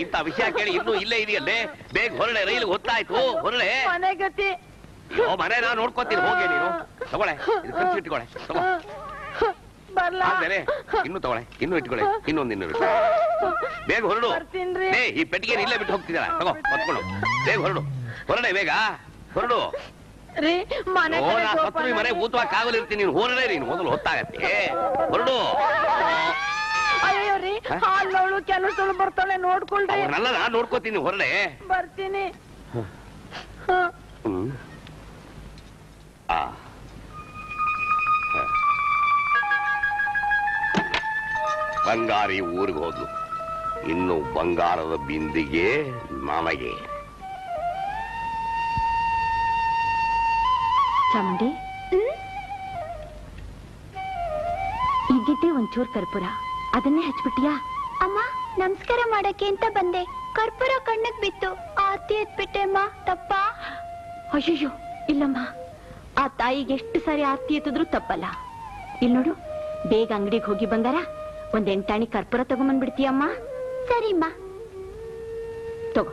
ಇಂತ ವಿಷಯ ಕೇಳಿ ಇನ್ನೂ ಇಲ್ಲೇ ಇದೆಯಲ್ಲೇ? ಬೇಗ ಹೊರಳೆ ರೈಲ್ ಗೊತ್ತಾಯ್ತು ಹೊರಳೆ. ಮನೆ ಗತಿ. ಓ ಮನೆ ನಾನು ನೋಡ್ಕೊತೀನಿ. ಹೋಗಿ ನೀನು. ತಗೊಳೆ ಇದು ಖರ್ಚು ಇಟ್ಕೊಳೆ ತಗೋ ಬರ್ಲಾ ಆದ್ಮೇಲೆ ಇನ್ನು ತಗೊಳೆ ಇನ್ನು ಇಟ್ಕೊಳೆ ಇನ್ನೊಂದು ಇನ್ನೂರು. ಬೇಗ ಹೊರಡು. ಲೇ ಈ ಪೆಟ್ಟಿಗೆ ಇಲ್ಲೇ ಬಿಟ್ಟು ಹೋಗ್ತಿದ್ದಾಳ ತಗೋ ಹೊತ್ಕೊಂಡು. ಬೇಗ ಹೊರಡು. ಹೊರಡೆ ಬೇಗ. ಹೊರಡು. ರೀ ಮನೆ ಊತವಾಗಿ ಕಾವಲಿರ್ತೀನಿ. ನೀನು ಹೊರಡೇ ನೀನು ಮೊದಲು ಹೊತ್ತಾಗತ್ತೆ. ಹೊರಡು. ಅಯ್ಯೋ ರೀ ಹಾಲವಳು ಕೆಲಸಗಳು ಬರ್ತಾಳೆ ನೋಡ್ಕೊಳ್ರಿ. ನಾನು ನೋಡ್ಕೋತೀನಿ ಹೊರಡೆ. ಬರ್ತೀನಿ. ಹ್ಮ್. ಆ. ಬಂಗಾರಿ ಊರಿಗೆ ಹೋದ್ಲು. ಇನ್ನು ಬಂಗಾರದ ಬಿಂದಿಗೆ ನನಗೆ. ಚಾಮುಂಡಿ ಇದ್ದಿದ್ದೆ ಒಂಚೂರು ಕರ್ಪೂರ. ಅದನ್ನೇ ಹಚ್ಬಿಟ್ಟಿಯಾ? ಅಮ್ಮ ನಮಸ್ಕಾರ ಮಾಡಕ್ಕೆ ಅಂತ ಬಂದೆ. ಕರ್ಪೂರ ಕಣ್ಣಕ್ ಬಿತ್ತು. ಆತಿ ಎತ್ಬಿಟ್ಟೆ ಅಮ್ಮ ತಪ್ಪ? ಅಯ್ಯಯ್ಯೋ ಇಲ್ಲಮ್ಮ. ಆ ತಾಯಿಗೆ ಎಷ್ಟು ಸಾರಿ ಆರ್ತಿ ಎತ್ತಿದ್ರು ತಪ್ಪಲ್ಲ. ಇಲ್ ನೋಡು ಬೇಗ ಅಂಗಡಿಗೆ ಹೋಗಿ ಬಂಗಾರ ಒಂದ್ ಎಂಟಾಣಿ ಕರ್ಪೂರ ತಗೊಂಬಂದ್ಬಿಡ್ತೀಯಮ್ಮ? ಸರಿಮ್ಮ. ತಗೋ.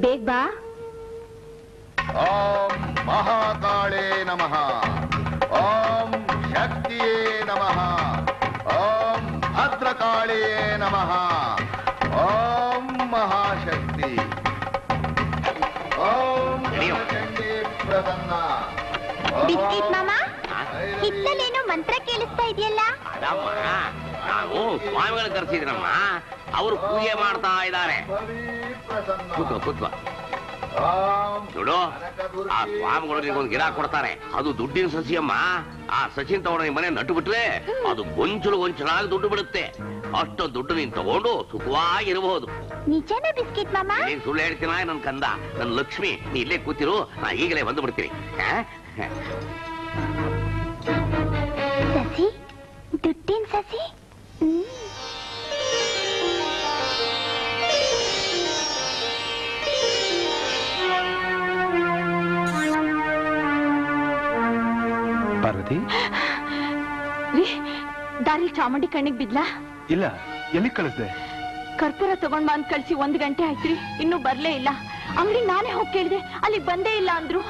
ಬೇಗ ಬಾ. ಓಂ ಮಹಾಕಾಳೇ ನಮಃ. ಓಂ ಶಕ್ತಿಯೇ ನಮಃ. ಓಂ ಭದ್ರಕಾಳಿಯೇ ನಮಃ. ಓಂ ಮಹಾಶಕ್ತಿ. ಓಂ ಪ್ರಸನ್ನ ಬಿಸ್ಕಿಟ್ ಮಾಮ? ಹಿತ್ತಲೇನೋ ಮಂತ್ರ ಕೇಳಿಸ್ತಾ ಇದೆಯಲ್ಲ? ಅದಮ್ಮ ನಾವು ಸ್ವಾಮಿಗಳು ಕರೆಸಿದ್ರಮ್ಮ. ಅವರು ಪೂಜೆ ಮಾಡ್ತಾ ಇದ್ದಾರೆ. ಕೂತ್ಕೋ ಕೂತ್ಕೋ. ನೋಡು ಆ ಸ್ವಾಮಿಗಳು ನಿಗೊಂದು ಗಿಡ ಕೊಡ್ತಾರೆ. ಅದು ದುಡ್ಡಿನ ಸಸಿಯಮ್ಮ ಆ ಸಚಿನ್ ತಗೊಂಡು ನಿಮ್ಮ ಮನೆ ನಟ್ಟು ಬಿಟ್ರೆ ಅದು ಗೊಂಚಲು ಗೊಂಚಲಾಗಿ ದುಡ್ಡು ಬಿಡುತ್ತೆ. ಅಷ್ಟು ದುಡ್ಡು ನೀನ್ ತಗೊಂಡು ಸುಖವಾಗಿರಬಹುದು ನಿಜನ ಬಿಸ್ಕಿಟ್ ಮಾಮ? ನೀನ್ ಸುಳ್ಳು ಹೇಳ್ತೀನ ನನ್ ಕಂದ? ನನ್ ಲಕ್ಷ್ಮಿ ನೀ ಇಲ್ಲೇ ಕೂತಿರು ನಾ ಈಗಲೇ ಬಂದು ಬಿಡ್ತೀನಿ? ಸಸಿ? ದುಡ್ಡಿನ ಸಸಿ. ಪಾರ್ವತಿ? ದಾರಿ ಚಾಮುಂಡಿ ಕಣ್ಣಿಗೆ ಬಿದ್ಲಾ? ಇಲ್ಲ ಎಲ್ಲಿ ಕಳಿಸ್ದೆ? ಕರ್ಪೂರ ತಗೊಂಡ್ ಬಂದ್ ಕಳ್ಸಿ ಒಂದ್ ಗಂಟೆ ಆಯ್ತ್ರಿ ಇನ್ನೂ ಬರ್ಲೇ ಇಲ್ಲ. ಅಂಗಡಿ ನಾನೇ ಹೋಗಿ ಕೇಳಿದೆ ಅಲ್ಲಿ ಬಂದೇ ಇಲ್ಲ ಅಂದ್ರು.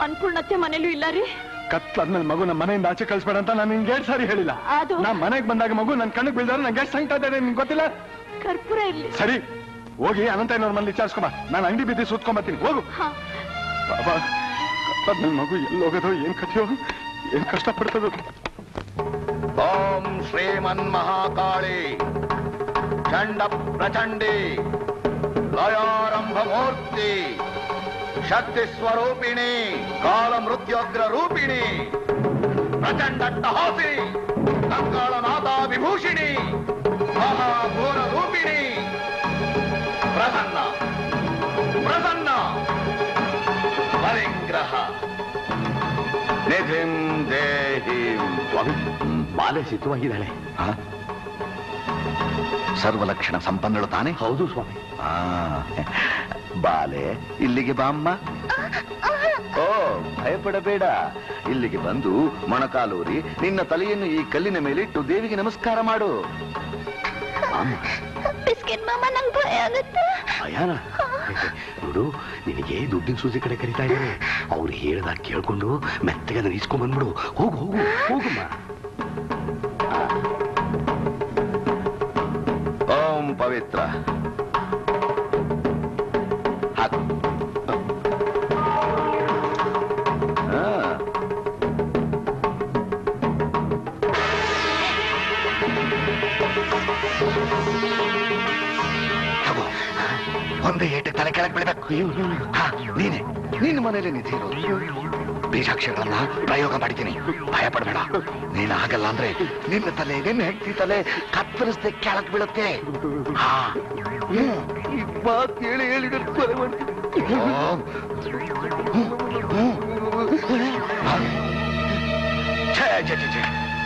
ಅನ್ಪೂರ್ಣತೆ ಮನೇಲೂ ಇಲ್ಲ ರೀ? ಕತ್ಲಾದ್ಮೇಲೆ ಮಗು ನಮ್ಮ ಮನೆಯಿಂದ ಆಚೆ ಕಳಿಸ್ಬೇಡ ಅಂತ ನಾನು ನಿನ್ಗೆ ಎರಡ್ ಸಾರಿ ಹೇಳಿಲ್ಲ. ಅದು ನಾ ಮನೆಗೆ ಬಂದಾಗ ಮಗು ನನ್ನ ಕಣ್ಣಿಗೆ ಬೀಳ್ದಾರೆ ನಂಗೆ ಎಷ್ಟು ಸಂಕಟ ಇದೆ ನಿನ್ಗೆ ಗೊತ್ತಿಲ್ಲ? ಕರ್ಪೂರ ಇರ್ಲಿ. ಸರಿ ಹೋಗಿ ಅನಂತ ಏನೋ ಮನೇಲಿ ವಿಚಾರಿಸ್ಕೊಂಬ ನಾನು ಅಂಗಡಿ ಬಿದ್ದು ಸುತ್ಕೊಂಬತ್ತೀನಿ ಹೋಗು. ಹಾ. ಬಾಬಾ ಕತ್ಲಾದ್ಮೇಲೆ ಮಗು ಎಲ್ಲಿ ಹೋಗೋದು ಏನ್ ಕಥೆಯೋ ಏನ್ ಕಷ್ಟ ಪಡ್ತದೋ ಓಂ ಶ್ರೀಮನ್ ಮಹಾಕಾಳಿ. ಚಂಡ ಪ್ರಚಂಡಿ. ಲಯಾರಂಭ ಮೂರ್ತಿ ಶಕ್ತಿ ಸ್ವರೂಪಿಣಿ, ಕಾಲ ಮೃತ್ಯೋಗ್ರ ರೂಪಿಣಿ ಪ್ರಚಂಡ ಹಾಸಿ ಮಾತಾ ವಿಭೂಷಿಣಿ ಮಹಾಘೋರ ರೂಪಿಣಿ. ಪ್ರಸನ್ನ ಪ್ರಸನ್ನ ಪರಿಗ್ರಹ ನಿಧಿಂ ದೇಹಿಂ ಬಾಲೆ ಸಿದ್ಧವಾಗಿದ್ದಾಳೆ ಸರ್ವಲಕ್ಷಣ ಸಂಪನ್ನಳು ತಾನೆ? ಹೌದು ಸ್ವಾಮಿ. ಆ, ಬಾಲೆ ಇಲ್ಲಿಗೆ ಬಾ ಅಮ್ಮ. ಓ ಭಯಪಡಬೇಡ. ಇಲ್ಲಿಗೆ ಬಂದು ಮೊಣಕಾಲೂರಿ ನಿನ್ನ ತಲೆಯನ್ನು ಈ ಕಲ್ಲಿನ ಮೇಲೆ ಇಟ್ಟು ದೇವಿಗೆ ನಮಸ್ಕಾರ ಮಾಡು. ಭಯಾನ? ನೋಡು ನಿನಗೆ ದುಡ್ಡಿನ ಸೂಜಿ ಕಡೆ ಕರಿತಾ ಇದ್ದಾರೆ. ಅವ್ರು ಹೇಳ್ದಾಗ ಕೇಳ್ಕೊಂಡು ಮೆತ್ತಗೆ ಅದನ್ನ ಇಸ್ಕೊಂಡ್ ಬಂದ್ಬಿಡು. ಹೋಗು ಹೋಗು ಹೋಗಮ್ಮ ಓಂ ಪವಿತ್ರ ಹಾಕು. ಒಂದೇ ಏಟೆ ತಲೆ ಕೆಳಗೆ ಬೆಳೆದ ಹಾ, ನೀನೆ. ನಿನ್ನ ಮನೇಲಿ ನಿಧಿ ಇರೋದು. ಬೀಜಾಕ್ಷರಗಳನ್ನ ಪ್ರಯೋಗ ಮಾಡಿದ್ದೀನಿ. ಭಯ ಪಡಬೇಡ. ನೀನ್ ಆಗಲ್ಲ ಅಂದ್ರೆ ನಿನ್ನ ತಲೆ, ನಿನ್ನ ಹೆಂಡತಿ ತಲೆ ಕತ್ತರಿಸದೆ ಕೆಳಕ್ ಬೀಳುತ್ತೆ. ಹಾ. ಹೇಳಿ ಹೇಳಿ.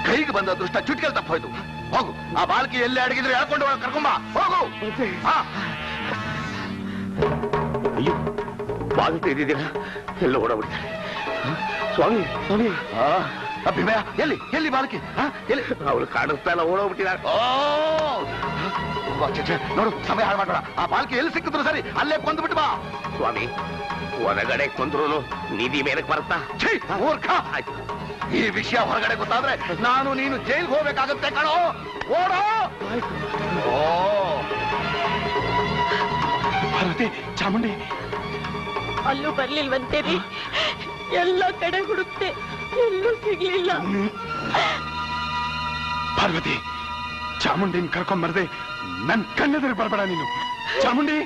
ಕೈಗೆ ಬಂದ ಅದೃಷ್ಟ ಚುಟ್ಕೆಲ್ ತಪ್ಪೋಯ್ತು. ಹೋಗು. ಆ ಬಾಲ್ಕಿ ಎಲ್ಲಿ ಅಡಗಿದ್ರೆ ಹೇಳ್ಕೊಂಡು ಕರ್ಕೊಂಬ ಹೋಗು. ಅಯ್ಯೋ ಬಾಗಿಲು ತೆಗೆದಿದ್ದೀರಾ? ಎಲ್ಲ ಓಡಾಬಿಡ್ತಾರೆ ಸ್ವಾಮಿ ಸ್ವಾಮಿ. ಅಭಿಮಯ ಎಲ್ಲಿ ಎಲ್ಲಿ ಬಾಲಕಿ? ಹಾ? ಎಲ್ಲಿ? ಅವಳು ಕಾಣಿಸ್ತಾ ಇಲ್ಲ ಓಡೋಗ್ಬಿಟ್ಟಿದ್ದಾರೆ ಓ ನೋಡು ಸಮಯ ಹಾಳು ಮಾಡೋಣ ಆ ಬಾಲಕಿ ಎಲ್ಲಿ ಸಿಕ್ಕಿದ್ರು ಸರಿ ಅಲ್ಲೇ ಕೊಂದ್ಬಿಟ್ಟು ಬಾ. ಸ್ವಾಮಿ ಹೊರಗಡೆ ಕೊಂದ್ರು ನಿಧಿ ಮೇಲಕ್ಕೆ ಬರುತ್ತಾ? ಮೂರ್ಖ! ಮೂರ್ಖ ಈ ವಿಷಯ ಹೊರಗಡೆ ಗೊತ್ತಾದ್ರೆ ನಾನು ನೀನು ಜೈಲ್ಗೆ ಹೋಗ್ಬೇಕಾಗತ್ತೆ ಕಣೋ. ಓಡೋ! ಓ. ಭಾರತಿ ಚಾಮುಂಡಿ. ಅಲ್ಲೂ ಬರ್ಲಿಲ್ವಂತೆ ರೀ. ಎಲ್ಲ ಕಡೆ ಹುಡುಕ್ತೆ ಎಲ್ಲೂ ಸಿಗ್ಲಿಲ್ಲ. ಪಾರ್ವತಿ ಚಾಮುಂಡಿನ ಕರ್ಕೊಂಬರ್ದೆ ನನ್ ಕಣ್ಣೆದುರು ಬರಬೇಡ ನೀನು. ಚಾಮುಂಡಿ!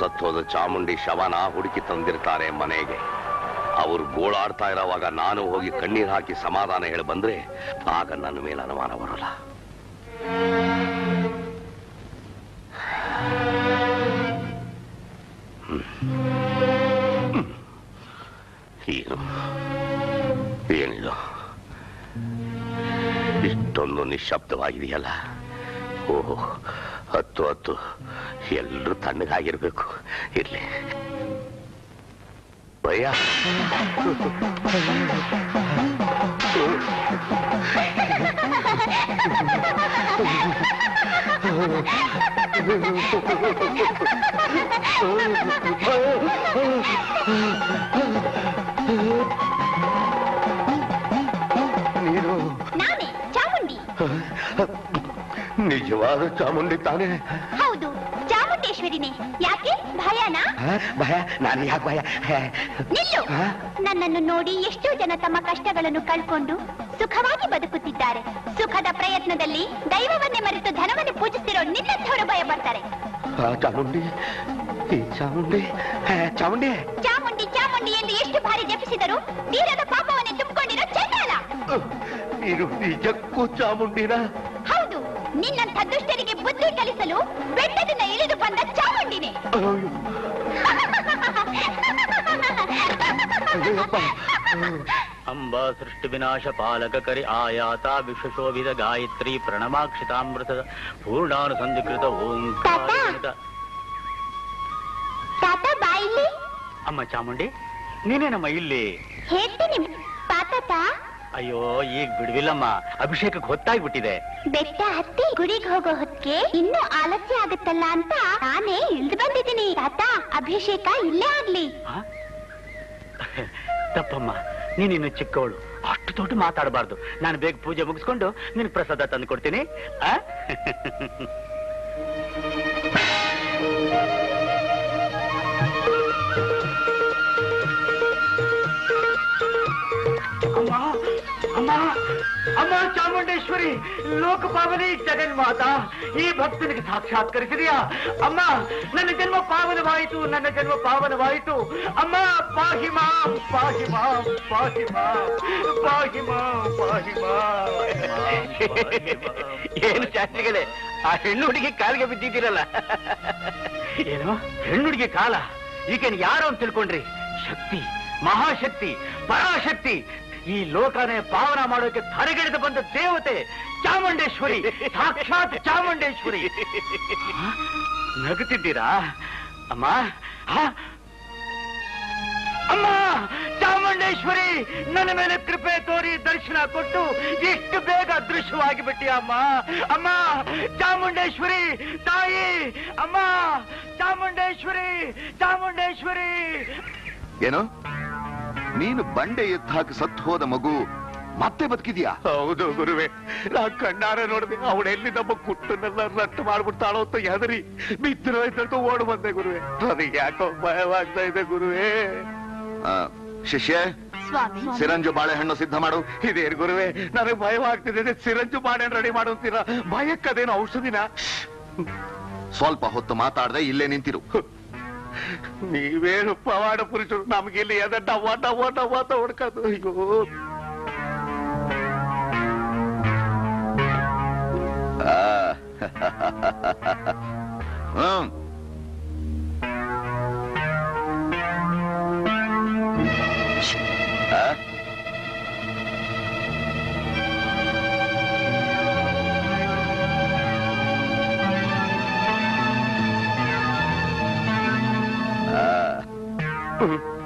ಸತ್ತೋದ ಚಾಮುಂಡಿ ಶವನ ಹುಡುಕಿ ತಂದಿರ್ತಾರೆ ಮನೆಗೆ. ಅವ್ರು ಗೋಳಾಡ್ತಾ ಇರೋವಾಗ ನಾನು ಹೋಗಿ ಕಣ್ಣೀರು ಹಾಕಿ ಸಮಾಧಾನ ಹೇಳಿ ಬಂದ್ರೆ ಆಗ ನನ್ನ ಮೇಲೆ ಅನುಮಾನ ಬರೋಲ್ಲ. ಚಾಮುಂಡಿ ತಾನೇ. ಹೌದು ಚಾಮುಂಡೇಶ್ವರಿನೇ. ಯಾಕೆ? ಭಯನಾ? ಭಯ ನಾನು ಯಾಕೆ ಭಯ? ನಿಲ್ಲು. ನನ್ನನ್ನು ನೋಡಿ ಎಷ್ಟೋ ಜನ ತಮ್ಮ ಕಷ್ಟಗಳನ್ನು ಕಳ್ಕೊಂಡು ಸುಖವಾಗಿ ಬದುಕುತ್ತಿದ್ದಾರೆ. ಸುಖದ ಪ್ರಯತ್ನದಲ್ಲಿ ದೈವವನ್ನೇ ಮರೆತು ಧನವನ್ನೇ ಪೂಜಿಸ್ತಿರೋ ನಿನ್ನಂಥವರು ಭಯ ಬರ್ತಾರೆ ಚಾಮುಂಡಿ ಚಾಮುಂಡಿ ಚಾಮುಂಡಿ. ಚಾಮುಂಡಿ ಚಾಮುಂಡಿ ಎಂದು ಎಷ್ಟು ಬಾರಿ ಜಪಿಸಿದರು ತೀರದ ಪಾಪವನ್ನೇ ತುಂಬಿಕೊಂಡಿರೋ ಚಂಡಾಲ. ನೀನು ನಿಜಕ್ಕೂ ಚಾಮುಂಡಿನ. ನಿನ್ನಂಥ ದುಷ್ಟರಿಗೆ ಬುದ್ಧಿ ಕಲಿಸಲು ಬೆಟ್ಟದಿಂದ ಇಳಿದು ಬಂದ ಚಾಮುಂಡಿನಿ. ಅಂಬ ಸೃಷ್ಟಿ ವಿನಾಶ ಪಾಲಕ ಕರಿ ಆಯಾತ ವಿಶ್ವಶೋಭಿತ ಗಾಯತ್ರಿ ಪ್ರಣಮಾಕ್ಷಿತಾಮೃತ ಪೂರ್ಣಾನುಸಂಧಿಕೃತ ಓಂಕಾರ ಅಮ್ಮ ಚಾಮುಂಡಿ ನೀನೇನಮ್ಮ ಇಲ್ಲಿ? ಹೇಳ್ತೀನಿ. ತಾತ ಅಯ್ಯೋ ಈಗ ಬಿಡ್ವಿಲ್ಲಮ್ಮ. ಅಭಿಷೇಕಕ್ಕೆ ಹೊತ್ತಾಗ್ಬಿಟ್ಟಿದೆ ಬೆಟ್ಟ ಹತ್ತಿ ಗುಡಿಗೆ ಹೋಗೋ ಹೊತ್ತಿಗೆ ಇನ್ನೂ ಆಲಸ್ಯ ಆಗುತ್ತಲ್ಲ ಅಂತ ನಾನೇ ಇಳ್ದು ಬಂದಿದ್ದೀನಿ. ತಾತ ಅಭಿಷೇಕ ಇಲ್ಲೇ ಆಗ್ಲಿ. ತಪ್ಪಮ್ಮ ನೀನಿನ್ನು ಚಿಕ್ಕವಳು. ಅಷ್ಟು ದೊಡ್ಡ ಮಾತಾಡಬಾರ್ದು. ನಾನು ಬೇಗ ಪೂಜೆ ಮುಗಿಸ್ಕೊಂಡು ನಿನ್ ಪ್ರಸಾದ ತಂದು ಕೊಡ್ತೀನಿ. ಆ? ಅಮ್ಮ ಅಮ್ಮ ಚಾಮುಂಡೇಶ್ವರಿ ಜಗನ್ ಮಾತಾ ಈ ಭಕ್ತನಿಗೆ ಸಾಕ್ಷಾತ್ಕರಿಸಿದೆಯಾ? ಅಮ್ಮ ನನ್ನ ಜನ್ಮ ಪಾವನವಾಯಿತು ನನ್ನ ಜನ್ಮ ಪಾವನವಾಯಿತು. ಅಮ್ಮ ಪಾಹಿ ಮಾಂ ಪಾಹಿ ಮಾಂ ಪಾಹಿ ಮಾಂ ಪಾಹಿ ಮಾಂ ಪಾಹಿ ಮಾಂ. ಏನು ಶಾಸ್ತ್ರಿಗಳೇ ಆ ಹೆಣ್ಣು ಹುಡುಗಿ ಕಾಲಿಗೆ ಬಿದ್ದಿದ್ದೀರಲ್ಲ? ಏನು? ಹೆಣ್ಣು ಹುಡುಗಿ ಕಾಲ? ಈಗೇನು ಯಾರು ಅಂತ ತಿಳ್ಕೊಂಡ್ರಿ? ಶಕ್ತಿ ಮಹಾಶಕ್ತಿ ಪರಾಶಕ್ತಿ ಈ ಲೋಕನೇ ಪಾವನ ಮಾಡೋಕೆ ತಡೆಗಿಡಿದು ಬಂದ ದೇವತೆ ಚಾಮುಂಡೇಶ್ವರಿ. ಸಾಕ್ಷಾತ್ ಚಾಮುಂಡೇಶ್ವರಿ? ನಗುತ್ತಿದ್ದೀರಾ? ಅಮ್ಮ? ಅಮ್ಮ, ಚಾಮುಂಡೇಶ್ವರಿ, ನನ್ನ ಮೇಲೆ ಕೃಪೆ ತೋರಿ ದರ್ಶನ ಕೊಟ್ಟು ಎಷ್ಟು ಬೇಗ ಅದೃಶ್ಯವಾಗಿ ಬಿಟ್ಟಿ ಅಮ್ಮ. ಅಮ್ಮ, ಚಾಮುಂಡೇಶ್ವರಿ, ತಾಯಿ. ಅಮ್ಮ, ಚಾಮುಂಡೇಶ್ವರಿ ಚಾಮುಂಡೇಶ್ವರಿ. ಏನು? ನೀನು ಬಂಡೆ ಎತ್ತು ಹಾಕಿ ಸತ್ತು ಹೋದ ಮಗು ಮತ್ತೆ ಬದುಕಿದ್ಯಾ? ಹೌದು ಗುರುವೆ. ನಾ ಕಣ್ಣಾರ ನೋಡಿದೆ. ಅವಳೆಲ್ಲಿ ನಮ್ಮ ಕುಟ್ಟನ್ನೆಲ್ಲ ರಟ್ಟು ಮಾಡ್ಬಿಡ್ತಾಳೋ ಅಂತ ಹೆದರಿ ಬಿದ್ದಿರೋ ಇದ್ದಂತೂ ಓಡ್ ಬಂದೆ ಗುರುವೆ. ನನಗೆ ಯಾಕೋ ಭಯವಾಗ್ತಾ ಇದೆ ಗುರುವೆ. ಆ, ಶಿಷ್ಯ ಸಿರಂಜು ಬಾಳೆಹಣ್ಣು ಸಿದ್ಧ ಮಾಡು. ಇದೇನ್ ಗುರುವೆ ನನಗೆ ಭಯವಾಗ್ತಿದೆ. ಸಿರಂಜು ಬಾಳೆಹಣ್ಣು ರೆಡಿ ಮಾಡುತ್ತೀರಾ ಭಯಕ್ಕದೇನು ಔಷಧಿನ? ಸ್ವಲ್ಪ ಹೊತ್ತು ಮಾತಾಡದೆ ಇಲ್ಲೇ ನಿಂತಿರು. ನೀವೇನು ಪವಾಡ ಪುರುಷರು ನಮ್ಗಿಲ್ಲಿ ಎದ ಡವ ಡವ ಡವ ಅಂತ ಹೊಡ್ಕೋದು ಅಯ್ಯೋ ಆ, ಹ್ಮ್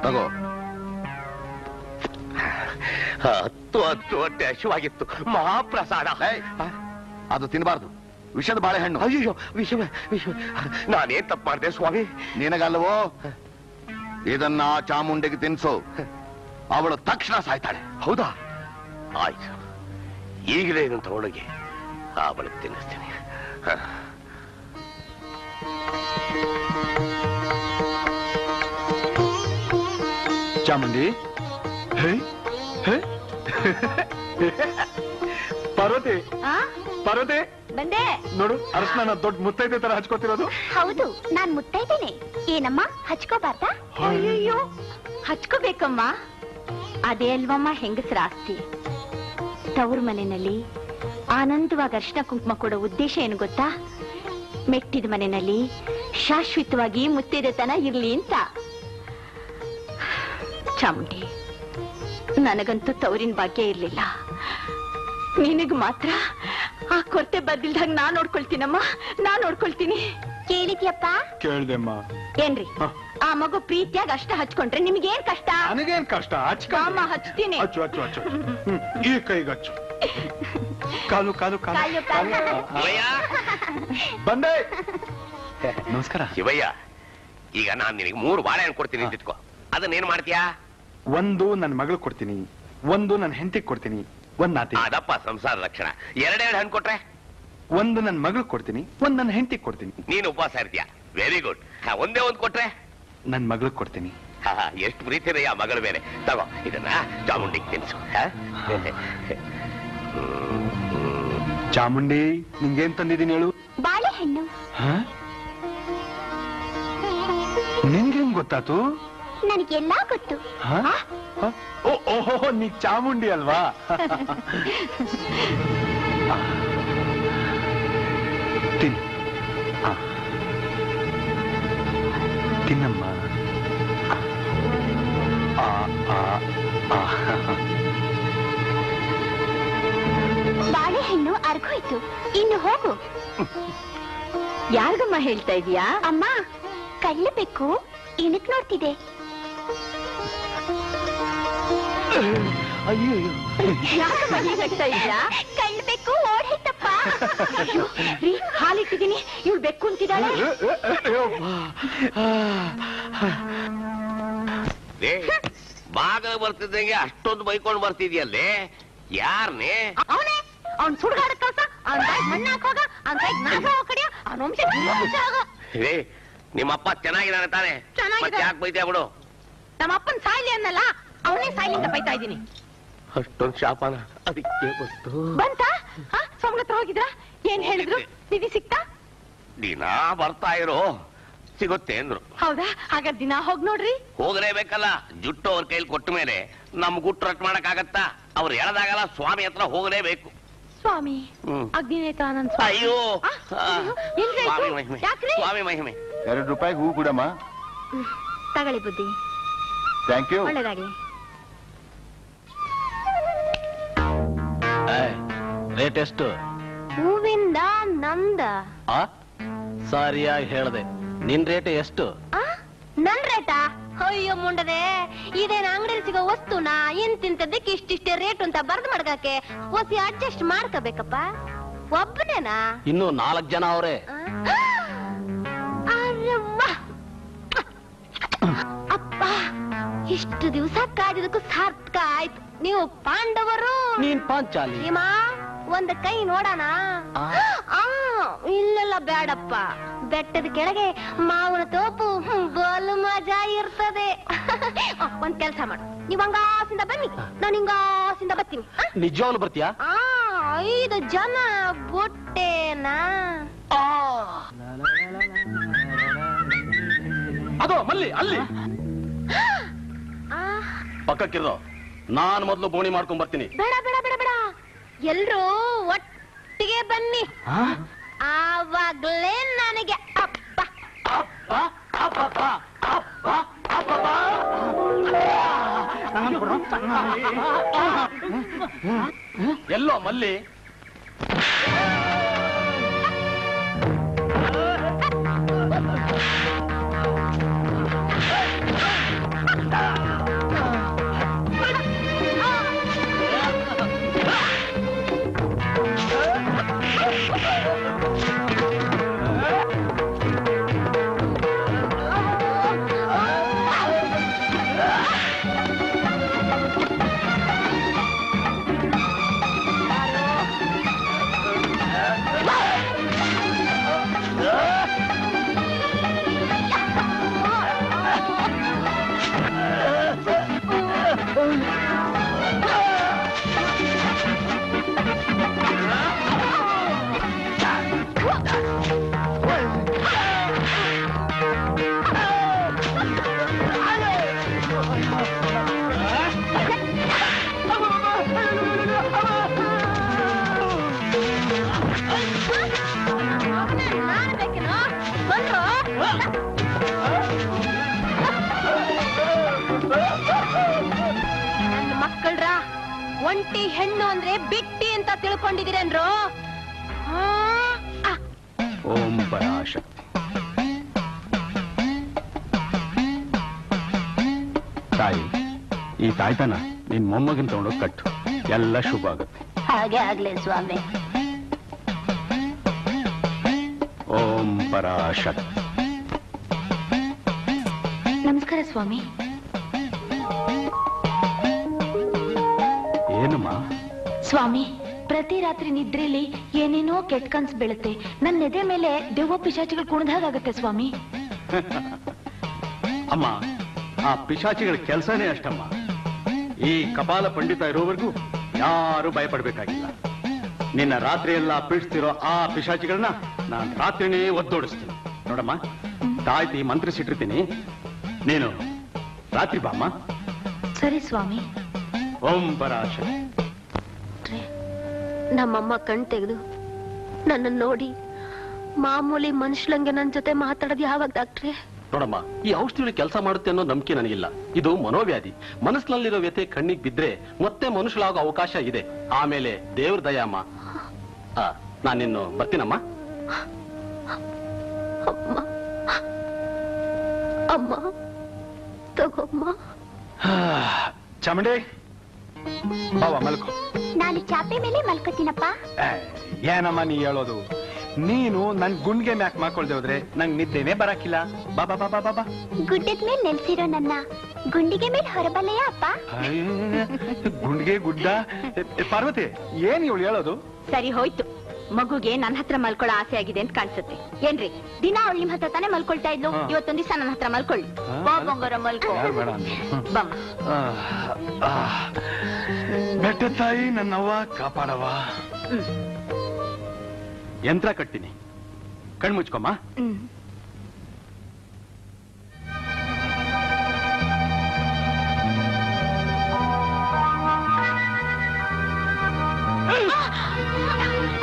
ತಗೋ. ಹತ್ತು ಹತ್ತು ಹೊಟ್ಟೆ ಹಸಿವಾಗಿತ್ತು. ಮಹಾಪ್ರಸಾದ. ಅದು ತಿನ್ನಬಾರ್ದು ವಿಷದ ಬಾಳೆಹಣ್ಣು. ಅಯ್ಯೋ ವಿಷ ವಿಷ. ನಾನೇ ತಪ್ಪು ಮಾಡಿದೆ ಸ್ವಾಮಿ. ನಿನಗಲ್ವೋ ಇದನ್ನ ಚಾಮುಂಡಿಗೆ ತಿನ್ಸು. ಅವಳು ತಕ್ಷಣ ಸಾಯ್ತಾಳೆ. ಹೌದಾ? ಆಯ್ತು. ಈಗಲೇ ಇದನ್ನು ತಗೊಂಡೋಗಿ ಆ ಬಳಿಕ ತಿನ್ನಿಸ್ತೀನಿ. ಚಾಮುಂಡಿ? ಪಾರ್ವತಿ ಪಾರ್ವತಿ! ಬಂದೆ. ನೋಡು ಅರಶನ ದೊಡ್ಡ ಮುತ್ತೈದೆ ತರ ಹಚ್ಕೋತಿರೋದು. ಹೌದು ನಾನ್ ಮುತ್ತೈದೇನೆ. ಏನಮ್ಮ ಹಚ್ಕೋಬಾರ್ದಾ? ಅಯ್ಯಯ್ಯೋ ಹಚ್ಕೋಬೇಕಮ್ಮ. ಅದೇ ಅಲ್ವಮ್ಮ ಹೆಂಗಸರ ಆಸ್ತಿ. ತವ್ರ ಮನೆಯಲ್ಲಿ ಆನಂದವಾಗಿ ಅರ್ಶನ ಕುಂಕುಮ ಕೊಡೋ ಉದ್ದೇಶ ಏನು ಗೊತ್ತಾ? ಮೆಟ್ಟಿದ ಮನೆಯಲ್ಲಿ ಶಾಶ್ವತವಾಗಿ ಮುತ್ತೈದೆತನ ಇರ್ಲಿ ಅಂತ. ಚಾಮುಂಡಿ ನನಗಂತೂ ತವರಿನ ಭಾಗ್ಯ ಇರ್ಲಿಲ್ಲ. ನಿನಗ್ ಮಾತ್ರ ಆ ಕೊರತೆ ಬದ್ದಿಲ್ದಾಗ ನಾ ನೋಡ್ಕೊಳ್ತೀನಮ್ಮ ನಾ ನೋಡ್ಕೊಳ್ತೀನಿ. ಕೇಳಿದ್ಯಪ್ಪ? ಕೇಳ್ದೆಮ್ಮ. ಏನ್ರಿ? ಆ ಮಗು ಪ್ರೀತಿಯಾಗಿ ಅಷ್ಟ ಹಚ್ಕೊಂಡ್ರೆ ನಿಮ್ಗೇನ್ ಕಷ್ಟ? ನನಗೇನ್ ಕಷ್ಟ? ಹಚ್ಕ ಅಮ್ಮ ಹಚ್ತೀನಿ. ಅಚ್ಚು ಹ್ಮ್, ಈ ಕೈಗೆ ಹಚ್ಚು ಕಾಲು ಕಾಲು ಕಾಲು. ಕಾಲು, ಕಾಲು. ಶಿವಯ್ಯ. ಬಂದೆ. ನಮಸ್ಕಾರ. ಶಿವಯ್ಯ ಈಗ ನಾನ್ ನಿನಗೆ ಮೂರು ಬಾಳೆಹಣ್ಣು ಕೊಡ್ತೀನಿ ಅದನ್ನ ಏನ್ ಅದನ್ನೇನ್ ಮಾಡ್ತೀಯಾ? ಒಂದು ನನ್ನ ಮಗಳು ಕೊಡ್ತೀನಿ ಒಂದು ನನ್ನ ಹೆಂಡತಿಗೆ ಕೊಡ್ತೀನಿ ಒಂದ್ ನಾತಿ. ಅದಪ್ಪ ಸಂಸಾರ ಲಕ್ಷಣ ಎರಡೆರಡು ಹಣ್ಣು ಕೊಟ್ರೆ? ಒಂದು ನನ್ನ ಮಗಳು ಕೊಡ್ತೀನಿ ಒಂದ್ ನನ್ನ ಹೆಂಡತಿಗೆ ಕೊಡ್ತೀನಿ. ನೀನು ಉಪವಾಸ ಇರ್ತೀಯ. ವೆರಿ ಗುಡ್ ಒಂದೇ ಒಂದ್ ಕೊಟ್ರೆ? ನನ್ನ ಮಗಳಿಗೆ ಕೊಡ್ತೀನಿ. ಎಷ್ಟು ಪ್ರೀತಿ ಇದೆ ಆ ಮಗಳು ಬೇರೆ ತಗೋ ಇದನ್ನ ಚಾಮುಂಡಿಗೆ ತಿನ್ಸು? ಚಾಮುಂಡಿ ನಿಂಗೇನ್ ತಂದಿದ್ದೀನಿ ಹೇಳು? ಬಾಳೆಹಣ್ಣು. ಹ? ನಿಂಗೇನ್ ಗೊತ್ತಾತು? ನನಗೆಲ್ಲಾ ಗೊತ್ತು. ಓಹೋ ನೀ ಚಾಮುಂಡಿ ಅಲ್ವಾ? ತಿನ್. ತಿನ್ನಮ್ಮ. ಆ, ಆ, ಆ. ಬಾಳೆಹಣ್ಣು ಅರ್ಗೋಯ್ತು ಇನ್ನು ಹೋಗು. ಯಾರಿಗಮ್ಮ ಹೇಳ್ತಾ ಇದೀಯಾ? ಅಮ್ಮ ಕಳ್ಳಬೇಕು. ಇಣಕ್ ನೋಡ್ತಿದೆ? ಅಯ್ಯೋ ಯಾಕಮ್ಮ ಹೀಗಾಗ್ತಾ ಇದೀಯಾ ಕಳ್ಬೇಕು ಓಡೈತಪ್ಪ ರೀ ಹಾಲಿಟ್ಟಿದ್ದೀನಿ. ಇವಳು ಬೆಕ್ಕು ಅಂತಿದ್ದಾಳೆ. ಬಾಗ ಬರ್ತಿದ್ದಂಗೆ ಅಷ್ಟೊಂದು ಬೈಕೊಂಡು ಬರ್ತಿದ್ಯಲ್ಲೇ? ಯಾರ್ನೇ? ಅವನೇ? ಅವ್ನ್ ಸುಡ್ಗಾಡ ಕಳ್ಸ. ಅವ್ನ್ ಕೈ ಮಣ್ಣ ಹಾಕೋಗ ಅವ್ನ್ ಕೈ ನಾಶ ಕಡಿಯ ಅವ್ನ ವಂಶ ಏ ನಿಮ್ಮಪ್ಪ ಚೆನ್ನಾಗಿದ್ದಾನೆ ತಾನೆ. ಚೆನ್ನಾಗಿ ಯಾಕೆ ಬೈತಾ ಬಿಡು. ನಮ್ಮ ಅಪ್ಪನ ಸಾಯ್ಲಿ ಅನ್ನಲ್ಲ ಅವನೇ ಸಾಯ್ಲಿ ಅಂತ ಬೈತಾ ಇದ್ದೀನಿ. ಅಷ್ಟೊಂದು ಶಾಪನ ಅದಕ್ಕೆ ಗೊತ್ತು ಬಂತ? ಸ್ವಾಮಿತ್ರ ಹೋಗಿದ್ರ? ಏನ್ ಹೇಳಿದ್ರು? ನಿಧಿ ಸಿಕ್ತಾ? ದಿನಾ ಬರ್ತಾ ಇರೋ ಸಿಗುತ್ತೆ ಅಂದ್ರು. ಹೌದಾ? ಹಾಗಾದ್ರೆ ದಿನ ಹೋಗ್ ನೋಡ್ರಿ. ಹೋಗಲೇಬೇಕಲ್ಲ ಜುಟ್ಟು ಅವ್ರ ಕೈಲಿ ಕೊಟ್ಟ ಮೇಲೆ ನಮ್ ಗುಟ್ಟು ರಟ್ ಮಾಡಕ್ ಆಗತ್ತಾ ಅವ್ರು ಹೇಳದಾಗಲ್ಲ ಸ್ವಾಮಿ ಹತ್ರ ಹೋಗಲೇಬೇಕು ಸ್ವಾಮಿ. ಅಗ್ನಿನೇತಾನಂದ್ ಸ್ವಾಮಿ. ಅಯ್ಯೋ! ಅಯ್ಯೋ, ಸ್ವಾಮಿ ಮಹಿಮೆ? ಸ್ವಾಮಿ ಮಹಿಮೆ. ಎರಡು ರೂಪಾಯಿ ಹೂ ಕೊಡಮ್ಮ. ತಗಳಿ ಬುದ್ಧಿ. ಥ್ಯಾಂಕ್ ಯು ರೇಟ್ ಎಷ್ಟು? ಹೂವಿಂದ ನಂದ. ಆ? ಸರಿಯಾಗಿ ಹೇಳ್ದೆ. ನಿನ್ ರೇಟ್ ಎಷ್ಟು? ಆ? ನನ್ ರೇಟಾ? ಅಯ್ಯೋ ಮುಂಡದೆ ಇದೇನ ಅಂಗಡಿಯಲ್ಲಿ ಸಿಗೋ ವಸ್ತುನ? ಇಂತಿಂತದಕ್ಕೆ ಇಷ್ಟಿಷ್ಟೇ ರೇಟ್ ಅಂತ ಬರ್ದ್ ಮಡ್ಗಕ್ಕೆ ಒಸಿ ಅಡ್ಜಸ್ಟ್ ಮಾಡ್ಕೋಬೇಕಪ್ಪ. ಒಬ್ಬನೇನಾ ಇನ್ನು ನಾಲ್ಕು ಜನ ಅವರೇ. ಅರವ್ವ. ಅಪ್ಪ! ಇಷ್ಟು ದಿವಸ ಕಾದಿದಕ್ಕೂ ಸಾರ್ಥಕ ಆಯ್ತು. ನೀವು ಪಾಂಡವರು. ನೀನ್ ಪಾಂಚಾಲಿ. ಒಂದ್ ಕೈ ನೋಡೋಣ. ಆ, ಇಲ್ಲೆಲ್ಲ ಬೇಡಪ್ಪ ಬೆಟ್ಟದ ಕೆಳಗೆ ಮಾವನ ತೋಪು ಬಲು ಮಜಾ ಇರ್ತದೆ. ಒಂದ್ ಕೆಲ್ಸ ಮಾಡು. ನೀವ್ ಹಂಗಾಸಿಂದ ಬನ್ನಿ. ನಾನು ಹಿಂಗಾಸಿಂದ ಬರ್ತೀನಿ? ನಿಜವಾಗ್ಲು ಬರ್ತೀಯಾ? ಆ, ಐದು ಜನ ಬುಟ್ಟೇನಾ. ಅದು ಮಲ್ಲಿ ಅಲ್ಲಿ. ಪಕ್ಕಕ್ಕಿರೋ ನಾನು ಮೊದಲು ಬೋಣಿ ಮಾಡ್ಕೊಂಡ್ ಬರ್ತೀನಿ. ಬೇಡ ಬೇಡ ಬೇಡ ಬೇಡ. ಎಲ್ರೂ ಒಟ್ಟಿಗೆ ಬನ್ನಿ. ಆವಾಗ್ಲೇ ನನಗೆ ಅಪ್ಪ. ಎಲ್ಲೋ ಮಲ್ಲಿ. ನನ್ನ ಶುಭ ಆಗುತ್ತೆ ಹಾಗೆ ಆಗ್ಲಿ ಸ್ವಾಮಿ. ಓಂ ಪರಾಶಕ್ತಿ. ನಮಸ್ಕಾರ ಸ್ವಾಮಿ. ಏನಮ್ಮ? ಸ್ವಾಮಿ ಪ್ರತಿ ರಾತ್ರಿ ನಿದ್ರೆಯಲ್ಲಿ ಏನೇನೋ ಕೆಟ್ಟ ಕನ್ಸ್ ಬೀಳುತ್ತೆ. ನನ್ನ ಎದೆ ಮೇಲೆ ದೆವ್ವ ಪಿಶಾಚಿಗಳು ಕುಣಿದಾಗತ್ತೆ ಸ್ವಾಮಿ. ಅಮ್ಮ ಆ ಪಿಶಾಚಿಗಳ ಕೆಲಸನೇ ಅಷ್ಟಮ್ಮ. ಈ ಕಪಾಲ ಪಂಡಿತ ಇರೋವರೆಗೂ ಯಾರು ಭಯಪಡ್ಬೇಕಾಗಿಲ್ಲ. ನಿನ್ನ ರಾತ್ರಿ ಎಲ್ಲ ಪೀಡಿಸ್ತಿರೋ ಆ ಪಿಶಾಚಿಗಳನ್ನ ನಾನು ರಾತ್ರಿನೇ ಒದ್ದೋಡಿಸ್ತೀನಿ. ನೋಡಮ್ಮ ತಾಯ್ತಿ ಮಂತ್ರಿಸಿಟ್ಟಿರ್ತೀನಿ. ನೀನು ರಾತ್ರಿ ಬಾಮ್ಮ ಸರಿ ಸ್ವಾಮಿ. ಓಂ ಪರಾಶ. ನಮ್ಮಮ್ಮ ಕಣ್ ತೆಗೆದು ನನ್ನ ನೋಡಿ ಮಾಮೂಲಿ ಮನುಷ್ಯಂಗೆ ನನ್ನ ಜೊತೆ ಮಾತಾಡೋದು ಯಾವಾಗ ಡಾಕ್ಟ್ರೆ? ನೋಡಮ್ಮ ಈ ಔಷಧಿಗಳು ಕೆಲಸ ಮಾಡುತ್ತೆ ಅನ್ನೋ ನಂಬಿಕೆ ನನಗಿಲ್ಲ. ಇದು ಮನೋವ್ಯಾಧಿ. ಮನಸ್ಸಿನಲ್ಲಿರೋ ವ್ಯಥೆ ಕಣ್ಣಿಗೆ ಬಿದ್ರೆ ಮತ್ತೆ ಮನುಷ್ಯಲಾಗೋ ಅವಕಾಶ ಇದೆ. ಆಮೇಲೆ ದೇವ್ರ ದಯಾಮ್ಮ. ನಾನಿನ್ನು ಬರ್ತೀನಮ್ಮ. ಅಮ್ಮ. ತಗೊಮ್ಮ. ಚಾಮುಂಡಿ ಬಾವ ಮಲ್ಕೋ. ನಾನು ಚಾಪೆ ಮೇಲೆ ಮಲ್ಕೋತೀನಪ್ಪ ಏನಮ್ಮ ನೀ ಹೇಳೋದು? ನೀನು ನನ್ ಗುಂಡ್ಗೆ ಮ್ಯಾಕ್ ಮಾಡ್ಕೊಳ್ದೆ ಹೋದ್ರೆ ನಂಗ್ ನಿದ್ದೆನೆ ಬರಕಿಲ್ಲ. ಬಾಬಾ ಬಾಬಾ ಬಾಬಾ ಬಾ ಬಾ ಬಾ. ಗುಡ್ಡದ ಮೇಲೆ ನೆಲೆಸಿರೋ ನನ್ನ ಗುಂಡಿಗೆ ಮೇಲೆ ಹೊರಬಲ್ಲಯ ಅಪ್ಪ? ಗುಂಡಿಗೆ ಗುಡ್ಡ. ಪಾರ್ವತಿ ಏನ್ ಇವಳು ಹೇಳೋದು? ಸರಿ ಹೋಯ್ತು. ಮಗುಗೆ ನನ್ನ ಹತ್ರ ಮಲ್ಕೊಳ್ಳೋ ಆಸೆ ಆಗಿದೆ ಅಂತ ಕಾಣಿಸುತ್ತೆ. ಏನ್ರಿ ದಿನ ಅವಳು ನಿಮ್ ಹತ್ರ ತಾನೇ ಮಲ್ಕೊಳ್ತಾ ಇದ್ಲು. ಇವತ್ತೊಂದ್ ದಿವಸ ನನ್ನ ಹತ್ರ ಮಲ್ಕೊಳ್ಳಿ ಬಾ ಬಂಗಾರ ಮಲ್ಕೋ? ಬಮ್ಮ ಆ. ಬೆಟ್ಟ ತಾಯಿ ನನ್ನವ್ವ ಕಾಪಾಡವ ಯಂತ್ರ ಕಟ್ತೀನಿ. ಕಣ್ಮುಚ್ಕೊಮ್ಮ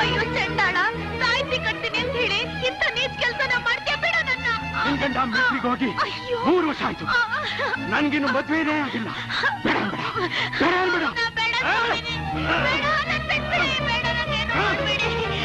ಅಯ್ಯೋ ಕಟ್ತೀನಿ ಅಂತ ಹೇಳಿ ಇಂಥ ನೀಚ್ ಕೆಲ್ಸನ ಮಾಡ್ತೀಯ ಬಿಡ ನನ್ನ. ನಿನ್ ಗಂಡ ಮಿಲ್ಟ್ರಿಗೆ ಹೋಗಿ ಮೂರು ವರ್ಷ ಆಯ್ತು. ನನ್ಗಿನ್ನು ಮದ್ವೆನೇ ಆಗಿಲ್ಲ. ಬೇಡ ಬೇಡ. ಬೇಡ ಬೇಡ ಬೇಡ ಬೇಡ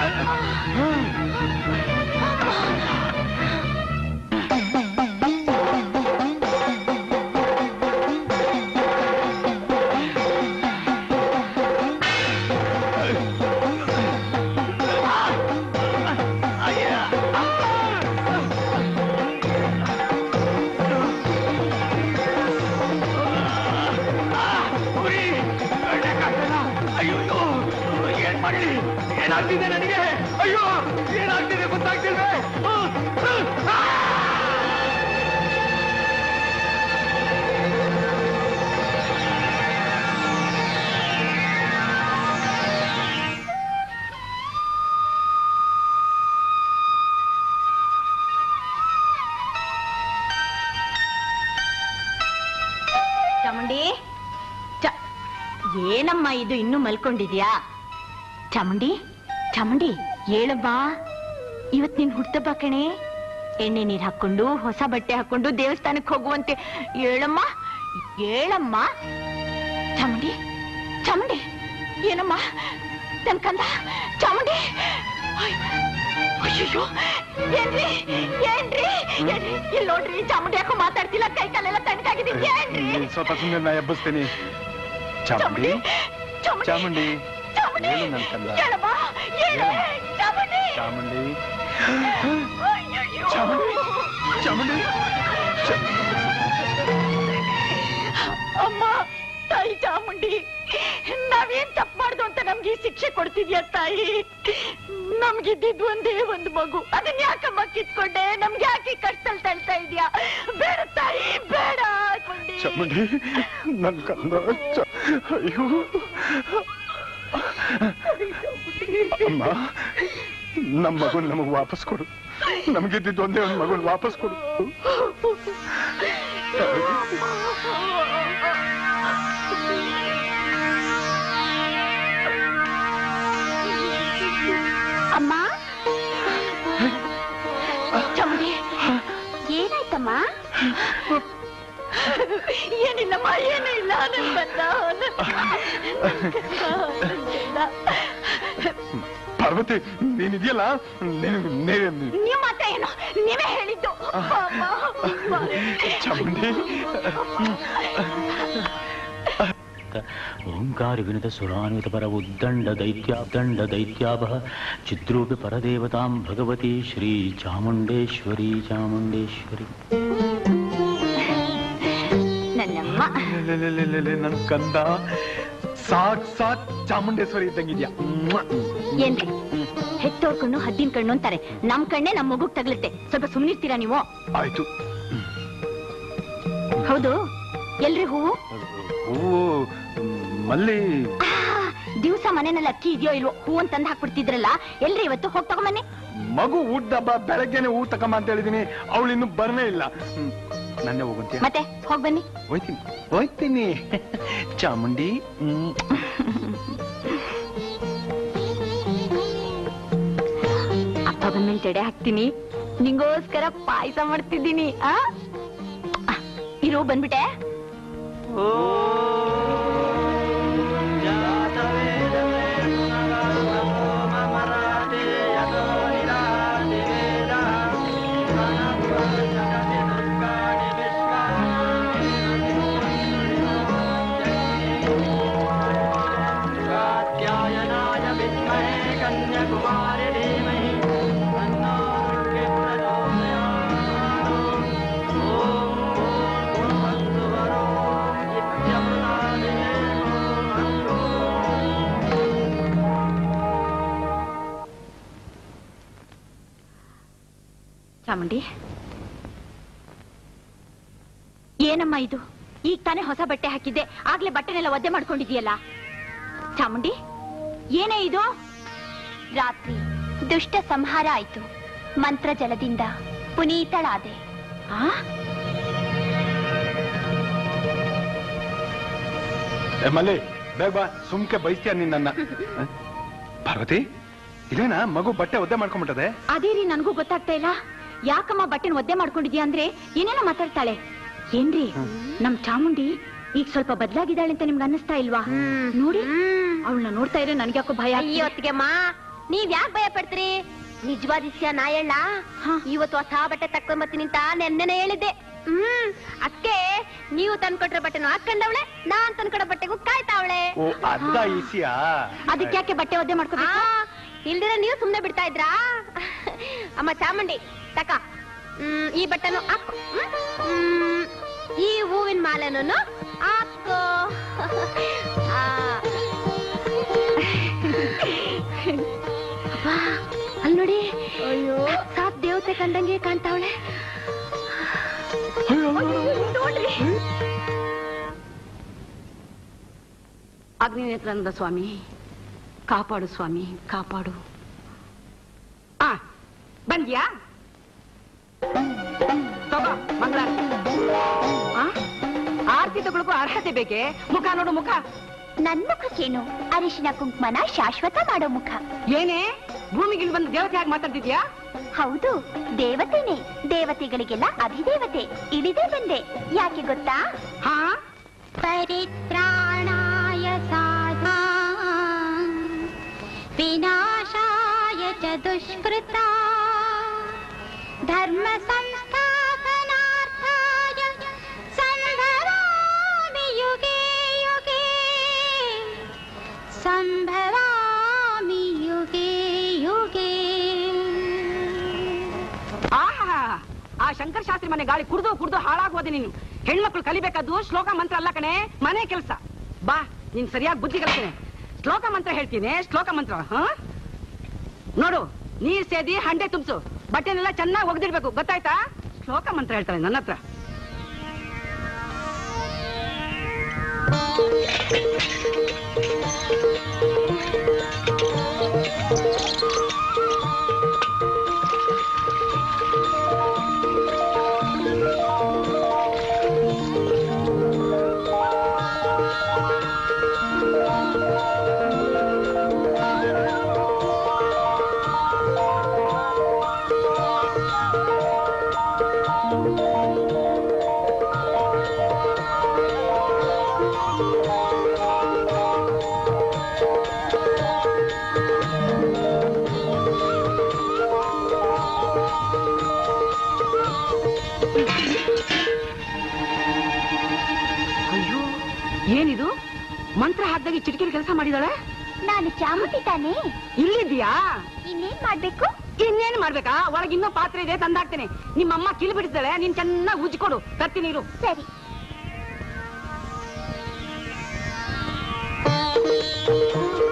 ಅಯ್ಯೋ ಏನಾಗ್ತಿದೆ ನನಗೆ? ಅಯ್ಯೋ ಏನಾಗ್ತಿದೆ ಗೊತ್ತಾಗ್ತಿಲ್ವೇ? ಏನಮ್ಮ ಇದು ಇನ್ನೂ ಮಲ್ಕೊಂಡಿದ್ಯಾ? ಚಾಮುಂಡಿ ಚಾಮುಂಡಿ ಹೇಳಬ್ಬಾ ಇವತ್ ನಿನ್ ಹುಟ್ಟಬ್ಬ ಕಣೆ. ಎಣ್ಣೆ ನೀರ್ ಹಾಕೊಂಡು ಹೊಸ ಬಟ್ಟೆ ಹಾಕೊಂಡು ದೇವಸ್ಥಾನಕ್ಕೆ ಹೋಗುವಂತೆ. ಹೇಳಮ್ಮ ಹೇಳಮ್ಮ. ಚಾಮುಂಡಿ ಚಾಮುಂಡಿ ಏನಮ್ಮ? ನನ್ ಕಂದ ಚಾಮುಂಡಿ. ಅಯ್ಯೋ ಏನ್ರಿ ಏನ್ರಿ? ಇಲ್ಲಿ ನೋಡ್ರಿ ಚಾಮುಂಡಿ ಯಾಕೋ ಮಾತಾಡ್ತಿಲ್ಲ ಕೈ ಕಾಲೆಲ್ಲ ತಣ್ಣಗಾಗಿದೆ ಏನ್ರಿ? ಸ್ವಲ್ಪ ಸುಮ್ಮನೆ ಎಬ್ಬಿಸ್ತೀನಿ. ಚಾಮುಂಡಿ. ಚಾಮುಂಡಿ. ನನ್ ಕಂದ. ಚಾಮುಂಡಿ! ಚಾಮುಂಡಿ. ಚಾಮುಂಡಿ. ಚಾಮುಂಡಿ. ಅಮ್ಮ ತಾಯಿ ಚಾಮುಂಡಿ ನಾವೇನ್ ತಪ್ಪು ಮಾಡ್ದು ಅಂತ ನಮ್ಗೆ ಶಿಕ್ಷೆ ಕೊಡ್ತಿದ್ಯಾ ತಾಯಿ? ನಮ್ಗಿದ್ದಿದ್ ಒಂದೇ ಒಂದು ಮಗು. ಅದನ್ನ ಯಾಕಮ್ಮ ಕಿತ್ಕೊಂಡೆ? ನಮ್ಗೆ ಯಾಕೆ ಈ ಕಷ್ಟದಲ್ಲಿ ತಳ್ತಾ ಇದ್ಯಾ? ಬೇಡ ತಾಯಿ ಬೇಡ. ಚಾಮುಂಡಿ. ನನ್ ಕಂದ ಅಯ್ಯೋ. ಅಮ್ಮ ನಮ್ಮ ಮಗುನ್ ನಮಗ್ ವಾಪಸ್ ಕೊಡು. ನಮಗಿದ್ದಿದ್ದು ಒಂದೇ ಒಂದು ಮಗುನ್ ವಾಪಸ್ ಕೊಡು. ಅಮ್ಮ? ಚಾಮುಂಡಿ, ಏನಾಯ್ತಮ್ಮ? ಏನಿಲ್ಲಮ್ಮ ಏನೂ ಇಲ್ಲ. ನನ್ ಬಂದ ಪಾರ್ವತಿ ನೀನಿದೆಯಲ್ಲ? ನಿಮ್ಮ ಏನು? ನೀವೇ ಹೇಳಿದ್ದು. ಚಾಮುಂಡಿ. ಓಂಕಾರ ವಿನತ ಸುರಾನ್ವಿತ ಪರ ಉದ್ದಂಡ ದೈತ್ಯ ದಂಡ ದೈತ್ಯಾಭ ಚಿದ್ರೂಪಿ ಪರದೇವತಾಂ ಭಗವತಿ ಶ್ರೀ ಚಾಮುಂಡೇಶ್ವರಿ ಚಾಮುಂಡೇಶ್ವರಿ. ನನ್ ಕಂದ. ಸಾಕ್ ಸಾಕ್ ಚಾಮುಂಡೇಶ್ವರಿ ಇದ್ದಂಗಿದ್ಯಾ. ಏನ್ರಿ? ಹೆತ್ತೋರ್ ಕಣ್ಣು ಹದ್ದಿನ ಕಣ್ಣು ಅಂತಾರೆ. ನಮ್ ಕಣ್ಣೆ ನಮ್ ಮಗುಗ್ ತಗಲುತ್ತೆ. ಸ್ವಲ್ಪ ಸುಮ್ನಿರ್ತೀರಾ ನೀವು? ಆಯ್ತು. ಹೌದು. ಎಲ್ರಿ ಹೂವು? ಹೂವು ಮಲ್ಲಿ. ದಿವಸ ಮನೆಯಲ್ಲಿ ಅಕ್ಕಿ ಇದೆಯೋ ಇಲ್ವೋ? ಹೂ ಅಂತ ತಂದ್ ಹಾಕ್ಬಿಡ್ತಿದ್ರಲ್ಲ ಎಲ್ರಿ ಇವತ್ತು ಹೋಗ್ ತಗೊಂಬನ್ನಿ. ಮಗು ಊಟ ಹಬ್ಬ ಬೆಳಗ್ಗೆನೆ ಹೂ ತಕಮ್ಮ ಅಂತ ಹೇಳಿದೀನಿ. ಅವಳು ಇನ್ನು ಬರ್ನೇ ಇಲ್ಲ. ನನ್ನೇ ಹೋಗಂತೀಯ ಮತ್ತೆ ಹೋಗ್ ಬನ್ನಿ. ಹೋಯ್ತೀನಿ. ಹೋಯ್ತೀನಿ. ಚಾಮುಂಡಿ ಹ್ಮ್. ಅಪ್ಪ ಬಂದ್ಮೇಲೆ ಜಡೆ ಹಾಕ್ತೀನಿ. ನಿಂಗೋಸ್ಕರ ಪಾಯಸ ಮಾಡ್ತಿದ್ದೀನಿ ಆ? ಇರೋ ಬಂದ್ಬಿಟ್ಟೆ. ಬಂದ್ಬಿಟ್ಟೆ ಚಾಮುಂಡಿ ಏನಮ್ಮ ಇದು? ಈಗ ತಾನೇ ಹೊಸ ಬಟ್ಟೆ ಹಾಕಿದ್ದೆ. ಆಗ್ಲೇ ಬಟ್ಟೆನೆಲ್ಲ ಒದ್ದೆ ಮಾಡ್ಕೊಂಡಿದ್ಯಲ್ಲ ಚಾಮುಂಡಿ ಏನೇ ಇದು? ರಾತ್ರಿ ದುಷ್ಟ ಸಂಹಾರ ಆಯ್ತು. ಮಂತ್ರ ಜಲದಿಂದ ಪುನೀತಳಾದೆ. ಆ? ಏ ಮಲ್ಲಿ ಬೇಗ ಬಾ. ಸುಮ್ಕೆ ಬೈಸ್ತೀಯ ನಿನ್ನ? ಪಾರ್ವತಿ ಇದೇನಾ ಮಗು ಬಟ್ಟೆ ಒದ್ದೆ ಮಾಡ್ಕೊಂಡ್ಬಿಟ್ಟದೆ? ಅದೇ ರೀ ನನಗೂ ಗೊತ್ತಾಗ್ತಾ ಇಲ್ಲ. ಯಾಕಮ್ಮ ಬಟ್ಟೆನ ಒದ್ದೆ ಮಾಡ್ಕೊಂಡಿದ್ಯಾ ಅಂದ್ರೆ ಏನೇನೋ ಮಾತಾಡ್ತಾಳೆ? ಏನ್ರಿ? ನಮ್ ಚಾಮುಂಡಿ ಈಗ ಸ್ವಲ್ಪ ಬದಲಾಗಿದ್ದಾಳೆ ಅಂತ ನಿಮ್ಗೆ ಅನ್ನಿಸ್ತಾ ಇಲ್ವಾ? ನೋಡಿ. ಅವಳನ್ನ ನೋಡ್ತಾ ಇದ್ರೆ ನನ್ಗೆ ಯಾಕೋ ಭಯ ಹೊತ್ತಿಗೆ ಅಮ್ಮ ನೀವ್ ಯಾಕೆ ಭಯ ಪಡ್ತೀರಿ? ನಿಜವಾದ ವಿಷಯ ನಾ ಹೇಳ. ಇವತ್ತು ಹೊಸ ಬಟ್ಟೆ ತಕೊಂಬತ್ತೀನಿ ಅಂತ ನೆನ್ನೆನೆ ಹೇಳಿದ್ದೆ. ಹ್ಮ್. ಅಕ್ಕೆ ನೀವು ತಂದ್ಕೊಟ್ರ ಬಟ್ಟೆನು ಹಾಕೊಂಡವಳೆ ನಾನ್ ತಂದ್ಕೊಡೋ ಬಟ್ಟೆಗೂ ಕಾಯ್ತಾವಳೆ. ಅದಕ್ಕೆ ಯಾಕೆ ಬಟ್ಟೆ ಒದ್ದೆ ಮಾಡ್ಕೋಬೇಕು? ಇಲ್ದಿರ ನೀವು ಸುಮ್ನೆ ಬಿಡ್ತಾ ಇದ್ರಾ? ಅಮ್ಮ ಚಾಮುಂಡಿ ತಕ ಹ್ಮ್ ಈ ಬಟ್ಟೆನು ಹಾಕೋ ಹ್ಮ್? ಹ್ಮ್, ಈ ಹೂವಿನ ಮಾಲೆನೂ ಹಾಕೋ ಆ. ಅಬ್ಬಾ, ಅಲ್ಲ್ ನೋಡಿ ಸಾತ್ ದೇವತೆ ಕಂಡಂಗೆ ಕಾಣ್ತಾವಳೆ ನೋಡ್ರಿ ಅಗ್ನಿನೇತ್ರಾನಂದ ಸ್ವಾಮಿ ಕಾಪಾಡು ಸ್ವಾಮಿ ಕಾಪಾಡು ಆ ಆರತಿ ತಗೊಳಕ್ಕೂ ಅರ್ಹತೆ ಬೇಕೆ? ಮುಖ ನೋಡು ಮುಖ. ನನ್ ಮುಖಕ್ಕೇನು ಅರಿಶಿನ ಕುಂಕುಮನ ಶಾಶ್ವತ ಮಾಡೋ ಮುಖ. ಏನೇ? ಭೂಮಿಗಿಲ್ ಬಂದು ದೇವತೆ ಆಗಿ ಮಾತಾಡ್ತಿದ್ಯಾ? ಹೌದು ದೇವತೆನೆ. ದೇವತೆಗಳಿಗೆಲ್ಲ ಅಧಿದೇವತೆ. ಇಳಿದೇ ಬಂದೆ. ಯಾಕೆ ಗೊತ್ತಾ? ಹಾ? ಪರಿತ್ರಾಣಾಯ ಸಾಧಾ. ವಿನಾಶಾಯ ಚ ದುಷ್ಕೃತಾ. ಧರ್ಮ ಸಂಸ್ಥಾಪನಾರ್ಥಾಯ ಸಂಭವಾಮಿ ಯುಗೆ. ಯುಗೆ ಸಂಭವಾಮಿ ಯುಗೆ. ಯುಗೆ ಆಹಾ, ಆ ಶಂಕರ ಶಾಸ್ತ್ರಿ ಮನೆ ಗಾಳಿ ಕುಡ್ದು ಕುಡ್ದು ಹಾಳಾಗೋದೆ ನೀನು. ಹೆಣ್ಮಕ್ಳು ಕಲಿಬೇಕಾದ್ದು ಶ್ಲೋಕ ಮಂತ್ರ ಅಲ್ಲ ಕಣೆ, ಮನೆ ಕೆಲಸ. ಬಾ, ನೀನ್ ಸರಿಯಾಗಿ ಬುದ್ಧಿ ಕಲಿಸ್ತೇನೆ ಶ್ಲೋಕ ಮಂತ್ರ ಹೇಳ್ತೀನಿ ಶ್ಲೋಕ ಮಂತ್ರ, ಹ? ನೋಡು ನೀರ್ ಸೇದಿ ಹಂಡೆ ತುಂಬಿಸು. ಬಟ್ಟೆನೆಲ್ಲ ಚೆನ್ನಾಗಿ ಒಗ್ದಿರ್ಬೇಕು ಗೊತ್ತಾಯ್ತಾ? ಶ್ಲೋಕ ಮಂತ್ರ ಹೇಳ್ತಾಳೆ ನನ್ನ ಹತ್ರ. ಚಿಟಿಕೆಲಿ ಕೆಲಸ ಮಾಡಿದಾಳೆ? ನಾನು ಚಾಮುಂಡಿ ತಾನೆ. ಇಲ್ಲಿದ್ಯಾ ಇನ್ನೇನ್ ಮಾಡ್ಬೇಕು? ಇನ್ನೇನ್ ಮಾಡ್ಬೇಕಾ? ಒಳಗೆ ಇನ್ನೂ ಪಾತ್ರೆ ಇದೆ ತಂದಾಕ್ತೇನೆ. ನಿಮ್ಮಮ್ಮ ಕಿಲ್ ಬಿಡಿಸ್ತಾಳೆ ನೀನ್ ಚೆನ್ನಾಗಿ ಉಜ್ಕೊಡು. ತರ್ತೀನಿ ನೀರು ಸರಿ. ಅಯ್ಯೋ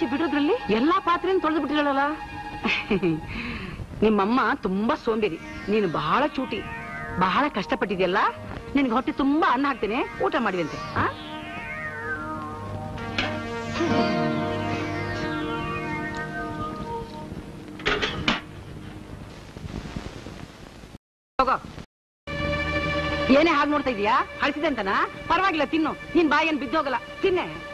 ಮುಚ್ಚಿ ಬಿಡೋದ್ರಲ್ಲಿ ಎಲ್ಲಾ ಪಾತ್ರೆನ ತೊಳೆದು ಬಿಟ್ಟಿರಲ್ಲ ನಿಮ್ಮಮ್ಮ ತುಂಬಾ ಸೋಂಬೇರಿ. ನೀನು ಬಹಳ ಚೂಟಿ. ಬಹಳ ಕಷ್ಟಪಟ್ಟಿದ್ಯಲ್ಲ? ನಿನ್ಗೆ ಹೊಟ್ಟೆ ತುಂಬಾ ಅನ್ನ ಹಾಕ್ತೇನೆ, ಊಟ ಮಾಡಿದಂತೆ ಏನೇ ಹಾಗೆ ನೋಡ್ತಾ ಇದೀಯಾ? ಹಳಸಿದೆ ಅಂತನಾ? ಪರವಾಗಿಲ್ಲ, ತಿನ್ನು. ನಿನ್ ಬಾಯಿ ಏನ್ ಬಿದ್ದೋಗಲ್ಲ. ತಿನ್ನೆ.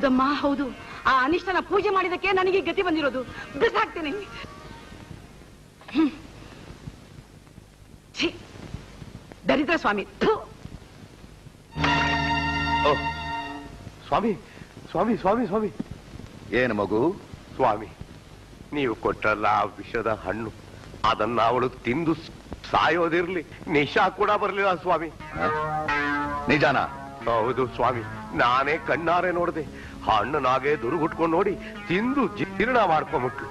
ಹೌದಮ್ಮ ಹೌದು. ಆ ಅನಿಷ್ಟನ ಪೂಜೆ ಮಾಡಿದಕ್ಕೆ ನನಗೆ ಗತಿ ಬಂದಿರೋದು. ಬಿಸಾಕ್ತೇನೆ. ದರಿದ್ರ ಸ್ವಾಮಿ. ಓ, ಸ್ವಾಮಿ ಸ್ವಾಮಿ ಸ್ವಾಮಿ ಸ್ವಾಮಿ. ಏನು ಮಗು? ಸ್ವಾಮಿ ನೀವು ಕೊಟ್ಟಲ್ಲ ಆ ವಿಷದ ಹಣ್ಣು ಅದನ್ನ ಅವಳು ತಿಂದು ಸಾಯೋದಿರ್ಲಿ. ನಿಶಾ ಕೂಡ ಬರಲಿಲ್ಲ ಸ್ವಾಮಿ. ನಿಜಾನ? ಹೌದು ಸ್ವಾಮಿ ನಾನೇ ಕಣ್ಣಾರೆ ನೋಡಿದೆ. ಹಣ್ಣನಾಗೆ ದುರುಗುಟ್ಕೊಂಡು ನೋಡಿ ತಿಂದು ಜೀರ್ಣ ಮಾಡ್ಕೊಂಬಿಟ್ಲು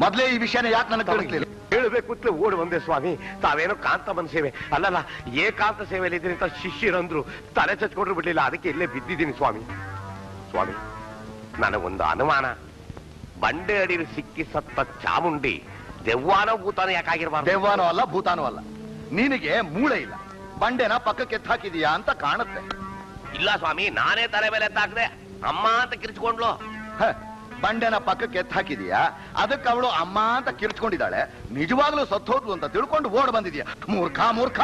ಮೊದಲೇ ಈ ವಿಷಯನ ಯಾಕೆ ನನಗೆ ತಿಳಿಸ್ಲಿಲ್ಲ? ಹೇಳ್ಬೇಕು ಓಡಿ ಬಂದೆ ಸ್ವಾಮಿ. ತಾವೇನೋ ಕಾಂತಮ್ಮನ ಸೇವೆ. ಅಲ್ಲಲ್ಲ ಏಕಾಂತ ಸೇವೆಯಲ್ಲಿ ಇದ್ದೀನಿ ಅಂತ ಶಿಷ್ಯರಂದ್ರು ತಲೆ ಚಚ್ಕೊಂಡ್ರು ಬಿಡ್ಲಿಲ್ಲ. ಅದಕ್ಕೆ ಇಲ್ಲೇ ಬಿದ್ದಿದ್ದೀನಿ ಸ್ವಾಮಿ. ಸ್ವಾಮಿ ನನಗೊಂದು ಅನುಮಾನ. ಬಂಡೆ ಅಡಿಲಿ ಸಿಕ್ಕಿ ಸತ್ತ ಚಾಮುಂಡಿ ದೆವ್ವಾನೋ ಭೂತಾನೋ ಯಾಕಾಗಿರ್ಬಾರ್ದು ದೆವ್ವಾನೋ ಅಲ್ಲ ಭೂತಾನೋ ಅಲ್ಲ. ನಿನಗೆ ಮೂಳೆ ಇಲ್ಲ. ಬಂಡೆನ ಪಕ್ಕಕ್ಕೆ ಎತ್ತಾಕಿದೀಯಾ ಅಂತ ಕಾಣುತ್ತೆ. ಇಲ್ಲ ಸ್ವಾಮಿ ನಾನೇ ತಲೆ ಮೇಲೆ ಎತ್ತಾಕ್ದೆ. ಅಮ್ಮ ಅಂತ ಕಿರ್ಚ್ಕೊಂಡ್ಲು. ಬಂಡೆನ ಪಕ್ಕಕ್ಕೆ ಎತ್ ಹಾಕಿದೀಯಾ? ಅದಕ್ಕೆ ಅವಳು ಅಮ್ಮ ಅಂತ ಕಿರ್ಚ್ಕೊಂಡಿದ್ದಾಳೆ. ನಿಜವಾಗ್ಲೂ ಸತ್ತೋದ್ಲು ಅಂತ ತಿಳ್ಕೊಂಡು ಓಡ್ ಬಂದಿದ್ಯಾ? ಮೂರ್ಖ ಮೂರ್ಖ.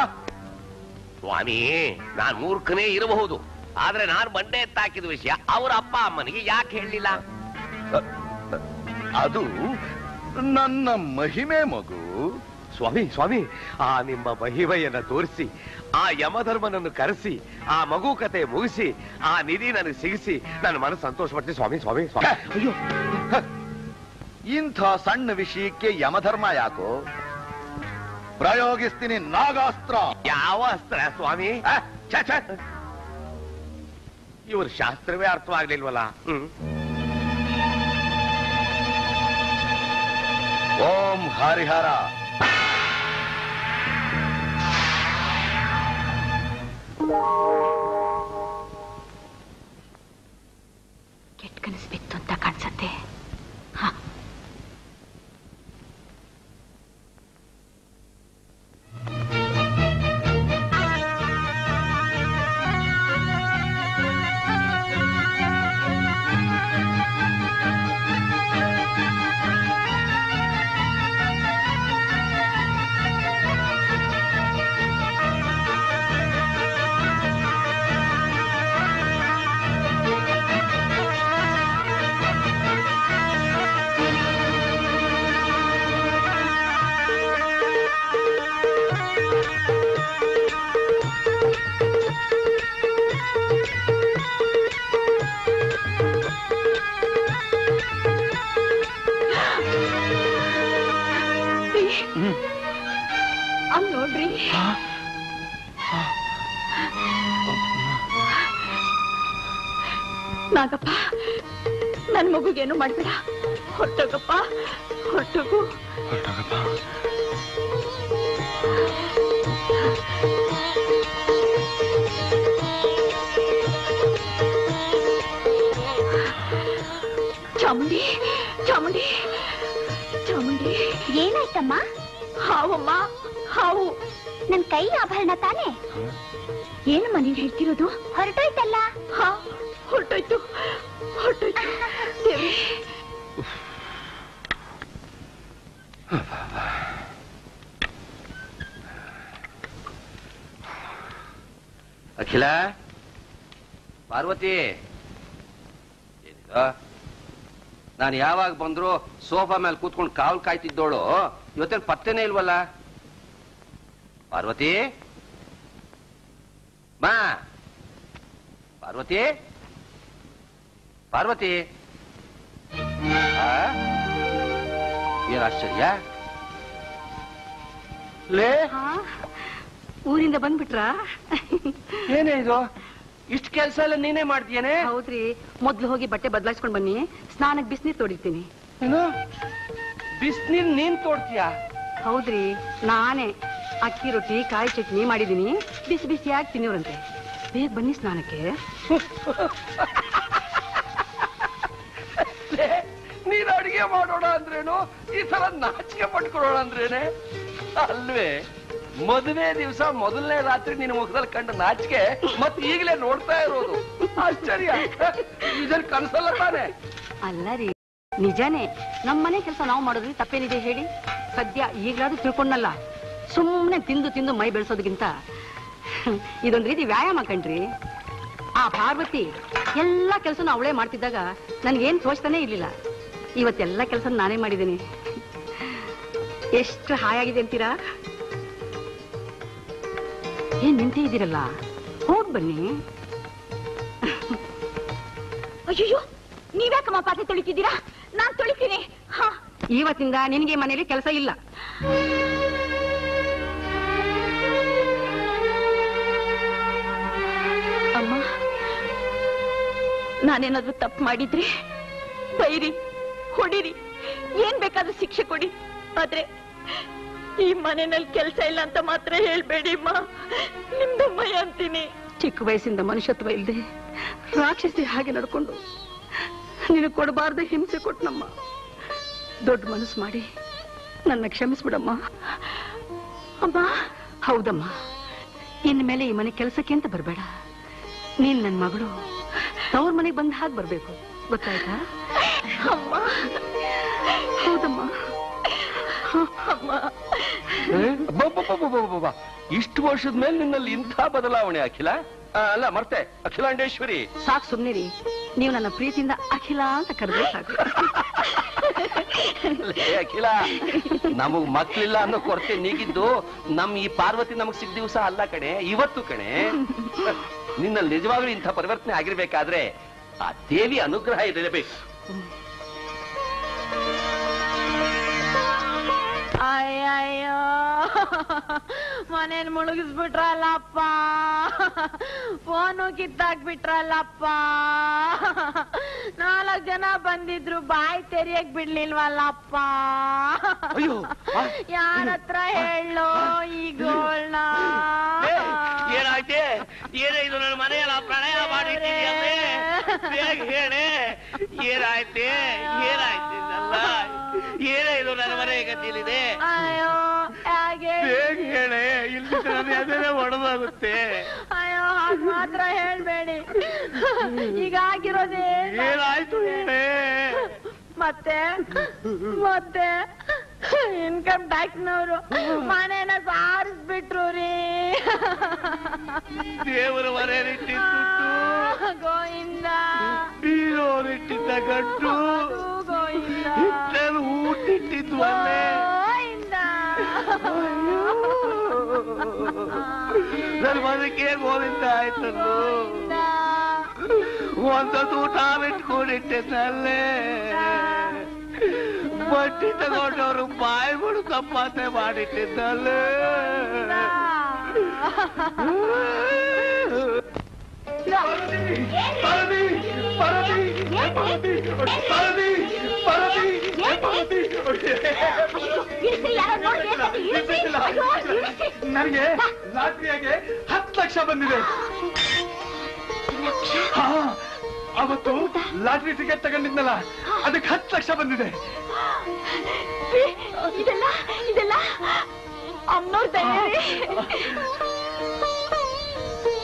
ಸ್ವಾಮಿ ನಾನ್ ಮೂರ್ಖನೇ ಇರಬಹುದು. ಆದ್ರೆ ನಾನ್ ಬಂಡೆ ಎತ್ತಾಕಿದ ವಿಷಯ ಅವ್ರ ಅಪ್ಪ ಅಮ್ಮನಿಗೆ ಯಾಕೆ ಹೇಳಲಿಲ್ಲ? ಅದು ನನ್ನ ಮಹಿಮೆ ಮಗು. ಸ್ವಾಮಿ ಸ್ವಾಮಿ ಆ ನಿಮ್ಮ ಮಹಿಮೆಯನ್ನ ತೋರಿಸಿ ಆ ಯಮಧರ್ಮನನ್ನು ಕರೆಸಿ ಆ ಮಗು ಕತೆ ಮುಗಿಸಿ ಆ ನಿಧಿ ನನಗೆ ಸಿಗಿಸಿ ನನ್ನ ಮನಸ್ಸು ಸಂತೋಷ ಪಡ್ತೀನಿ ಸ್ವಾಮಿ ಸ್ವಾಮಿ ಸ್ವಾಮಿ. ಅಯ್ಯೋ. ಇಂಥ ಸಣ್ಣ ವಿಷಯಕ್ಕೆ ಯಮಧರ್ಮ ಯಾಕೋ? ಪ್ರಯೋಗಿಸ್ತೀನಿ ನಾಗಾಸ್ತ್ರ. ಯಾವ ಅಸ್ತ್ರ ಸ್ವಾಮಿ. ಇವ್ರ ಶಾಸ್ತ್ರವೇ ಅರ್ಥವಾಗ್ಲಿಲ್ವಲ್ಲ? ಹ್ಮ್. ಓಂ ಹರಿಹರ. ಕೆಟ್ಟ ಕನಸು ಬಿತ್ತು ಅಂತ ಕಾಣಿಸತ್ತೆ ಅಲ್ಲಿ ಮಗುಗೇನು ಹೊರಟೋಗಪ್ಪ ಹೊರಟೋಗು ಹೊರಟೋಗಪ್ಪ. ಚಾಮುಂಡಿ ಚಾಮುಂಡಿ ಚಾಮುಂಡಿ. ಏನಾಯ್ತಮ್ಮ? ಹಾವಮ್ಮ ಹಾವು. ನನ್ ಕೈ ಆಭರಣ ತಾನೆ? ಏನಮ್ಮ ನೀನ್ ಹೇಳ್ತಿರೋದು? ಹೊರಟೋಯ್ತಲ್ಲ? ಏನಿದು? ನಾನು ಯಾವಾಗ ಬಂದ್ರು ಸೋಫಾ ಮೇಲೆ ಕೂತ್ಕೊಂಡು ಕಾವಲ್ ಕಾಯ್ತಿದ್ದೋಳು. ಇವತ್ತೇನು ಪತ್ತೆನೇ ಇಲ್ವಲ್ಲ? ಪಾರ್ವತಿ? ಮಾ! ಪಾರ್ವತಿ? ಪಾರ್ವತಿ? ಆ? ಏನ್ ಆಶ್ಚರ್ಯ? ಲೇ! ಊರಿಂದ ಬಂದ್ಬಿಟ್ರಾ? ಏನೇ ಇದು? ಇಷ್ಟ ಕೆಲಸ ಎಲ್ಲ ನೀನೇ ಮಾಡ್ತೀಯೇನೆ? ಹೌದ್ರಿ. ಮೊದ್ಲು ಹೋಗಿ ಬಟ್ಟೆ ಬದಲಾಯಿಸ್ಕೊಂಡ್ ಬನ್ನಿ. ಸ್ನಾನಕ್ ಬಿಸಿನೀರ್ ತೊಡಿತೀನಿ ಬಿಸಿನೀರ್ ನೀನ್ ತೋಡ್ತೀಯ? ಹೌದ್ರಿ. ನಾನೇ ಅಕ್ಕಿ ರೊಟ್ಟಿ ಕಾಯಿ ಚಟ್ನಿ ಮಾಡಿದೀನಿ ಬಿಸಿ ಬಿಸಿಯಾಗಿ ತಿನ್ನೋರಂತೆ. ಬೇಗ ಬನ್ನಿ ಸ್ನಾನಕ್ಕೆ. ನೀನ್ ಅಡಿಗೆ ಮಾಡೋಣ ಅಂದ್ರೇನು? ಈ ತರ ನಾಚಿಕೆ ಪಟ್ಕೊಳ್ಳೋಣ ಅಂದ್ರೇನೆ? ಅಲ್ವೇ? ಮದುವೆ ದಿವಸ ಮೊದಲನೇ ರಾತ್ರಿ ನಿನ್ನ ಮುಖದಲ್ಲಿ ಕಂಡ ನಾಚಿಕೆ ಮತ್ ಈಗಲೇ ನೋಡ್ತಾ ಇರೋದು. ಆಶ್ಚರ್ಯ. ಇದನ್ ಕನ್ಸಲ್ಲ ತಾನೆ. ಅಲ್ಲ ರೀ, ನಿಜಾನೇ. ನಮ್ಮನೆ ಕೆಲಸ ನಾವು ಮಾಡೋದ್ರಿ ತಪ್ಪೇನಿದೆ ಹೇಳಿ? ಸದ್ಯ ಈಗಲಾದ್ರೂ ತಿಳ್ಕೊಂಡಲ್ಲ ಸುಮ್ಮನೆ ತಿಂದು ತಿಂದು ಮೈ ಬೆಳೆಸೋದಕ್ಕಿಂತ ಇದೊಂದು ರೀತಿ ವ್ಯಾಯಾಮ ಕಣ್ರಿ. ಆ ಪಾರ್ವತಿ ಎಲ್ಲಾ ಕೆಲಸನ ಅವಳೇ ಮಾಡ್ತಿದ್ದಾಗ ನನ್ಗೇನ್ ತೋಚ್ತಾನೆ ಇರ್ಲಿಲ್ಲ. ಇವತ್ತೆಲ್ಲ ಕೆಲಸ ನಾನೇ ಮಾಡಿದ್ದೀನಿ. ಎಷ್ಟು ಹಾಯಾಗಿದೆ ಅಂತೀರಾ? ಏನ್ ನಿಂತೇ ಇದ್ದೀರಲ್ಲ? ಹೋಗ್ ಬನ್ನಿ. ಅಯ್ಯೋ ನೀವ್ಯಾಕಮ್ಮ ಪಾತ್ರೆ ತೊಳಿತಿದ್ದೀರಾ? ನಾನ್ ತೊಳಿತೀನಿ. ಹಾ. ಇವತ್ತಿಂದ ನಿನಗೆ ಮನೇಲಿ ಕೆಲಸ ಇಲ್ಲ. ಅಮ್ಮ ನಾನೇನಾದ್ರೂ ತಪ್ಪು ಮಾಡಿದ್ರೆ ಬೈರಿ ಹೊಡಿರಿ. ಏನ್ ಬೇಕಾದ್ರೂ ಶಿಕ್ಷೆ ಕೊಡಿ. ಆದ್ರೆ ಈ ಮನೆಯಲ್ಲಿ ಕೆಲಸ ಇಲ್ಲ ಅಂತ ಮಾತ್ರ ಹೇಳ್ಬೇಡಿ ಅಮ್ಮ. ನಿಮ್ದಮ್ಮಯ್ಯ ಅಂತೀನಿ. ಚಿಕ್ಕ ವಯಸ್ಸಿಂದ ಮನುಷ್ಯತ್ವ ಇಲ್ಲದೆ ರಾಕ್ಷಸಿ ಹಾಗೆ ನಡ್ಕೊಂಡು ನೀನು ಕೊಡಬಾರ್ದು ಹಿಂಸೆ ಕೊಟ್ನಮ್ಮ. ದೊಡ್ಡ ಮನಸ್ಸು ಮಾಡಿ ನನ್ನ ಕ್ಷಮಿಸ್ಬಿಡಮ್ಮ. ಅಮ್ಮ ಹೌದಮ್ಮ. ಇನ್ಮೇಲೆ ಈ ಮನೆ ಕೆಲಸಕ್ಕೆ ಅಂತ ಬರಬೇಡ. ನೀನ್ ನನ್ನ ಮಗಳು. ತವ್ರ ಮನೆಗೆ ಬಂದ ಹಾಗೆ ಬರಬೇಕು. ಗೊತ್ತಾಯ್ತಾ? ಅಮ್ಮ. ಹೌದಮ್ಮ. ಇಷ್ಟು ವರ್ಷದ ಮೇಲೆ ನಿನ್ನಲ್ಲಿ ಇಂಥ ಬದಲಾವಣೆ ಅಖಿಲ? ಅಲ್ಲ ಮರ್ತೆ ಅಖಿಲಾಂಡೇಶ್ವರಿ. ಸಾಕು ಸುಮ್ನಿರಿ. ನೀವು ನನ್ನ ಪ್ರೀತಿಯಿಂದ ಅಖಿಲ ಅಂತ ಕರೆದ್ರೆ ಸಾಕು. ಅಖಿಲ ನಮಗ್ ಮಕ್ಳಿಲ್ಲ ಅನ್ನೋ ಕೊರತೆ ನೀಗಿದ್ದು ನಮ್ ಈ ಪಾರ್ವತಿ ನಮಗ್ ಸಿಕ್ಕ ದಿವಸ ಅಲ್ಲ ಕಣೆ ಇವತ್ತು ಕಣೆ. ನಿನ್ನಲ್ಲಿ ನಿಜವಾಗ್ಲೂ ಇಂಥ ಪರಿವರ್ತನೆ ಆಗಿರ್ಬೇಕಾದ್ರೆ ಆ ದೇವಿ ಅನುಗ್ರಹ ಇರಲೇಬೇಕು. ಅಯ್ಯಯ್ಯೋ. ಮನೇನ್ ಮುಳುಗಿಸ್ಬಿಟ್ರಲ್ಲಪ್ಪ. ಫೋನು ಕಿತ್ತಾಕ್ಬಿಟ್ರಲ್ಲಪ್ಪ. ನಾಲ್ಕು ಜನ ಬಂದಿದ್ರು ಬಾಯಿ ತೆರಿಯಕ್ ಬಿಡ್ಲಿಲ್ವಲ್ಲಪ್ಪ. ಅಯ್ಯೋ, ಆ, ಯಾರ ಹತ್ರ ಹೇಳೋ ಈಗೋಳ್ನ ಏನಾಯ್ತೆ? ಏನೇ ಇದು ನನ್ನ ಮನೆಯಲ್ಲ ಪ್ರಣಯ ಮಾಡಿ ಹೇಳೆ. ಏನಾಯ್ತೆ? ಏನಾಯ್ತು ಇದೆಲ್ಲ ಏನೇ ಇದು ನನ್ನ ಮನೆ ಗತಿಲಿದೆ ಅಯ್ಯೋ ಹಾಗೆ? ಬೇಗ ಹೇಳೆ ಇಲ್ಲಿದ್ರೆ ನನ್ನ ಎದೆನೇ ಒಡೆದಾಗುತ್ತೆ. ಅಯ್ಯೋ ಹಾಗ್ ಮಾತ್ರ ಹೇಳ್ಬೇಡಿ. ಈಗ ಆಗಿರೋದೇ ಏನಾಯ್ತು ಹೇಳೆ? ಮತ್ತೆ ಮತ್ತೆ. ಇನ್ಕಮ್ ಟ್ಯಾಕ್ಸ್ನವರು. ಮನೇನ ಸಾರಿಸ್ಬಿಟ್ರು ರೀ. ದೇವರ ಮನೆಯಲ್ಲಿಟ್ಟಿದ್ದು ಗೋಯಿಂದ ಬೀರೋರಿಟ್ಟಿದ್ದ ಗಟ್ಟು ನಾನು ಊಟಿಟ್ಟಿದ್ದು ಗೋಯಿಂದ ನನ್ನ ಮನಕ್ಕೆ ಗೋವಿಂದ. ಆಯ್ತಲ್ಲೋ. ಒಂದೊಂದು ಊಟ ಬಿಟ್ಕೊಂಡಿಟ್ಟಿದ್ದಲ್ಲೇ ಬಡ್ಡಿ ತಗೊಂಡವರು ಬಾಯಿಗಳು ಕಪ್ಪಾತೆ ಮಾಡಿಟ್ಟಿದ್ದಲ್ಲೇ. ನನಗೆ ಲಾಟ್ರಿಯಾಗೆ ಹತ್ತು ಲಕ್ಷ ಬಂದಿದೆ. ಹಾ, ಅವತ್ತು ಲಾಟ್ರಿ ಟಿಕೆಟ್ ತಗೊಂಡಿದ್ನಲ್ಲ ಅದಕ್ಕೆ ಹತ್ತು ಲಕ್ಷ ಬಂದಿದೆ. ಇದೆಲ್ಲ ಇದೆಲ್ಲ?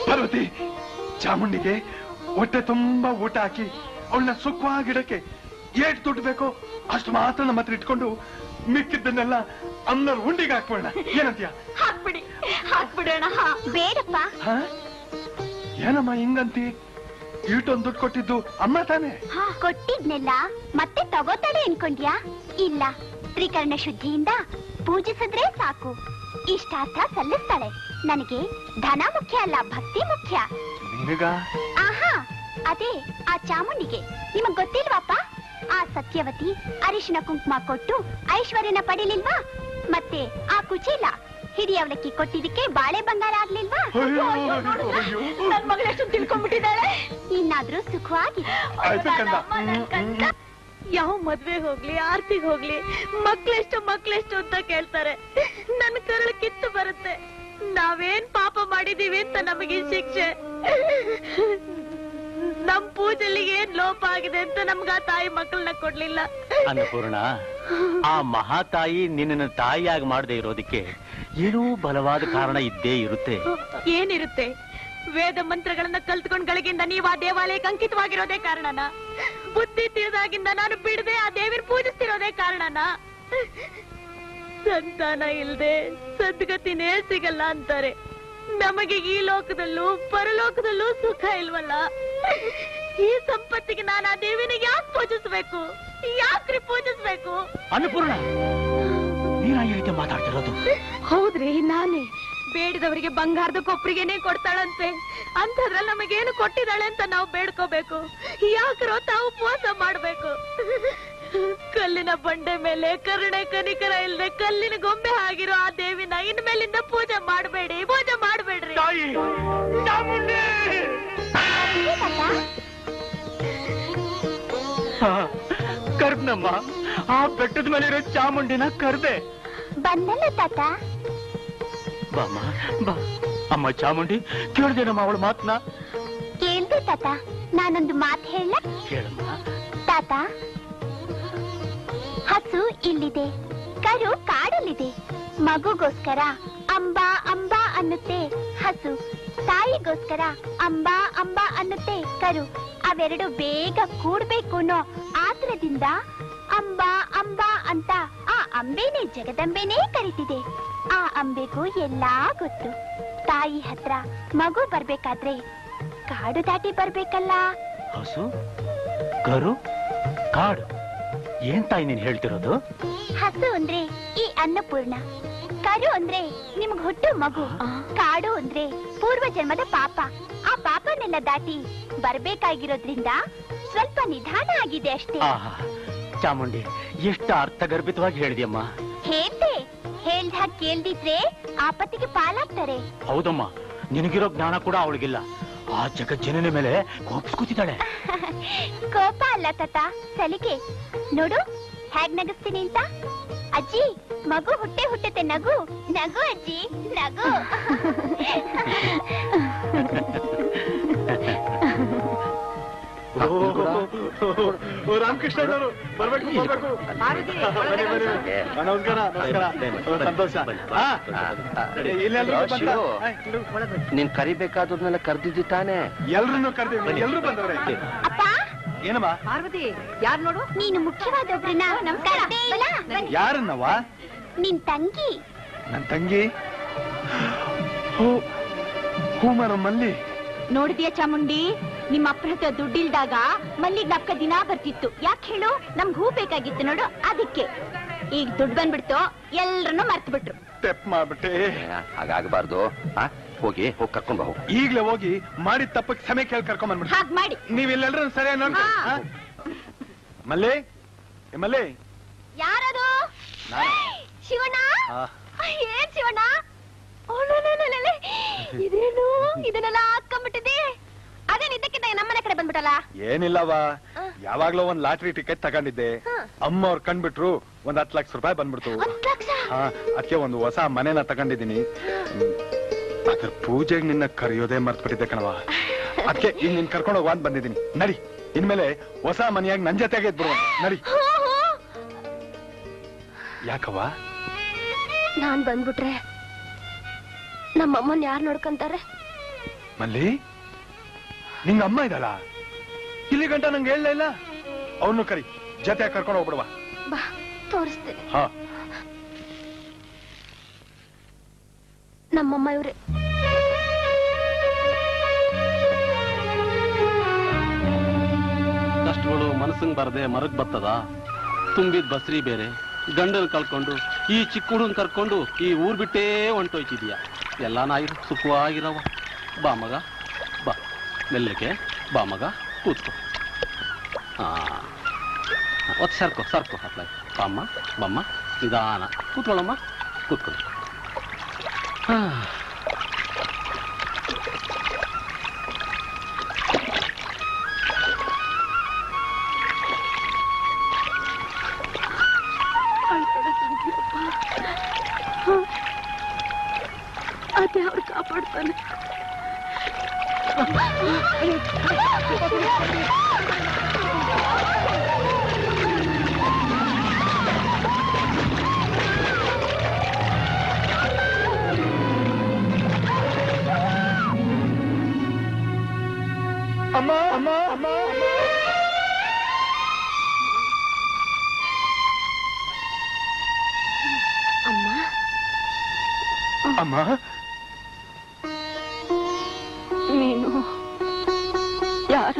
ಪಾರ್ವತಿ ಚಾಮುಂಡಿಗೆ ಹೊಟ್ಟೆ ತುಂಬಾ ಊಟ ಹಾಕಿ ಅವಳನ್ನ ಸುಖವಾಗಿಡಕ್ಕೆ ಏಟ್ ದುಡ್ಡು ಬೇಕೋ ಅಷ್ಟು ಮಾತ್ರ ನಮ್ಮ ಹತ್ರ ಇಟ್ಕೊಂಡು ಮಿಕ್ಕಿದ್ದನ್ನೆಲ್ಲ ಅಮ್ಮನವ್ರ ಉಂಡಿಗೆ ಹಾಕ್ಬೋಣ ಏನಂತೀಯ? ಹಾಕ್ಬಿಡಿ ಹಾಕ್ಬಿಡೋಣ ಬೇಡಪ್ಪ? ಏನಮ್ಮ ಹಿಂಗಂತಿ? ಈಟೊಂದು ದುಡ್ಡು ಕೊಟ್ಟಿದ್ದು ಅಮ್ಮ ತಾನೆ? ಹಾ ಕೊಟ್ಟಿದ್ನೆಲ್ಲ. ಮತ್ತೆ ತಗೋತಾಳೆ ಅನ್ಕೊಂಡ್ಯಾ? ಇಲ್ಲ ತ್ರಿಕರ್ಣ ಶುದ್ಧಿಯಿಂದ ಪೂಜಿಸಿದ್ರೆ ಸಾಕು. ಇಷ್ಟಾರ್ಥ ಸಲ್ಲಿಸ್ತಾಳೆ. ನನಗೆ ಧನ ಮುಖ್ಯ ಅಲ್ಲ ಭಕ್ತಿ ಮುಖ್ಯ. ಆಹಾ ಅದೇ ಆ ಚಾಮುಂಡಿಗೆ. ನಿಮಗ್ ಗೊತ್ತಿಲ್ವಾಪ್ಪ? ಆ ಸತ್ಯವತಿ ಅರಿಶಿನ ಕುಂಕುಮ ಕೊಟ್ಟು ಐಶ್ವರ್ಯನ ಪಡಿಲಿಲ್ವಾ? ಮತ್ತೆ ಆ ಕುಚೇಲ ಹಿರಿಯವಲಕ್ಕಿ ಕೊಟ್ಟಿದ್ದಕ್ಕೆ ಬಾಳೆ ಬಂಗಾರ ಆಗ್ಲಿಲ್ವಾ? ನನ್ ಮಗಳಷ್ಟು ತಿಳ್ಕೊಂಡ್ಬಿಟ್ಟಿದ್ದಾಳೆ. ಇನ್ನಾದ್ರೂ ಸುಖವಾಗಿ ಆಯ್ತು ಕಂದ. ಯಾವ ಮದ್ವೆ ಹೋಗ್ಲಿ ಆರ್ತಿಗ್ ಹೋಗ್ಲಿ ಮಕ್ಳೆಷ್ಟು ಮಕ್ಳೆಷ್ಟು ಅಂತ ಕೇಳ್ತಾರೆ. ನನ್ ಕರಳು ಕಿತ್ತು ಬರುತ್ತೆ. ನಾವೇನ್ ಪಾಪ ಮಾಡಿದೀವಿ ಅಂತ ನಮಗೆ ಶಿಕ್ಷೆ. ನಮ್ ಪೂಜೆಲಿ ಏನ್ ಲೋಪ ಆಗಿದೆ ಅಂತ ನಮ್ಗ ಆ ತಾಯಿ ಮಕ್ಕಳನ್ನ ಕೊಡ್ಲಿಲ್ಲ. ಅನ್ನಪೂರ್ಣ ಆ ಮಹಾತಾಯಿ ನಿನ್ನ ತಾಯಿಯಾಗಿ ಮಾಡದೆ ಇರೋದಕ್ಕೆ ಏನೋ ಬಲವಾದ ಕಾರಣ ಇದ್ದೇ ಇರುತ್ತೆ. ಏನಿರುತ್ತೆ? ವೇದ ಮಂತ್ರಗಳನ್ನ ಕಲ್ತ್ಕೊಂಡ್ ಗಳಿಗಿಂದ ನೀವ್ ಆ ದೇವಾಲಯಕ್ಕೆ ಅಂಕಿತವಾಗಿರೋದೇ ಕಾರಣನ? ಬುದ್ಧಿ ತಿಳಿದಾಗಿಂದ ನಾನು ಬಿಡದೆ ಆ ದೇವಿನ ಪೂಜಿಸ್ತಿರೋದೇ ಕಾರಣನ? ಸಂತಾನ ಇಲ್ದೆ ಸದ್ಗತಿನೇ ಸಿಗಲ್ಲ ಅಂತಾರೆ. ನಮಗೆ ಈ ಲೋಕದಲ್ಲೂ ಪರಲೋಕದಲ್ಲೂ ಸುಖ ಇಲ್ವಲ್ಲ? ಈ ಸಂಪತ್ತಿಗೆ ನಾನು ಆ ದೇವಿನ ಯಾಕೆ ಪೂಜಿಸ್ಬೇಕು? ಯಾಕ್ರಿ ಪೂಜಿಸ್ಬೇಕು? ಅನ್ನಪೂರ್ಣ! ಈ ರೀತಿ ಮಾತಾಡ್ತಿರೋದು. ಹೌದ್ರಿ ನಾನೇ. ಬೇಡಿದವರಿಗೆ ಬಂಗಾರದ ಕೊಪ್ಪರಿಗೆನೆ ಕೊಡ್ತಾಳಂತೆ. ಅಂತದ್ರಲ್ಲಿ ನಮಗೇನು ಕೊಟ್ಟಿದ್ದಾಳೆ ಅಂತ ನಾವು ಬೇಡ್ಕೋಬೇಕು. ಯಾಕ್ರೋ ತಾವು ಉಪವಾಸ ಮಾಡ್ಬೇಕು. ಕಲ್ಲಿನ ಬಂಡೆ ಮೇಲೆ ಕರುಣೆ ಕನಿಕರ ಇಲ್ಲದೆ ಕಲ್ಲಿನ ಗೊಂಬೆ ಆಗಿರೋ ಆ ದೇವಿನ ಇನ್ಮೇಲಿಂದ ಪೂಜೆ ಮಾಡಬೇಡಿ ಪೂಜೆ ಮಾಡಬೇಡ್ರಿ. ಕರ್ದಮ್ಮ ಆ ಬೆಟ್ಟದ ಮೇಲೆ ಇರೋ ಚಾಮುಂಡಿನ ಕರ್ದೆ. ಬಂದಲ್ಲ ತಾತ? ಬಾಮ್ಮ ಬಾ. ಅಮ್ಮ ಚಾಮುಂಡಿ ಕೇಳ್ದೇನಮ್ಮ ಅವಳ ಮಾತನ್ನ ಕೇಳ್ದೆ ತಾತ ನಾನೊಂದು ಮಾತು ಹೇಳ. ಕೇಳಮ್ಮ. ತಾತ ಹಸು ಇಲ್ಲಿದೆ ಕರು ಕಾಡಲ್ಲಿದೆ. ಮಗುಗೋಸ್ಕರ ಅಂಬಾ ಅಂಬಾ ಅನ್ನುತ್ತೆ ಹಸು. ತಾಯಿಗೋಸ್ಕರ ಅಂಬಾ ಅಂಬಾ ಅನ್ನುತ್ತೆ ಕರು. ಅವೆರಡು ಬೇಗ ಕೂಡ್ಬೇಕು ಅನ್ನೋ ಆತರದಿಂದ ಅಂಬಾ ಅಂಬಾ ಅಂತ ಆ ಅಂಬೆನೇ ಜಗದಂಬೆನೇ ಕರೀತಿದೆ. ಆ ಅಂಬೆಗೂ ಎಲ್ಲಾ ಗೊತ್ತು. ತಾಯಿ ಹತ್ರ ಮಗು ಬರ್ಬೇಕಾದ್ರೆ ಕಾಡು ದಾಟಿ ಬರ್ಬೇಕಲ್ಲ. ಹಸು ಕರು ಕಾಡು. ಏನ್ ತಾಯಿ ನೀನ್ ಹೇಳ್ತಿರೋದು? ಹಸು ಅಂದ್ರೆ ಈ ಅನ್ನಪೂರ್ಣ. ಕರು ಅಂದ್ರೆ ನಿಮ್ಗ್ ಹುಟ್ಟು ಮಗು. ಕಾಡು ಅಂದ್ರೆ ಪೂರ್ವ ಜನ್ಮದ ಪಾಪ. ಆ ಪಾಪನೆಲ್ಲ ದಾಟಿ ಬರ್ಬೇಕಾಗಿರೋದ್ರಿಂದ ಸ್ವಲ್ಪ ನಿಧಾನ ಆಗಿದೆ ಅಷ್ಟೇ. ಚಾಮುಂಡಿ ಎಷ್ಟು ಅರ್ಥಗರ್ಭಿತವಾಗಿ ಹೇಳಿದ್ಯಮ್ಮ. ಹೇಳ್ದೆ ಹೇಳ್ದ ಕೇಳ್ದಿದ್ರೆ ಆಪತ್ತಿಗೆ ಪಾಲಾಗ್ತಾರೆ. ಹೌದಮ್ಮ ನಿನಗಿರೋ ಜ್ಞಾನ ಕೂಡ ಅವಳಿಗಿಲ್ಲ. ಆ ಜಗಜ್ಜನನ ಮೇಲೆ ಕೋಪಿಸ್ಕೊತಿದ್ದಾಳೆ ಕೋಪ ಅಲ್ಲ ತಾತ ಸಲಿಕೆ. ನೋಡು ಹೇಗ್ ನಗಿಸ್ತೀನಿ ಅಂತ. ಅಜ್ಜಿ ಮಗು ಹುಟ್ಟೆ ಹುಟ್ಟತೆ ನಗು ನಗು ಅಜ್ಜಿ ನಗು. ಬರ್ಬೇಕು ಬರ್ಬೇಕು. ನಮಸ್ಕಾರ ಸಂತೋಷ. ಎಲ್ರೂ. ನೀನ್ ಕರಿಬೇಕಾದವ್ರನ್ನೆಲ್ಲ ಕರ್ದಿದ್ದಿ ತಾನೆ? ಎಲ್ರನ್ನೂ ಕರ್ದೀವಿ ಎಲ್ರೂ ಬಂದವ್ರೆ? ಅಪ್ಪ? ಏನಮ್ಮ? ಪಾರ್ವತಿ ಯಾರು ನೋಡು? ನೀನು ಮುಖ್ಯವಾದ ನಮಸ್ಕಾರ. ಯಾರನ್ನವ ನಿನ್ ತಂಗಿ. ನನ್ ತಂಗಿ? ಹೂ ಮರ ಮಲ್ಲಿ ನೋಡಿದ್ಯಾ ಚಾಮುಂಡಿ? ನಿಮ್ಮ ಅಪ್ಪನ ಹತ್ರ ದುಡ್ಡಿಲ್ದಾಗ ಮಲ್ಲಿಗೆ ನಪ್ಕ ದಿನ ಬರ್ತಿತ್ತು. ಯಾಕೆ ಹೇಳು? ನಮ್ಗ್ ಹೂ ಬೇಕಾಗಿತ್ತು ನೋಡು ಅದಕ್ಕೆ. ಈಗ ದುಡ್ಡು ಬಂದ್ಬಿಡ್ತು ಎಲ್ರನ್ನೂ ಮರ್ತು ಬಿಟ್ರು ಸ್ಟೆಪ್ ಮಾಡ್ಬಿಟ್ಟೆ. ಹಾಗಾಗಬಾರ್ದು. ಆ ಹೋಗಿ ಹೋಗಿ ಕರ್ಕೊಂಡ್ ಬಾ ಹೋಗು. ಈಗ್ಲೇ ಹೋಗಿ ಮಾಡಿದ ತಪ್ಪಕ್ಕೆ ಸಮಯ ಕೇಳಿ ಕರ್ಕೊಂಡ್ ಬಂದ್ಬಿಡ್ರಿ ಹಾಗ್ ಮಾಡಿ. ನೀವ್ ಎಲ್ಲರೂ ಸರಿ? ಮಲ್ಲಿ ಮಲ್ಲಿ. ಯಾರದು? ಶಿವಣ್ಣ? ಆ. ಏನ್ ಶಿವಣ್ಣ. ಇದೇನು? ಇದನ್ನೆಲ್ಲ ಹಾಕೊಂಡ್ಬಿಟ್ಟಿದೆ ಅದೇನ್ ಇದಕ್ಕಿದ್ದ ನಮ್ಮನೆ ಕಡೆ ಬಂದ್ಬಿಟ್ಟಲ್ಲ? ಏನಿಲ್ಲವಾ ಯಾವಾಗ್ಲೋ ಒಂದ್ ಲಾಟ್ರಿ ಟಿಕೆಟ್ ತಗೊಂಡಿದ್ದೆ. ಅಮ್ಮ ಅವ್ರು ಕಂಡ್ಬಿಟ್ರು ಒಂದ್ ಹತ್ತು ಲಕ್ಷ ರೂಪಾಯಿ ಬಂದ್ಬಿಡ್ತು. ಅದಕ್ಕೆ ಒಂದು ಹೊಸ ಮನೆನ ತಗೊಂಡಿದ್ದೀನಿ. ಅದ್ರ ಪೂಜೆಗೆ ನಿನ್ನ ಕರೆಯೋದೇ ಮರ್ತ್ಬಿಟ್ಟಿದ್ದೆ ಕಣವ ಅದಕ್ಕೆ ಈಗ ನಿನ್ ಕರ್ಕೊಂಡು ಹೋಗುವ ಅಂತ ಬಂದಿದ್ದೀನಿ. ನಡಿ ಇನ್ಮೇಲೆ ಹೊಸ ಮನೆಯಾಗಿ ನನ್ ಜೊತೆಗೆ ಇದ್ಬಿಡು. ನಡಿ. ಯಾಕವ್ವ? ನಾನ್ ಬಂದ್ಬಿಟ್ರೆ ನಮ್ಮಮ್ಮನ್ ಯಾರ್ ನೋಡ್ಕೊಂತಾರೆ? ಮಲ್ಲಿ? ನಿಂಗ ಅಮ್ಮ ಇದಲ್ಲ? ಇಲ್ಲಿ ಗಂಟ ನಂಗೆ ಹೇಳಲೇ ಇಲ್ಲ? ಅವನು ಕರಿ ಜೊತೆ ಕರ್ಕೊಂಡು ಹೋಗ್ಬಿಡುವ. ಬಾ ತೋರಿಸ್ತೀನಿ. ಹಾ. ನಮ್ಮಮ್ಮ ಇವ್ರೆ. ಕಷ್ಟಗಳು ಮನಸ್ಸಂಗ್ ಬರದೆ ಮರಗ್ ಬರ್ತದ ತುಂಬಿದ ಬಸ್ರಿ ಬೇರೆ ಗಂಡನ್ ಕಳ್ಕೊಂಡು ಈ ಚಿಕ್ಕ ಹುಡುಗನ್ ಕರ್ಕೊಂಡು ಈ ಊರ್ ಬಿಟ್ಟೇ ಹೊಂಟೋಯ್ತಿದ್ಯಾ. ಎಲ್ಲಾನ ಸುಖವಾಗಿರವ ಬಾ ಮಗ. ಮೆಲ್ಲಗೆ ಬಾ ಮಗ ಕೂತ್ಕೋ ಹಾ ಒತ್ತು ಸರ್ಕೋ ಸರ್ಕೋ ಹತ್ಲ ಬಾಮ್ಮ ಬಮ್ಮ ನಿಧಾನ ಕೂತ್ಕೊಳ್ಳಮ್ಮ ಕೂತ್ಕೊಳ್ಳಿ ಹಾ ಅದೇ ಅವ್ರು ಕಾಪಾಡ್ತಾನೆ ಅಮ್ಮ ಅಮ್ಮ ಅಮ್ಮ ಅಮ್ಮ ಅಮ್ಮ ನೀನು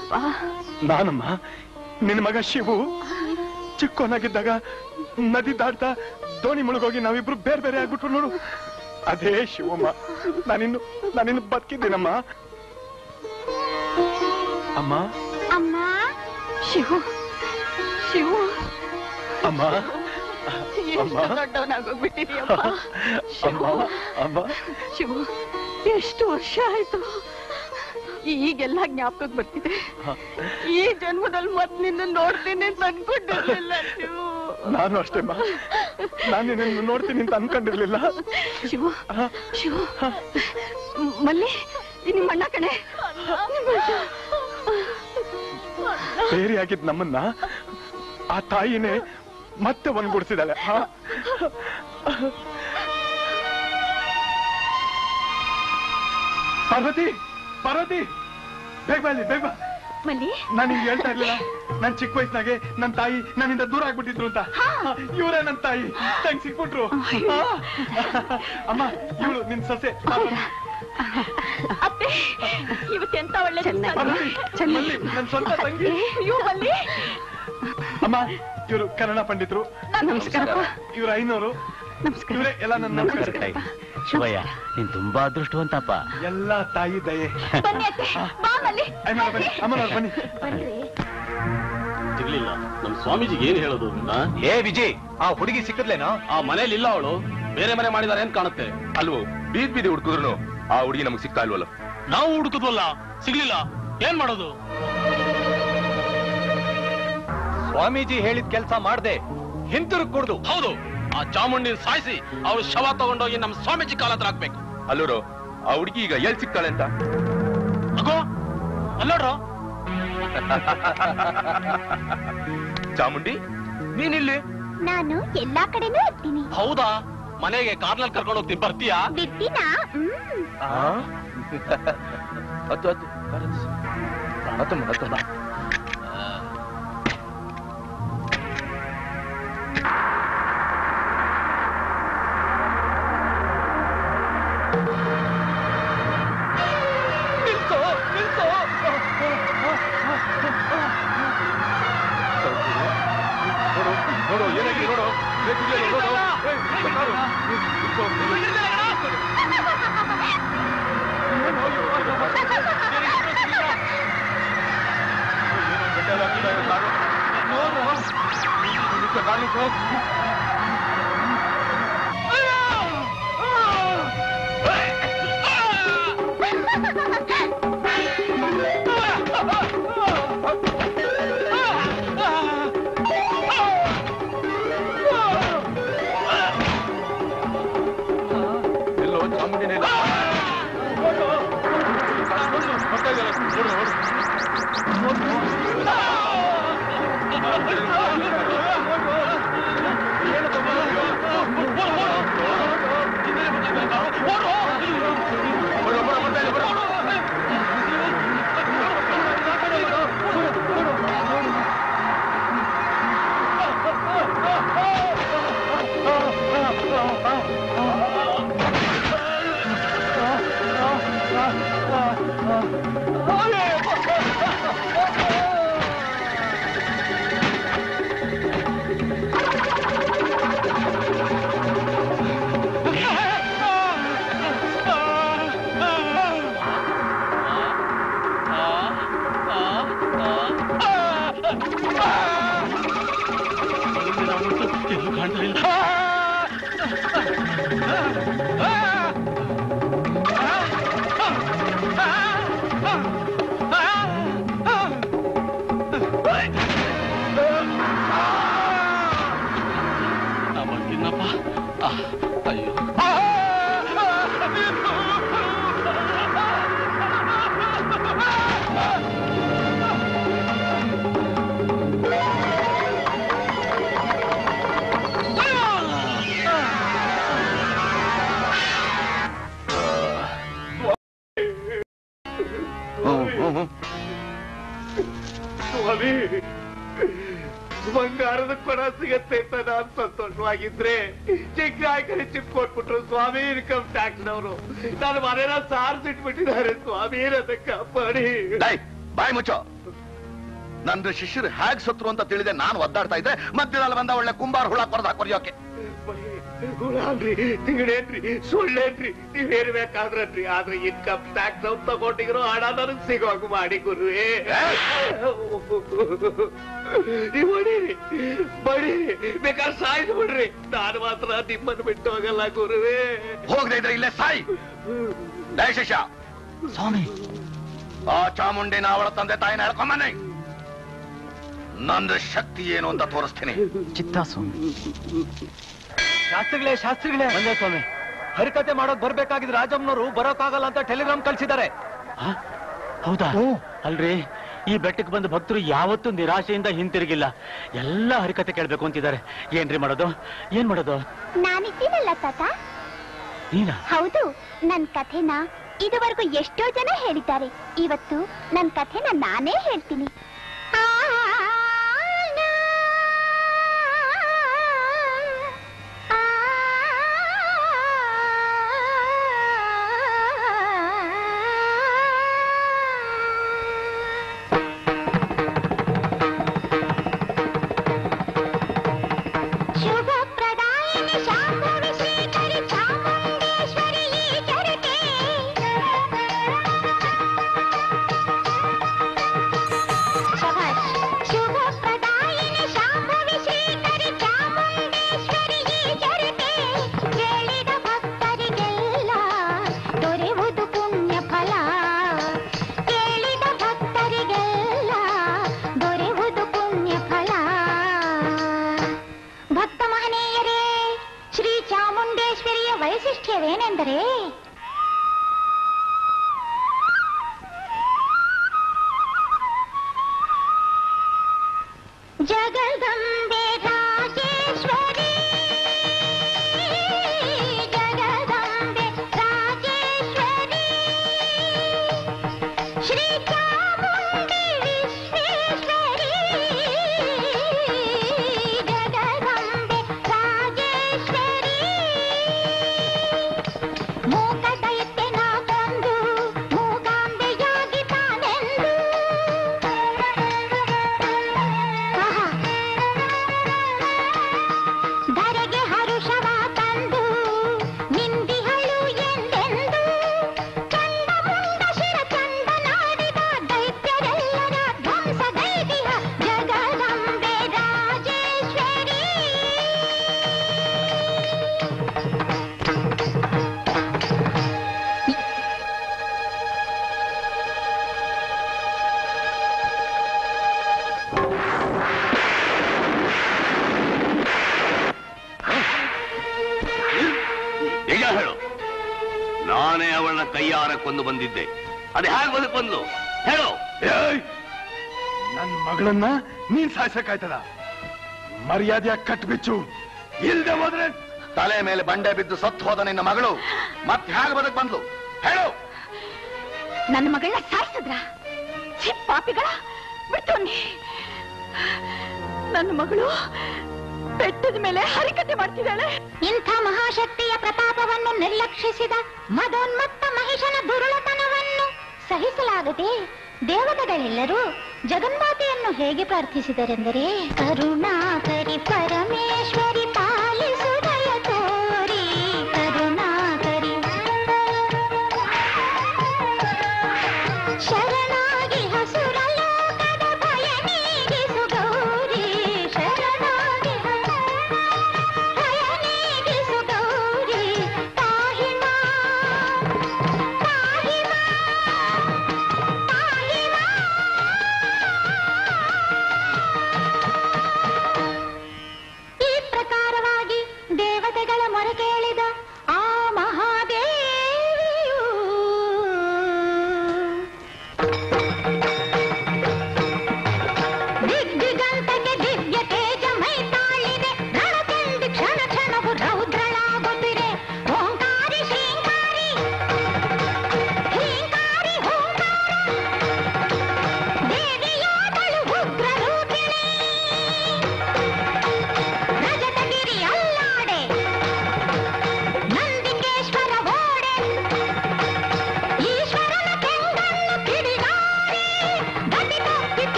ಯಾರಪ್ಪ ನಾನಮ್ಮ ನಿನ್ನ ಮಗ ಶಿವು. ಚಿಕ್ಕೋನಾಗಿದ್ದಾಗ ನದಿ ದಾಟ್ತಾ ದೋಣಿ ಮುಳುಗೋಗಿ ನಾವಿಬ್ರು ಬೇರೆ ಬೇರೆ ಆಗ್ಬಿಟ್ರು ನೋಡು. ಅದೇ ಶಿವಮ್ಮ ನಾನಿನ್ನು ನಾನಿನ್ನು ಬದುಕಿದ್ದೀನಮ್ಮ. ಅಮ್ಮ. ಅಮ್ಮ ಶಿವು ಶಿವು. ಅಮ್ಮ. ದೊಡ್ಡವನಾಗೋಗ್ಬಿಟ್ಟಿದೀಯಪ್ಪ. ಅಮ್ಮ ಅಮ್ಮ. ಶಿವು ಎಷ್ಟು ವರ್ಷ ಆಯ್ತು. ಈಗೆಲ್ಲ ಜ್ಞಾಪಕಕ್ಕೆ ಬರ್ತಿದೆ. ಈ ಜನ್ಮದಲ್ಲಿ ಮತ್ ನಿನ್ನ ನೋಡ್ತೀನಿ ಅಂತ ಅನ್ಕೊಂಡಿರ್ಲಿಲ್ಲ ನಾನು ಅಷ್ಟೇ ನಾನು ನಿನ್ನ ನೋಡ್ತೀನಿ ಅಂತ ಅನ್ಕೊಂಡಿರ್ಲಿಲ್ಲ. ಶಿವು ಶಿವು. ಮಲ್ಲಿ ನಿಮ್ಮ ಅಣ್ಣ ಕಣೆ. ಬೇರೆ ಆಗಿದ್ ನಮ್ಮನ್ನ ಆ ತಾಯಿನೇ ಮತ್ತೆ ಒಂದ್ಗೂಡಿಸಿದಾಳೆ ಪಾರ್ವತಿ! ಪಾರ್ವತಿ ಬೇಗ ಬಲ್ಲಿ ಬೇಗ ಬಾ. ಮಲ್ಲಿ. ನಾನು ನಿಮ್ಗೆ ಹೇಳ್ತಾ ಇರ್ಲಿಲ್ಲ. ನನ್ ಚಿಕ್ಕ ವಯಸ್ಸಿನಾಗೆ ನನ್ ತಾಯಿ ನನ್ನಿಂದ ದೂರ ಆಗ್ಬಿಟ್ಟಿದ್ರು ಅಂತ. ಇವರೇ ನನ್ ತಾಯಿ. ತಂಗ್ ಸಿಕ್ಬಿಟ್ರು. ಅಮ್ಮ ಇವಳು ನಿನ್ ಸೊಸೆ. ಅತ್ತೆ ಇವತ್ತೆಂತ ಒಳ್ಳೆ ಮಲ್ಲಿ, ನನ್ ಸ್ವಂತ ತಂಗಿ. ಮಲ್ಲಿ. ಅಮ್ಮ ಇವರು ಕನ್ನಡ ಪಂಡಿತರು. ನಮಸ್ಕಾರಪ್ಪ. ಇವ್ರು ಐನೂರು. ಇವರೇ ಎಲ್ಲ ನನ್ನ ನಮಸ್ಕಾರ ತಾಯಿ ಶಿವಯ್ಯ ನೀನ್ ತುಂಬಾ ಅದೃಷ್ಟವಂತಪ್ಪ ಎಲ್ಲ ತಾಯಿ ದಯೆ. ಸಿಗ್ಲಿಲ್ಲ. ನಮ್ ಸ್ವಾಮೀಜಿಗೆ ಏನ್ ಹೇಳೋದು? ಏ ವಿಜಯ್ ಆ ಹುಡುಗಿ ಸಿಕ್ಕದ್ಲೇನೋ? ಆ ಮನೇಲಿ ಇಲ್ಲ ಅವಳು. ಬೇರೆ ಮನೆ ಮಾಡಿದಾರೆ ಅಂತ ಕಾಣುತ್ತೆ. ಅಲ್ವೋ ಬೀದ್ ಬೀದಿ ಹುಡುಕಿದ್ರು ಆ ಹುಡುಗಿ ನಮ್ಗೆ ಸಿಗ್ತಾ ಇಲ್ವಲ್ಲ? ನಾವು ಹುಡುಕದ್ವಲ್ಲ ಸಿಗ್ಲಿಲ್ಲ. ಏನ್ ಮಾಡೋದು? ಸ್ವಾಮೀಜಿ ಹೇಳಿದ ಕೆಲಸ ಮಾಡ್ದೆ ಹಿಂತಿರುಗ್ ಕುಡ್ದು. ಹೌದು. ಆ ಚಾಮುಂಡಿನ ಸಾಯಿಸಿ ಅವ್ರ ಶವ ತಗೊಂಡೋಗಿ ನಮ್ಮ ಸ್ವಾಮೀಜಿ ಕಾಲ ಹತ್ರ ಹಾಕ್ಬೇಕು ಅಲ್ಲೂರು ಆ ಹುಡುಗಿ ಈಗ ಎಲ್ ಸಿಗ್ತಾಳೆ ಅಂತ? ಅಗೋ ಅಲ್ಲೋಡ್ರು. ಚಾಮುಂಡಿ ನೀನಿಲ್ಲಿ? ನಾನು ಎಲ್ಲಾ ಕಡೆನೂ ಇರ್ತೀನಿ. ಹೌದಾ? ಮನೆಗೆ ಕಾರ್ನಲ್ಲಿ ಕರ್ಕೊಂಡು ಹೋಗ್ತೀನಿ ಬರ್ತೀಯಾ? ಬಿಡ್ತೀನಾ? ಹ್ಮ್. ಹತ್ತು ಹತ್ತು. ಹತ್ತಮ್ಮ ಹತ್ತಮ್ಮ ನಿಂತ್ಕೋ, ಕಾಲ್ ఎందుకు ಸಿಗತ್ತೆ ಅಂತ ನಾನ್ ಸಂತೋಷವಾಗಿದ್ರೆ ಚಿಕ್ಕ ಚಿಪ್ ಕೊಟ್ಬಿಟ್ರು. ಸ್ವಾಮಿ ಇನ್ಕಮ್ ಟ್ಯಾಕ್ಸ್ ನವರು. ನಾನು ಮನೇನ ಸಾರಿಸಿಟ್ಬಿಟ್ಟಿದ್ದಾರೆ ಸ್ವಾಮಿ ಅದಕ್ಕ ಕಾಪಾಡಿ. ಡೈ, ಬಾಯ್ ಮುಚ್ಚ. ನನ್ನ ಶಿಷ್ಯರು ಹೇಗ್ ಸತ್ರು ಅಂತ ತಿಳಿದೆ ನಾನು ಒದ್ದಾಡ್ತಾ ಇದ್ದೆ. ಮಧ್ಯದಲ್ಲಿ ಬಂದ ಒಳ್ಳೆ ಕುಂಬಾರ ಹುಳ ಕೊರದ ಕೊರಿಯೋಕೆ ಹುಳಾನ್ರಿ ತಿಂಗಳೇನ್ರಿ ಸುಳ್ಳೇನ್ರಿ ನೀವ್ ಹೇಳ್ಬೇಕಾದ್ರನ್ರಿ ಆದ್ರೆ ಇನ್ಕಮ್ ಟ್ಯಾಕ್ಸ್ ಅವ್ರು ತಗೊಂಡಿರೋ ಹಣ ನನಗ್ ಸಿಗೋಕು ಮಾಡಿ ಗುರುವೇ. ನೀವ್ ಹೊಡೀರಿ ಬಡೀರಿ ಬೇಕಾದ್ರೆ ಸಾಯ್ದು ಬಿಡ್ರಿ. ನಾನು ಮಾತ್ರ ನಿಮ್ಮನ್ನು ಬಿಟ್ಟು ಹೋಗಲ್ಲ ಗುರುವೇ. ಹೋಗದೆ ಇದ್ರೆ ಇಲ್ಲೇ ಸಾಯಿ. ಶಿಷ್ಯ. ಸ್ವಾಮಿ. ಆ ಚಾಮುಂಡಿನ ಅವಳ ತಂದೆ ತಾಯಿನ ಹೇಳ್ಕೊಂಬನ್ನಿ. ನಂದು ಶಕ್ತಿ ಏನು ಅಂತ ತೋರಿಸ್ತೀನಿ. ಚಿತ್ತ ಸ್ವಾಮಿ ಶಾಸ್ತ್ರಿಗಳೇ ಶಾಸ್ತ್ರಿಗಳೇ. ಬಂದೆ ಸ್ವಾಮಿ. ಹರಿಕತೆ ಮಾಡೋಕ್ ಬರ್ಬೇಕಾಗಿದ್ರೆ ರಾಜಮ್ಮನವರು ಬರೋಕ್ಕಾಗಲ್ಲ ಅಂತ ಟೆಲಿಗ್ರಾಮ್ ಕಳ್ಸಿದ್ದಾರೆ. ಹೌದಾ? ಅಲ್ರಿ? ಈ ಬೆಟ್ಟಕ್ಕೆ ಬಂದ ಭಕ್ತರು ಯಾವತ್ತೂ ನಿರಾಶೆಯಿಂದ ಹಿಂತಿರುಗಿಲ್ಲ. ಎಲ್ಲ ಹರಿಕತೆ ಕೇಳಬೇಕು ಅಂತಿದ್ದಾರೆ. ಏನ್ರಿ ಮಾಡೋದು? ಏನ್ ಮಾಡೋದು? ನಾನಿದ್ದೀನಲ್ಲ ತಾತ. ನೀನಾ? ಹೌದು ನನ್ ಕಥೆನ ಇದುವರೆಗೂ ಎಷ್ಟೋ ಜನ ಹೇಳಿದ್ದಾರೆ. ಇವತ್ತು ನನ್ ಕಥೆನ ನಾನೇ ಹೇಳ್ತೀನಿ. ಅವಳನ್ನ ಕೈಯಾರ ಕೊಂದು ಬಂದಿದ್ದೆ. ಅದು ಹೇಗೆ ಬದುಕು ಬಂದ್ಲು ಹೇಳು ನನ್ ಮಗಳನ್ನ ನೀನ್ ಸಾಯ್ಸಕ್ಕಾಯ್ತದ? ಮರ್ಯಾದೆಯ ಕಟ್ಬಿಚ್ಚು. ಇಲ್ದೆ ಹೋದ್ರೆ ತಲೆ ಮೇಲೆ ಬಂಡೆ ಬಿದ್ದು ಸತ್ತು ಹೋದ ನಿನ್ನ ಮಗಳು. ಮತ್ ಹೇಗೆ ಬದುಕು ಬಂದ್ಲು. ಹೇಳು. ನನ್ನ ಮಗಳನ್ನ ಸಾಯಿಸಿದ್ರ? ಪಾಪಿಗಳ ಬಿಟ್ಟು ಅನ್ನಿ. ನನ್ನ ಮಗಳು ಬೆಟ್ಟದ ಮೇಲೆ ಹರಿಕತೆ ಮಾಡ್ತಿದ್ದಾಳೆ. ಇಂಥ ಮಹಾಶಕ್ತಿಯ ಪ್ರತಾಪವನ್ನು ನಿರ್ಲಕ್ಷಿಸಿದ ಮದೋನ್ಮತ್ತ ಮಹಿಷನ ದುರುಳತನವನ್ನು ಸಹಿಸಲಾಗದೆ ದೇವತೆಗಳೆಲ್ಲರೂ ಜಗನ್ಮಾತೆಯನ್ನು ಹೇಗೆ ಪ್ರಾರ್ಥಿಸಿದರೆಂದರೆ, ಕರುಣಾಕರಿ ಪರಮೇಶ್ವರಿ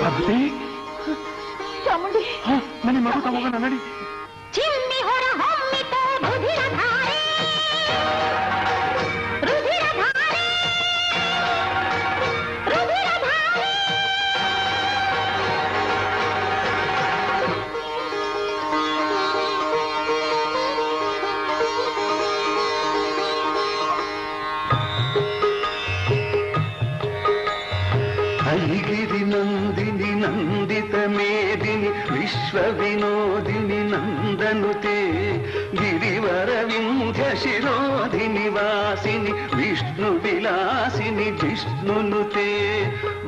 ಪಾರ್ವತಿ ಚಾಮುಂಡಿ ನನ್ನ ಮಗು ತಗೋಣ ನಡಿ విశ్వ వినోదిని నందనుతే గిరివర వింధ్య శిరోధి నివాసిని విష్ణు విలాసిని విష్ణునుతే.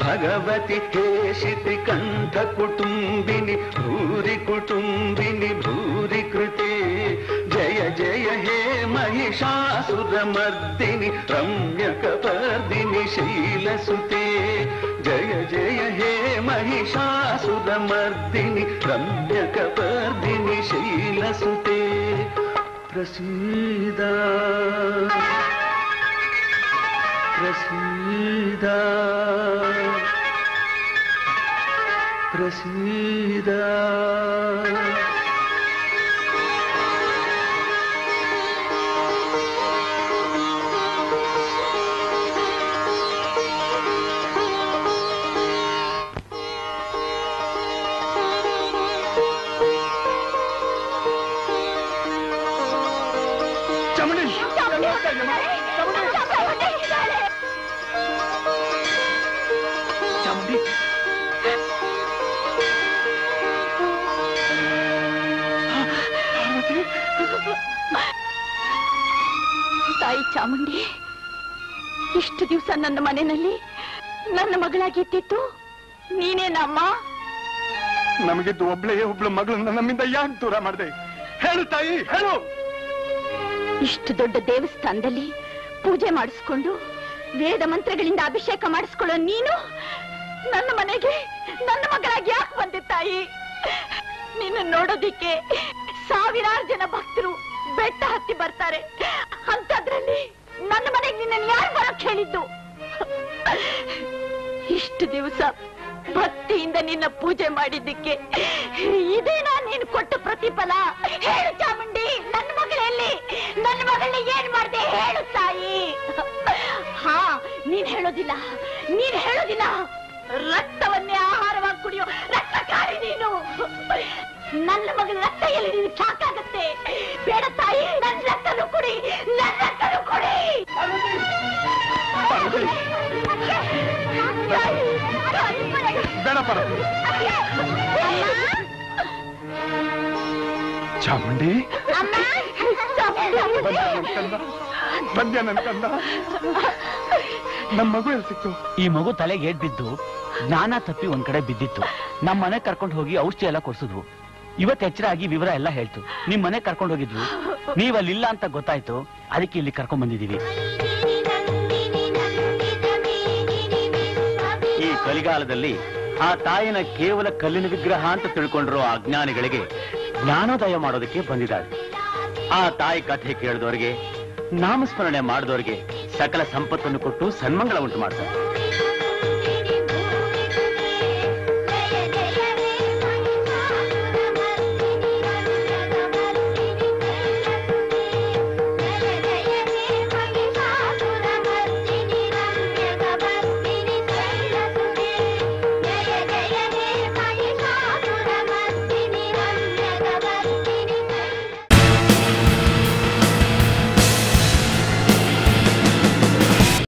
భగవతి కేశితి కంఠ కుటుంబిని భూరి కుటుంబిని భూరి కృతే జయ జయ హే మహిషాసురమర్దిని రమ్యకపర్దిని శైలసుతే. జయ జయ హే మహిషాసురమర్దిని ಮಹಿಷಾಸುರ ಮರ್ದಿನಿ ರಮ್ಯಕಪರ್ದಿನಿ ಶೈಲಸುತೆ ಪ್ರಸೀದ ಚಾಮುಂಡಿ ಇಷ್ಟು ದಿವಸ ನನ್ನ ಮನೆಯಲ್ಲಿ ನನ್ನ ಮಗಳಾಗಿದ್ದಿತ್ತು ನೀನೇನಮ್ಮ? ನಮಗಿದ್ದು ಒಬ್ಳೇ ಒಬ್ಳು ಮಗಳನ್ನ ನಮ್ಮಿಂದ ಯಾಕೆ ದೂರ ಮಾಡಿದೆ? ಹೇಳು ತಾಯಿ ಹೇಳು! ಇಷ್ಟು ದೊಡ್ಡ ದೇವಸ್ಥಾನದಲ್ಲಿ ಪೂಜೆ ಮಾಡಿಸ್ಕೊಂಡು ವೇದ ಮಂತ್ರಗಳಿಂದ ಅಭಿಷೇಕ ಮಾಡಿಸ್ಕೊಳ್ಳೋ ನೀನು ನನ್ನ ಮನೆಗೆ ನನ್ನ ಮಗಳಾಗಿ ಯಾಕೆ ಬಂದೆ ತಾಯಿ? ನಿನ್ನ ನೋಡೋದಿಕ್ಕೆ ಸಾವಿರಾರು ಜನ ಭಕ್ತರು ಬೆಟ್ಟ ಹತ್ತಿ ಬರ್ತಾರೆ. ಅಂತದ್ರಲ್ಲಿ ನನ್ನ ಮನೆಗೆ ನಿನ್ನ ಯಾರು ಬರಕ್ ಹೇಳಿದ್ದು? ಇಷ್ಟು ದಿವಸ ಭಕ್ತಿಯಿಂದ ನಿನ್ನ ಪೂಜೆ ಮಾಡಿದ್ದಕ್ಕೆ ಇದೇನಾ ನೀನು ಕೊಟ್ಟ ಪ್ರತಿಫಲ. ಹೇಳು ಚಾಮುಂಡಿ, ನನ್ನ ಮಗಳಲ್ಲಿ ನನ್ನ ಮಗಳನ್ನ ಏನ್ ಮಾಡ್ದೆ ಹೇಳು ತಾಯಿ. ಹಾ, ನೀನ್ ಹೇಳೋದಿಲ್ಲ. ನೀನ್ ಹೇಳೋದಿಲ್ಲ. ರಕ್ತವನ್ನೇ ಆಹಾರವಾಗಿ ಕುಡಿಯೋ ರಕ್ತಕಾರಿ ನೀನು ನನ್ನ ಮಗನ ರಕ್ತ ಎಲ್ಲಿ ನೀನು ಚಾಕಾಗತ್ತೆ ಬೇಡ ತಾಯಿ ನನ್ನ ರಕ್ತನು ಕುಡಿ ನನ್ನ ರಕ್ತನು ಕುಡಿ ಬೇಡ ಪರ ಚಾಮುಂಡಿ ಬಂದ್ಯಾ ನನ್ ಕಂದ ನಮ್ ಮಗು ಎಲ್ಲಿ ಸಿಕ್ತು ಈ ಮಗು ತಲೆಗೆ ಏಟ್ ಬಿದ್ದು ಜ್ಞಾನ ತಪ್ಪಿ ಒಂದ್ ಕಡೆ ಬಿದ್ದಿತ್ತು ನಮ್ ಮನೆ ಕರ್ಕೊಂಡು ಹೋಗಿ ಔಷಧಿ ಎಲ್ಲ ಕೊಡ್ಸಿದ್ವು ಇವತ್ತು ಎಚ್ಚರ ಆಗಿ ವಿವರ ಎಲ್ಲ ಹೇಳ್ತು? ನಿಮ್ ಮನೆ ಕರ್ಕೊಂಡು ಹೋಗಿದ್ವು ನೀವ್ ಅಲ್ಲಿ ಇಲ್ಲ ಅಂತ ಗೊತ್ತಾಯ್ತು? ಅದಕ್ಕೆ ಇಲ್ಲಿ ಕರ್ಕೊಂಡ್ ಬಂದಿದೀವಿ ಈ ಕಲಿಗಾಲದಲ್ಲಿ ಆ ತಾಯಿನ ಕೇವಲ ಕಲ್ಲಿನ ವಿಗ್ರಹ ಅಂತ ತಿಳ್ಕೊಂಡಿರೋ ಅಜ್ಞಾನಿಗಳಿಗೆ ಜ್ಞಾನೋದಯ ಮಾಡೋದಕ್ಕೆ ಬಂದಿದ್ದಾಳೆ ಆ ತಾಯಿ ಕಥೆ ಕೇಳಿದವರಿಗೆ, ನಾಮಸ್ಮರಣೆ ಮಾಡಿದವರಿಗೆ ಸಕಲ ಸಂಪತ್ತನ್ನು ಕೊಟ್ಟು ಸನ್ಮಂಗಳ ಉಂಟು ಮಾಡ್ತಾರೆ.